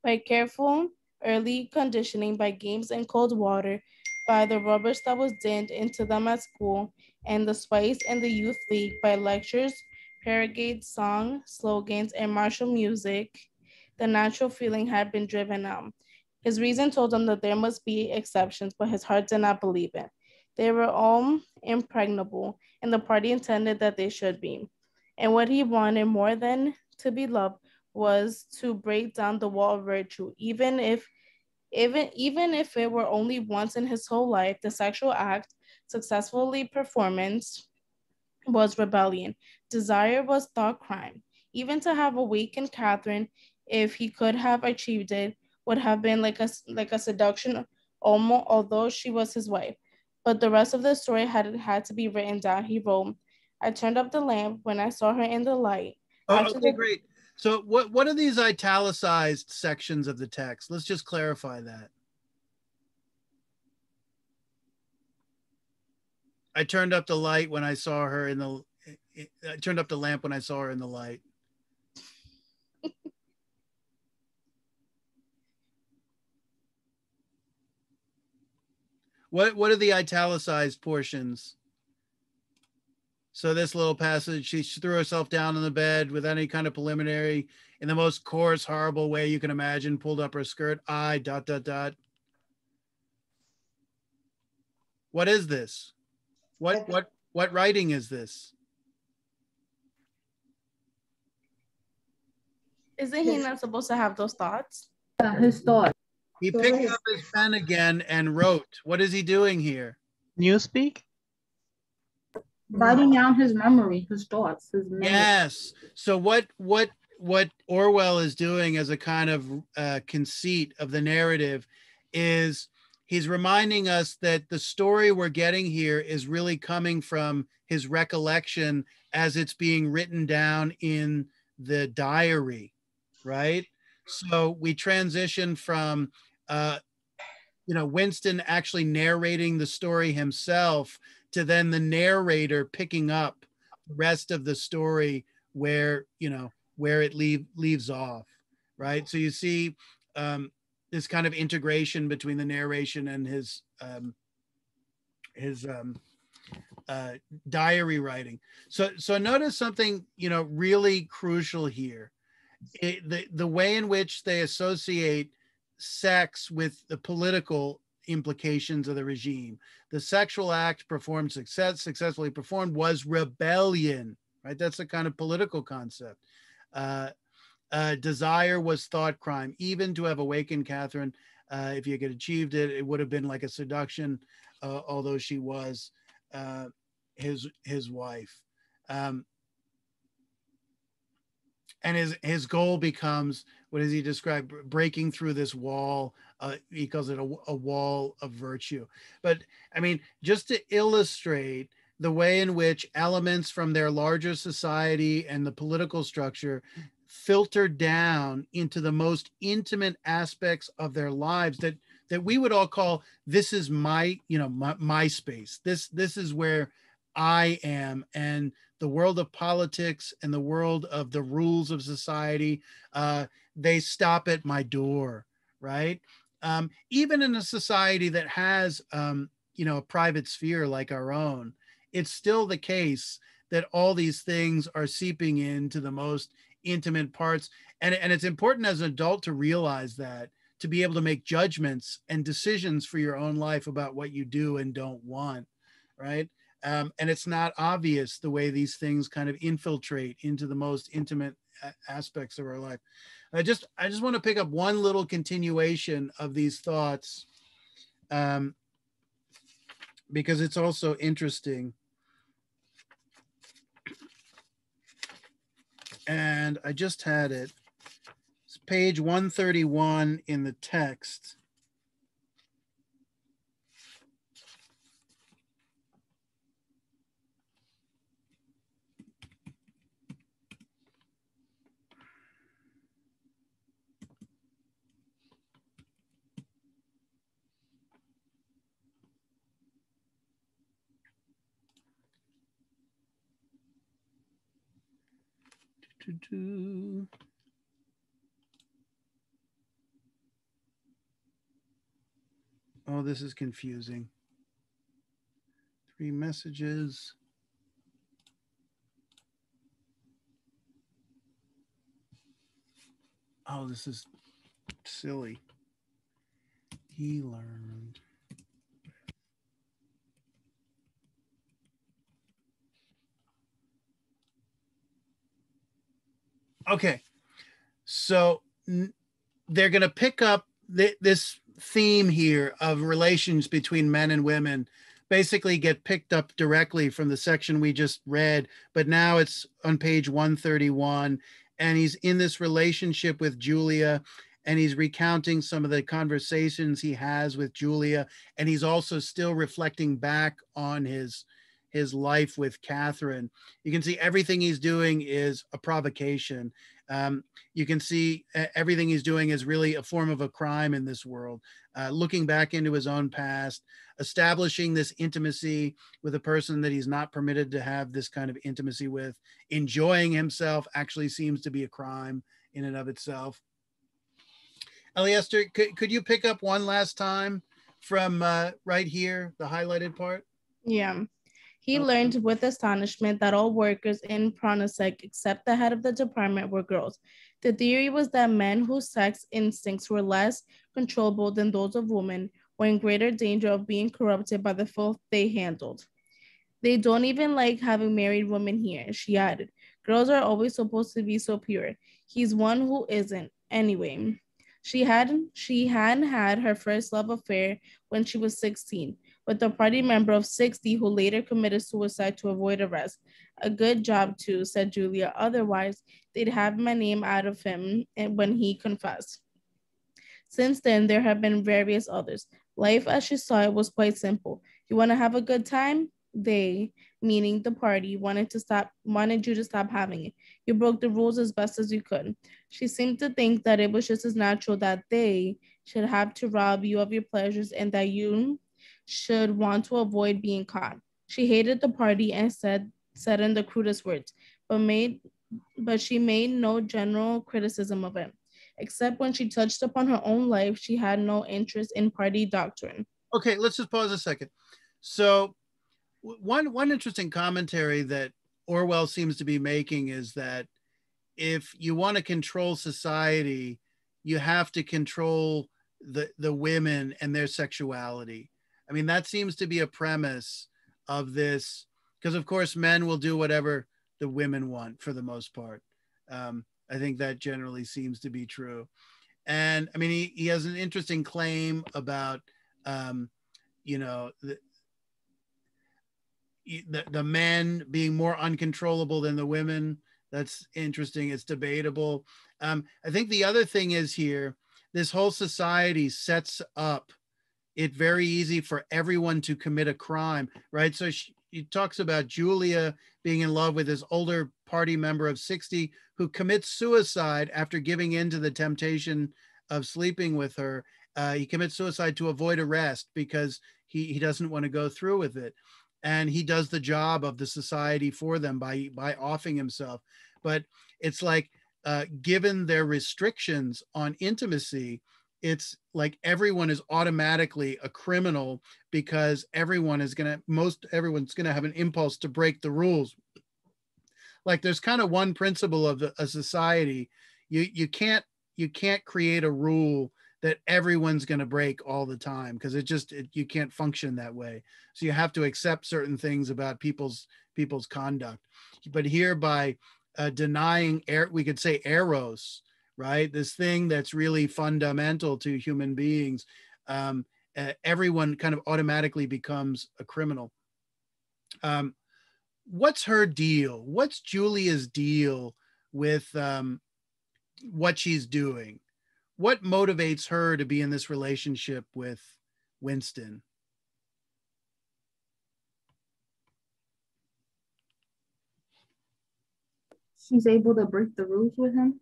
By careful early conditioning, by games in cold water, by the rubbish that was dinned into them at school, and the spice in the youth league, by lectures Harrogate song, slogans, and martial music, the natural feeling had been driven out. His reason told him that there must be exceptions, but his heart did not believe it. They were all impregnable, and the party intended that they should be. And what he wanted more than to be loved was to break down the wall of virtue, even if even even if it were only once in his whole life, the sexual act successfully performed was rebellion. Desire was thought crime. Even to have awakened Catherine, if he could have achieved it, would have been like a, like a seduction, almost, although she was his wife. But the rest of the story had had to be written down. He wrote, I turned up the lamp when I saw her in the light. Oh, okay, the- great. So what, what are these italicized sections of the text? Let's just clarify that. I turned up the light when I saw her in the. I turned up the lamp when I saw her in the light. what what are the italicized portions? So this little passage, she threw herself down on the bed with any kind of preliminary, in the most coarse, horrible way you can imagine, pulled up her skirt. I dot dot dot. What is this? What what what writing is this? Isn't he not supposed to have those thoughts? Yeah, his thoughts. He picked up his pen again and wrote. What is he doing here? Newspeak? Writing down his memory, his thoughts, his memory. Yes. So what what what Orwell is doing as a kind of uh, conceit of the narrative is he's reminding us that the story we're getting here is really coming from his recollection as it's being written down in the diary, right? So we transition from, uh, you know, Winston actually narrating the story himself to then the narrator picking up the rest of the story where, you know, where it leave, leaves off, right? So you see, um, this kind of integration between the narration and his um, his um, uh, diary writing. So so notice something you know really crucial here. It, the the way in which they associate sex with the political implications of the regime. The sexual act performed success successfully performed was rebellion, right? That's a kind of political concept. Uh, Uh, desire was thought crime. Even to have awakened Catherine, uh, if you had achieved it, it would have been like a seduction, uh, although she was uh, his his wife. Um, and his his goal becomes what does he describe? Breaking through this wall uh, he calls it a, a wall of virtue. But i mean just to illustrate the way in which elements from their larger society and the political structure filter down into the most intimate aspects of their lives that that we would all call this is my you know my, my space. This this is where i am. And the world of politics and the world of the rules of society, uh, they stop at my door, right? Um, even in a society that has, um, you know, a private sphere like our own, it's still the case that all these things are seeping into the most intimate parts. And, and it's important as an adult to realize that, to be able to make judgments and decisions for your own life about what you do and don't want, right? Um, and it's not obvious the way these things kind of infiltrate into the most intimate aspects of our life. I just I just want to pick up one little continuation of these thoughts um, because it's also interesting. And I just had it. It's page 131 in the text. Do. Oh, this is confusing. Three messages. Oh, this is silly. He learned. Okay. So they're going to pick up th- this theme here of relations between men and women basically get picked up directly from the section we just read, but now it's on page 131 and he's in this relationship with Julia and he's recounting some of the conversations he has with Julia and he's also still reflecting back on his his life with Catherine. You can see everything he's doing is a provocation. Um, you can see everything he's doing is really a form of a crime in this world. Uh, looking back into his own past, establishing this intimacy with a person that he's not permitted to have this kind of intimacy with, enjoying himself actually seems to be a crime in and of itself. Eliester, could, could you pick up one last time from uh, right here, the highlighted part? Yeah. He okay. learned with astonishment that all workers in Pornosec, except the head of the department, were girls. The theory was that men whose sex instincts were less controllable than those of women were in greater danger of being corrupted by the filth they handled. They don't even like having married women here, she added. Girls are always supposed to be so pure. He's one who isn't. Anyway, she had she had had her first love affair when she was 16 with a party member of 60 who later committed suicide to avoid arrest. A good job, too, said Julia. Otherwise, they'd have my name out of him when he confessed. Since then, there have been various others. Life as she saw it was quite simple. You want to have a good time? They, meaning the party, wanted to stop wanted you to stop having it. You broke the rules as best as you could. She seemed to think that it was just as natural that they should have to rob you of your pleasures and that you should want to avoid being caught. She hated the party and said said in the crudest words, but made but she made no general criticism of it. Except when she touched upon her own life, she had no interest in party doctrine. Okay, let's just pause a second. So one one interesting commentary that Orwell seems to be making is that if you want to control society, you have to control the the women and their sexuality. I mean, that seems to be a premise of this, because of course men will do whatever the women want for the most part. Um, I think that generally seems to be true. And I mean, he, he has an interesting claim about, um, you know, the, the, the men being more uncontrollable than the women. That's interesting. It's debatable. Um, I think the other thing is here, this whole society sets up it very easy for everyone to commit a crime, right? So she, he talks about Julia being in love with his older party member of 60 who commits suicide after giving in to the temptation of sleeping with her. Uh, he commits suicide to avoid arrest because he, he doesn't want to go through with it. And he does the job of the society for them by, by offing himself. But it's like, uh, given their restrictions on intimacy, it's like everyone is automatically a criminal because everyone is going to most everyone's going to have an impulse to break the rules. Like there's kind of one principle of a society you you can't you can't create a rule that everyone's going to break all the time because it just it, you can't function that way. So you have to accept certain things about people's people's conduct. But here by uh, denying air we could say eros right? This thing that's really fundamental to human beings. Um, uh, everyone kind of automatically becomes a criminal. Um, what's her deal? What's Julia's deal with um, what she's doing? What motivates her to be in this relationship with Winston? She's able to break the rules with him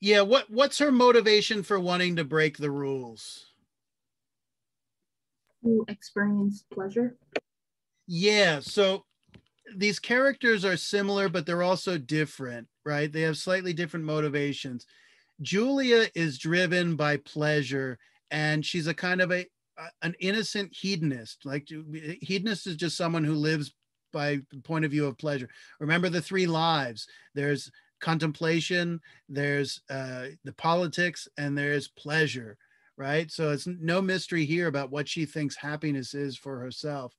yeah what what's her motivation for wanting to break the rules? To experience pleasure? Yeah so these characters are similar but they're also different right? They have slightly different motivations. Julia is driven by pleasure and she's a kind of a an innocent hedonist. Like hedonist is just someone who lives by the point of view of pleasure. Remember the three lives. There's contemplation, there's uh, the politics, and there's pleasure, right? So it's no mystery here about what she thinks happiness is for herself.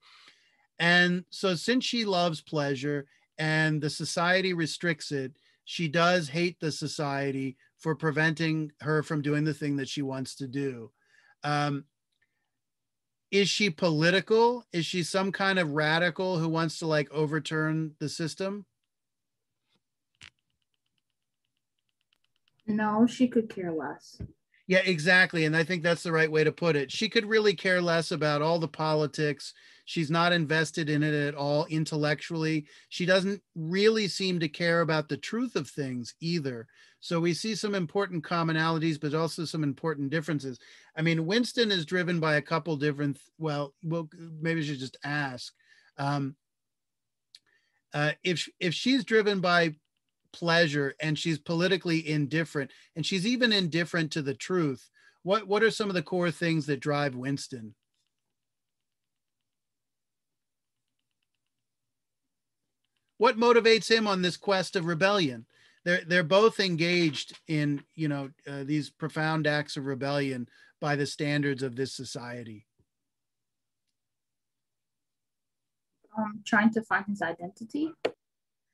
And so, since she loves pleasure and the society restricts it, she does hate the society for preventing her from doing the thing that she wants to do. Um, is she political? Is she some kind of radical who wants to like overturn the system? No, she could care less. Yeah, exactly. And I think that's the right way to put it. She could really care less about all the politics. She's not invested in it at all intellectually. She doesn't really seem to care about the truth of things either. So we see some important commonalities, but also some important differences. I mean, Winston is driven by a couple different, well, well maybe I should just ask. Um, uh, if if she's driven by pleasure and she's politically indifferent and she's even indifferent to the truth. What what are some of the core things that drive winston? What motivates him on this quest of rebellion? They're they're both engaged in you know uh, these profound acts of rebellion by the standards of this society. Um, trying to find his identity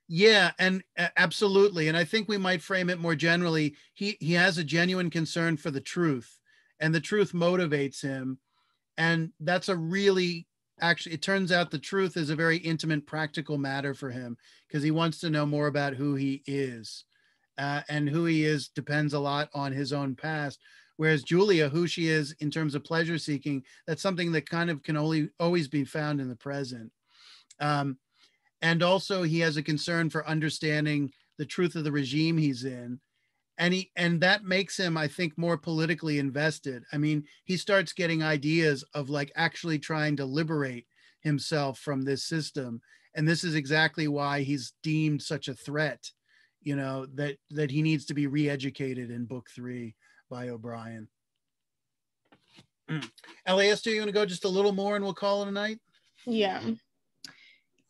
yeah, and absolutely. And I think we might frame it more generally. He he has a genuine concern for the truth, and the truth motivates him. And that's a really actually it turns out the truth is a very intimate practical matter for him because he wants to know more about who he is. Uh, and who he is depends a lot on his own past. Whereas Julia, who she is in terms of pleasure seeking, that's something that kind of can only always be found in the present. Um, and also he has a concern for understanding the truth of the regime he's in. And he and that makes him i think more politically invested. I mean he starts getting ideas of like actually trying to liberate himself from this system. And this is exactly why he's deemed such a threat you know that that he needs to be re-educated in book three by o'brien. Mm. las do you want to go just a little more and we'll call it a night? Yeah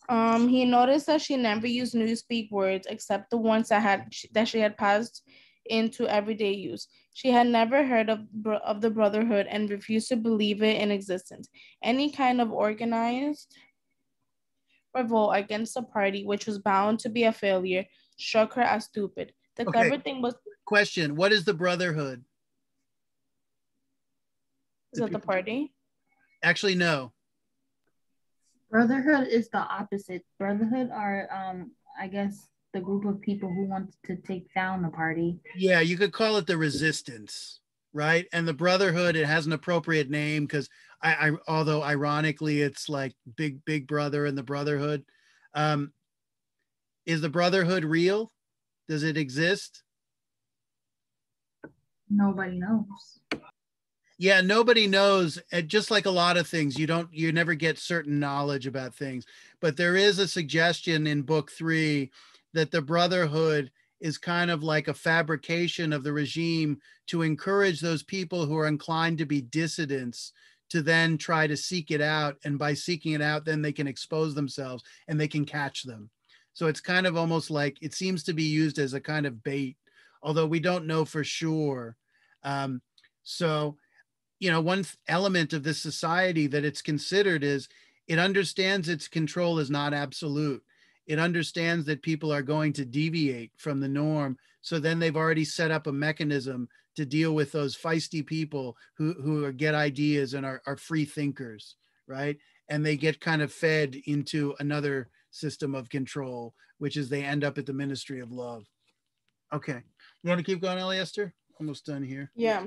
um, he noticed that she never used newspeak words except the ones that had that she had passed into everyday use. She had never heard of, of the Brotherhood and refused to believe it in existence. Any kind of organized revolt against the party, which was bound to be a failure, struck her as stupid. The okay. clever thing was question: What is the Brotherhood? Is that the party? Actually, no. Brotherhood is the opposite. Brotherhood are, um, I guess, the group of people who want to take down the party. Yeah, you could call it the resistance, right? And the Brotherhood, it has an appropriate name because I, I, although ironically, it's like Big Big Brother and the Brotherhood. Um, is the Brotherhood real? Does it exist? Nobody knows. Yeah, nobody knows. And just like a lot of things, you don't, you never get certain knowledge about things. But there is a suggestion in book three that the Brotherhood is kind of like a fabrication of the regime to encourage those people who are inclined to be dissidents to then try to seek it out. And by seeking it out, then they can expose themselves and they can catch them. So it's kind of almost like it seems to be used as a kind of bait, although we don't know for sure. Um, so, you know, one element of this society that it's considered is it understands its control is not absolute. It understands that people are going to deviate from the norm. So then they've already set up a mechanism to deal with those feisty people who, who get ideas and are, are free thinkers, right? And they get kind of fed into another system of control, which is they end up at the Ministry of Love. Okay. You want to keep going, Esther? Almost done here. Yeah.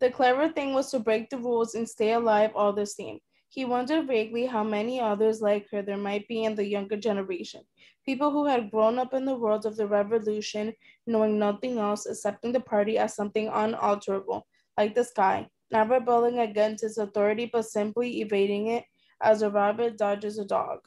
The clever thing was to break the rules and stay alive all the same. He wondered vaguely how many others like her there might be in the younger generation. People who had grown up in the world of the revolution, knowing nothing else, accepting the party as something unalterable, like the sky, not rebelling against its authority, but simply evading it as a rabbit dodges a dog.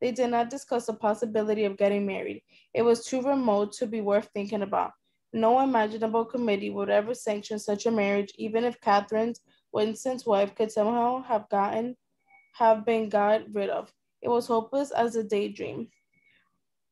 They did not discuss the possibility of getting married. It was too remote to be worth thinking about. No imaginable committee would ever sanction such a marriage, even if Catherine's Winston's wife could somehow have gotten have been got rid of. It was hopeless as a daydream.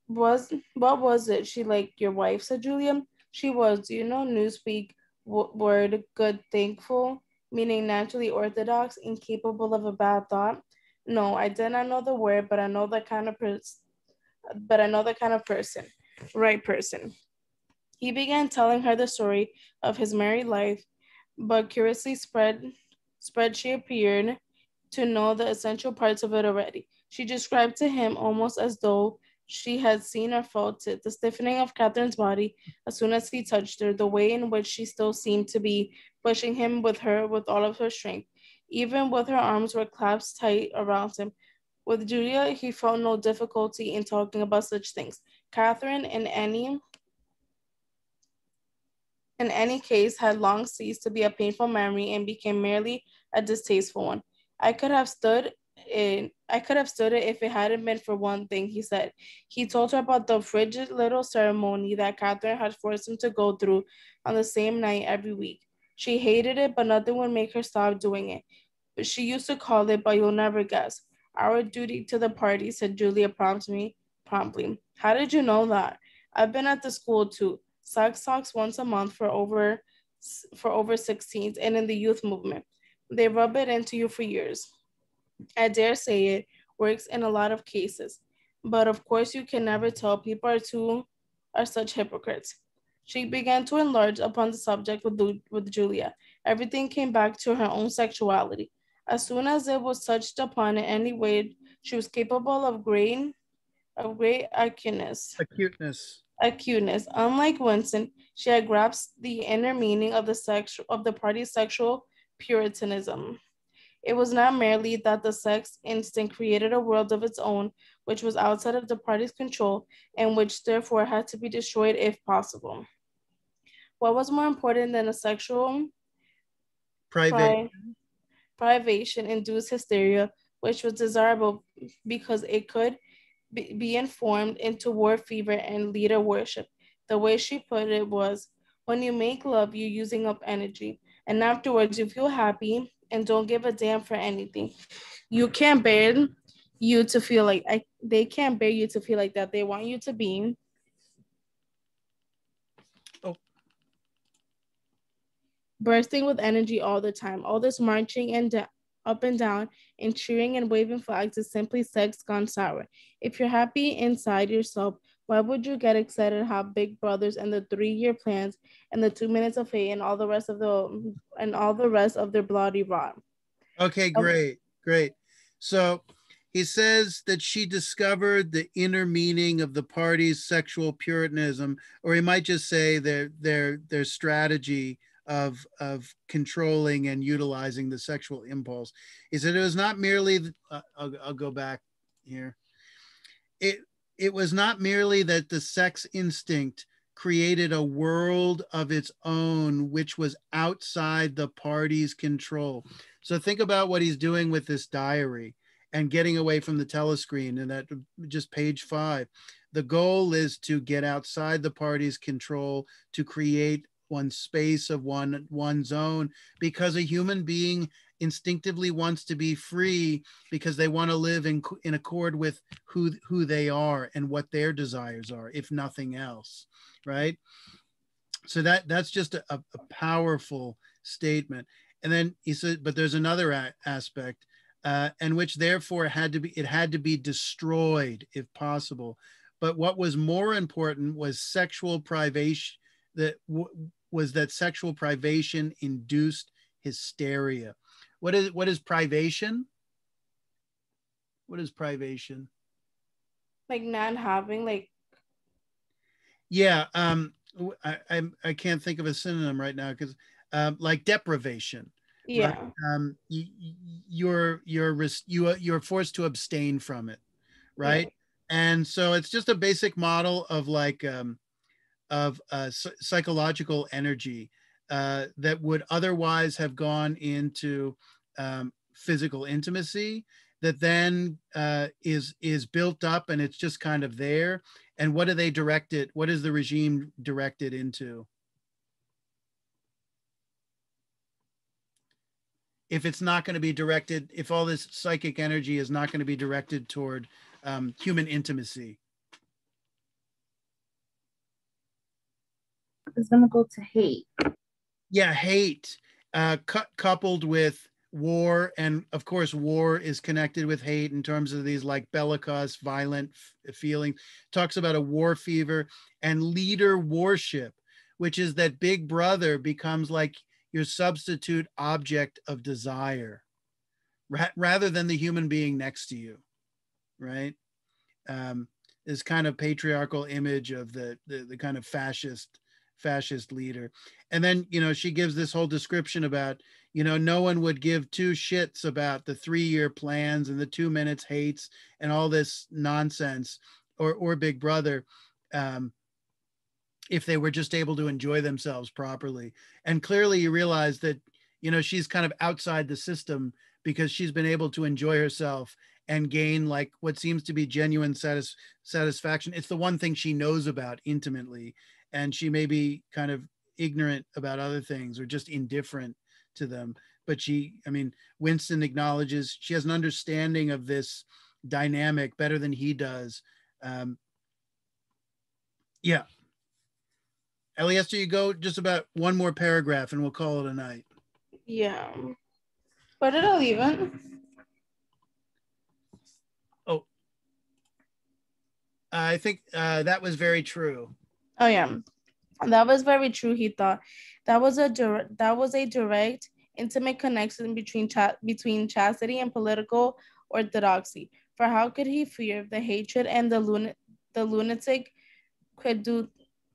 Was what was it? She like your wife, said Julia. She was, you know, newspeak word good, thankful, meaning naturally orthodox, incapable of a bad thought. No, I did not know the word, but I know the kind of person. But I know the kind of person, right person. He began telling her the story of his married life, but curiously spread spread she appeared to know the essential parts of it already. She described to him almost as though she had seen or felt it, the stiffening of Catherine's body as soon as he touched her, the way in which she still seemed to be pushing him with her with all of her strength, even with her arms were clasped tight around him. With Julia, he felt no difficulty in talking about such things. Catherine, and any in any case, had long ceased to be a painful memory and became merely a distasteful one. I could have stood in I could have stood it if it hadn't been for one thing, he said. He told her about the frigid little ceremony that Catherine had forced him to go through on the same night every week. She hated it, but nothing would make her stop doing it. But she used to call it, but you'll never guess. Our duty to the party, said Julia promptly. promptly. How did you know that? I've been at the school too. Sex talks once a month for over for over 16s and in the youth movement. They rub it into you for years. I dare say it works in a lot of cases, but of course you can never tell. People are too are such hypocrites. She began to enlarge upon the subject with, with Julia. Everything came back to her own sexuality. As soon as it was touched upon in any way, she was capable of great, of great acuteness. Acuteness. Acuteness. Unlike Winston, she had grasped the inner meaning of the sex of the party's sexual Puritanism. It was not merely that the sex instinct created a world of its own, which was outside of the party's control and which therefore had to be destroyed if possible. What was more important than a sexual privation, pri privation induced hysteria, which was desirable because it could be, be informed into war fever and leader worship. The way she put it was, when you make love, you're using up energy. And afterwards, you feel happy and don't give a damn for anything. You can't bear you to feel like I, they can't bear you to feel like that. They want you to be. Oh. Bursting with energy all the time. All this marching and up and down and cheering and waving flags is simply sex gone sour. If you're happy inside yourself, Why would you get excited how Big Brothers and the three-year plans and the two minutes of hate and all the rest of the and all the rest of their bloody rot? Okay, great, great. So he says that she discovered the inner meaning of the party's sexual puritanism, or he might just say their their their strategy of of controlling and utilizing the sexual impulse. He said it was not merely. Uh, I'll, I'll go back here. It it was not merely that the sex instinct created a world of its own which was outside the party's control. So think about what he's doing with this diary and getting away from the telescreen and that just page 5. The goal is to get outside the party's control to create one space of one one's own because a human being instinctively wants to be free because they want to live in, in accord with who who they are and what their desires are if nothing else right? So that that's just a, a powerful statement. And then he said but there's another a- aspect uh, and which therefore had to be it had to be destroyed if possible. But what was more important was sexual privation that w- was that sexual privation induced hysteria. What is what is privation? What is privation? Like not having like Yeah, um I I, I can't think of a synonym right now because um, like deprivation. Yeah. Right? Um, you, you're you're you you're forced to abstain from it, right? Yeah. And so it's just a basic model of like um, of uh, psychological energy uh, that would otherwise have gone into um, physical intimacy that then uh, is is built up and it's just kind of there. And what do they direct it what is the regime directed into? If it's not going to be directed if all this psychic energy is not going to be directed toward um, human intimacy is going to go to hate. Yeah, hate uh, cu- coupled with war, and of course, war is connected with hate in terms of these like bellicose, violent f- feelings. Talks about a war fever and leader worship, which is that Big Brother becomes like your substitute object of desire, ra- rather than the human being next to you, right? Um, this kind of patriarchal image of the, the, the kind of fascist fascist leader. And then, you know, she gives this whole description about, you know, no one would give two shits about the three year plans and the two minutes hates and all this nonsense or, or Big Brother. Um, if they were just able to enjoy themselves properly. And clearly you realize that, you know, she's kind of outside the system because she's been able to enjoy herself and gain like what seems to be genuine satis- satisfaction. It's the one thing she knows about intimately and she may be kind of ignorant about other things or just indifferent to them but she i mean winston acknowledges she has an understanding of this dynamic better than he does um yeah Eliester, you go just about one more paragraph and we'll call it a night. Yeah. Where did I leave it? Oh. I think uh, that was very true. Oh yeah, that was very true. He thought that was a direct, that was a direct, intimate connection between cha- between chastity and political orthodoxy. For how could he fear the hatred and the lun- the lunatic credu-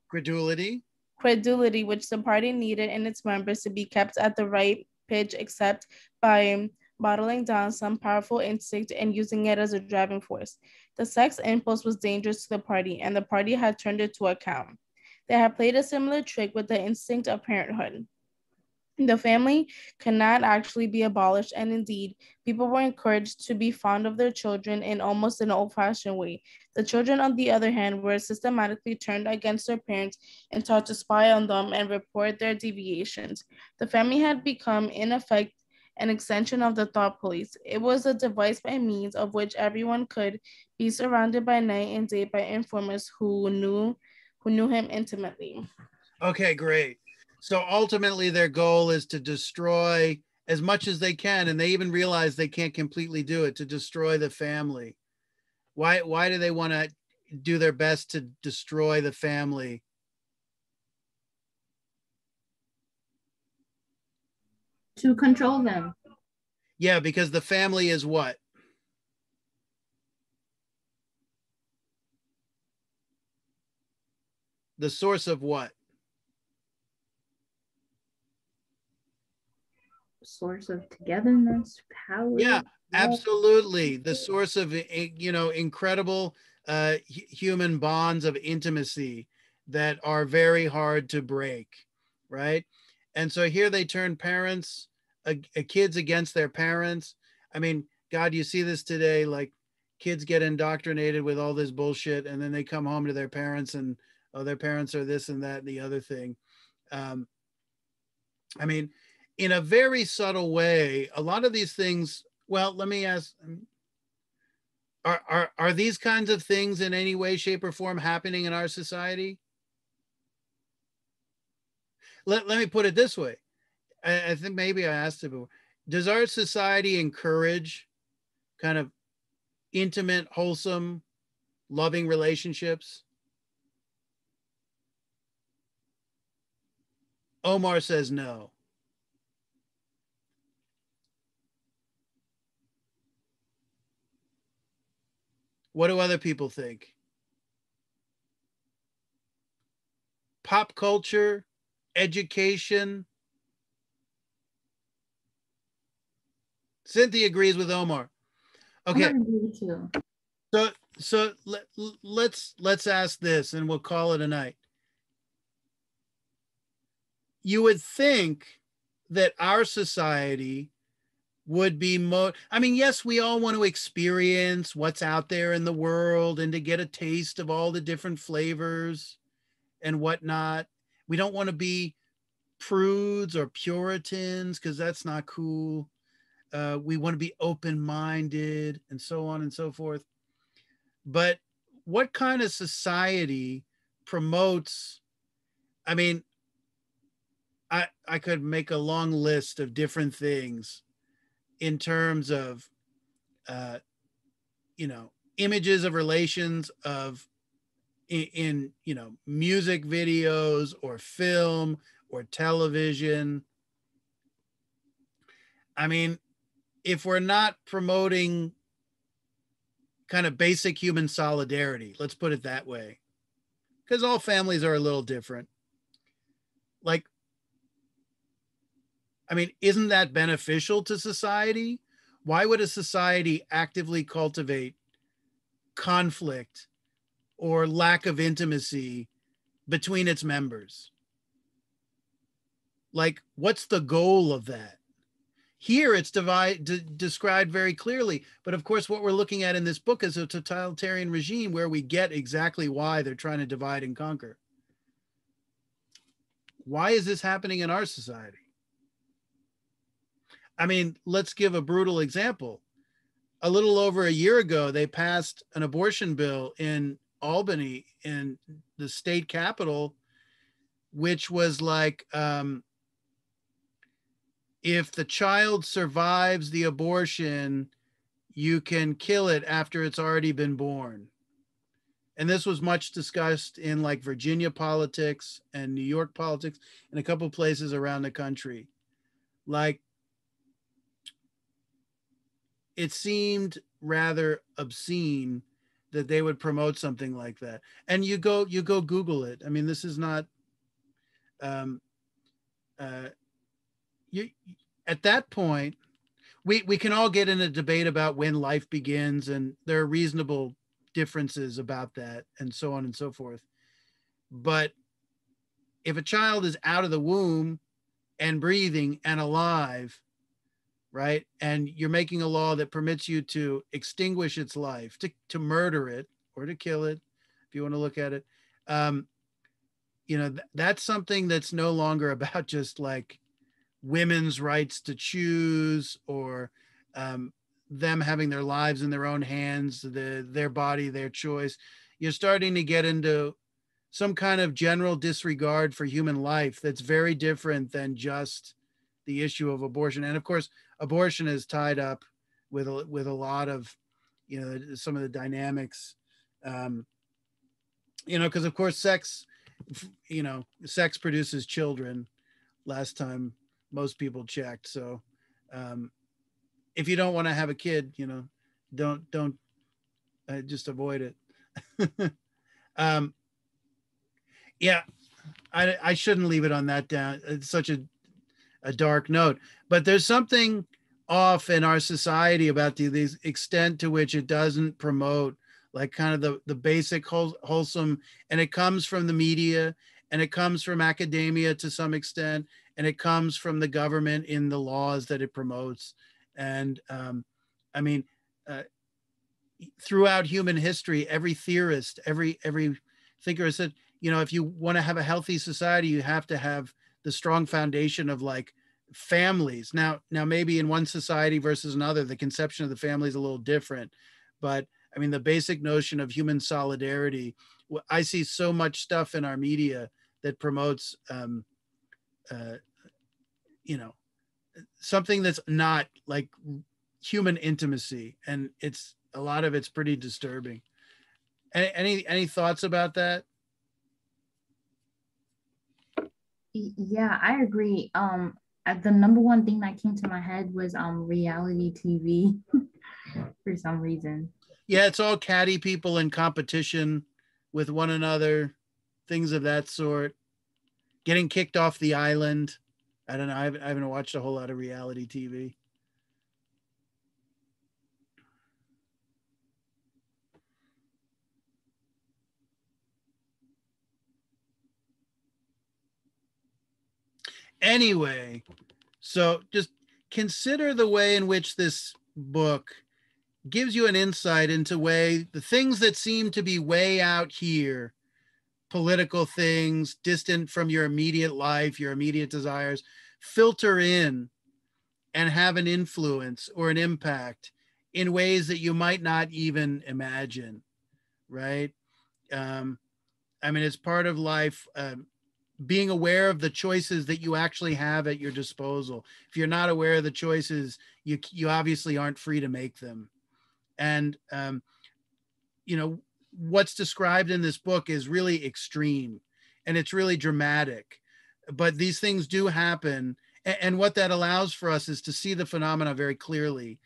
credulity credulity which the party needed in its members to be kept at the right pitch, except by bottling down some powerful instinct and using it as a driving force. The sex impulse was dangerous to the party, and the party had turned it to account. They had played a similar trick with the instinct of parenthood. The family cannot actually be abolished, and indeed, people were encouraged to be fond of their children in almost an old fashioned way. The children, on the other hand, were systematically turned against their parents and taught to spy on them and report their deviations. The family had become, in effect, an extension of the thought police. It was a device by means of which everyone could be surrounded by night and day by informers who knew who knew him intimately. Okay, great. So ultimately their goal is to destroy as much as they can and they even realize they can't completely do it to destroy the family. Why why do they want to do their best to destroy the family to control them. Yeah because the family is what? The source of what? Source of togetherness power yeah absolutely. The source of eh, you know incredible uh, human bonds of intimacy that are very hard to break right and so here they turn parents uh, kids against their parents. I mean god you see this today like kids get indoctrinated with all this bullshit and then they come home to their parents and oh their parents are this and that and the other thing. Um, i mean in a very subtle way a lot of these things well let me ask are, are are these kinds of things in any way shape or form happening in our society let, let me put it this way I, I think maybe i asked it before does our society encourage kind of intimate wholesome loving relationships Omar says no. What do other people think? Pop culture, education. Cynthia agrees with Omar. Okay. So so let, let's let's ask this and we'll call it a night you would think that our society would be more i mean yes we all want to experience what's out there in the world and to get a taste of all the different flavors and whatnot we don't want to be prudes or puritans because that's not cool. Uh, we want to be open-minded and so on and so forth. But what kind of society promotes i mean I I could make a long list of different things in terms of uh, you know images of relations of in, in you know music videos or film or television i mean if we're not promoting kind of basic human solidarity let's put it that way because all families are a little different like I mean, isn't that beneficial to society? Why would a society actively cultivate conflict or lack of intimacy between its members? Like, what's the goal of that? Here it's divide, described very clearly. But of course, what we're looking at in this book is a totalitarian regime where we get exactly why they're trying to divide and conquer. Why is this happening in our society? I mean, let's give a brutal example. A little over a year ago, they passed an abortion bill in Albany, in the state capital, which was like um, if the child survives the abortion, you can kill it after it's already been born. And this was much discussed in like Virginia politics and New York politics and a couple places around the country. Like it seemed rather obscene that they would promote something like that. And you go you go Google it. I mean, this is not um uh you at that point we we can all get in a debate about when life begins and there are reasonable differences about that and so on and so forth. But if a child is out of the womb and breathing and alive, right? And you're making a law that permits you to extinguish its life, to, to murder it or to kill it, if you want to look at it. Um, you know, th- that's something that's no longer about just like women's rights to choose or um, them having their lives in their own hands, the, their body, their choice. You're starting to get into some kind of general disregard for human life that's very different than just the issue of abortion. And of course, abortion is tied up with a, with a lot of, you know, some of the dynamics um, you know, because of course, sex, you know, sex produces children. Last time most people checked, so um, if you don't want to have a kid, you know, don't don't uh, just avoid it. um, yeah, I I shouldn't leave it on that down. It's such a a dark note, but there's something off in our society about the, the extent to which it doesn't promote like kind of the the basic wholesome and it comes from the media and it comes from academia to some extent and it comes from the government in the laws that it promotes. And um, i mean uh, throughout human history every theorist every every thinker has said you know if you want to have a healthy society you have to have the strong foundation of like families. Now now maybe in one society versus another the conception of the family is a little different but i mean the basic notion of human solidarity i see so much stuff in our media that promotes um uh you know something that's not like human intimacy and it's a lot of it's pretty disturbing. Any any, any thoughts about that yeah i agree. Um the number one thing that came to my head was um reality tv for some reason. Yeah it's all catty people in competition with one another things of that sort. Getting kicked off the island. I don't know i haven't, I haven't watched a whole lot of reality tv Anyway, so just consider the way in which this book gives you an insight into way the things that seem to be way out here political things distant from your immediate life your immediate desires filter in and have an influence or an impact in ways that you might not even imagine right? Um, i mean it's part of life um, being aware of the choices that you actually have at your disposal. If you're not aware of the choices, you you obviously aren't free to make them. And um, you know what's described in this book is really extreme, and it's really dramatic. But these things do happen, and, and what that allows for us is to see the phenomena very clearly.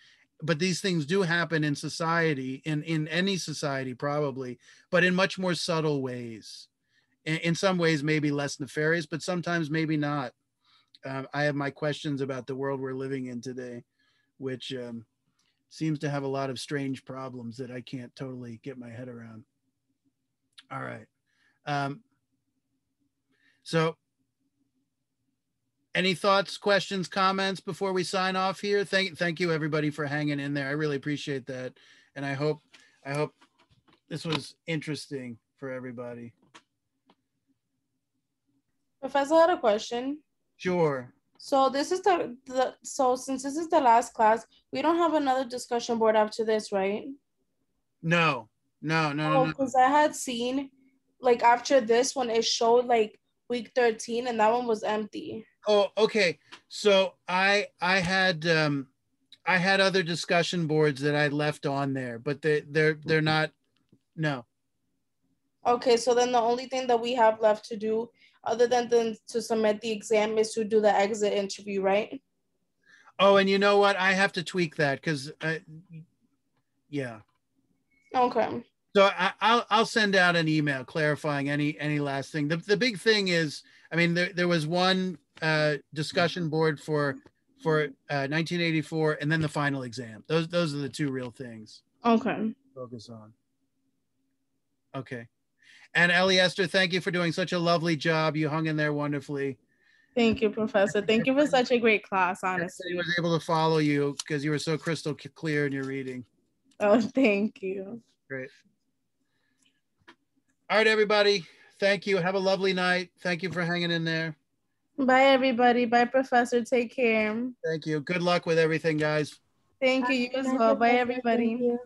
But these things do happen in society, in in any society probably, but in much more subtle ways in, some ways maybe less nefarious, but sometimes maybe not. Uh, I have my questions about the world we're living in today, which um, seems to have a lot of strange problems that I can't totally get my head around. All right. Um, so, any thoughts, questions, comments before we sign off here? Thank, thank you everybody for hanging in there. I really appreciate that, and I hope, I hope this was interesting for everybody. Professor I had a question. Sure. So this is the, the so since this is the last class, we don't have another discussion board after this, right? No, no, no, oh, because no. I had seen like after this one, it showed like week 13 and that one was empty. Oh, okay. So I I had um I had other discussion boards that I left on there, but they they're they're not no. Okay, so then the only thing that we have left to do other than, than to submit the exam is to do the exit interview, right? Oh, and you know what? I have to tweak that because, uh, yeah. Okay. So I, will I'll send out an email clarifying any any last thing. The, the big thing is, I mean, there, there was one uh, discussion board for for uh, 1984, and then the final exam. Those those are the two real things. Okay. Focus on. Okay. And Ellie Esther, thank you for doing such a lovely job. You hung in there wonderfully. Thank you, Professor. Thank you for such a great class, honestly. I was able to follow you because you were so crystal clear in your reading. Oh, thank you. Great. All right, everybody. Thank you. Have a lovely night. Thank you for hanging in there. Bye, everybody. Bye, Professor. Take care. Thank you. Good luck with everything, guys. Thank you. You as well. Bye, everybody.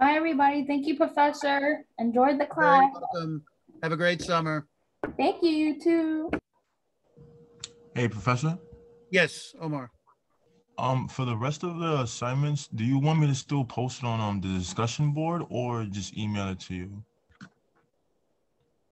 Bye, everybody. Thank you, Professor. Enjoyed the class. welcome. Have a great summer. Thank you, you too. Hey, Professor. Yes, Omar. Um, for the rest of the assignments, do you want me to still post it on um the discussion board or just email it to you?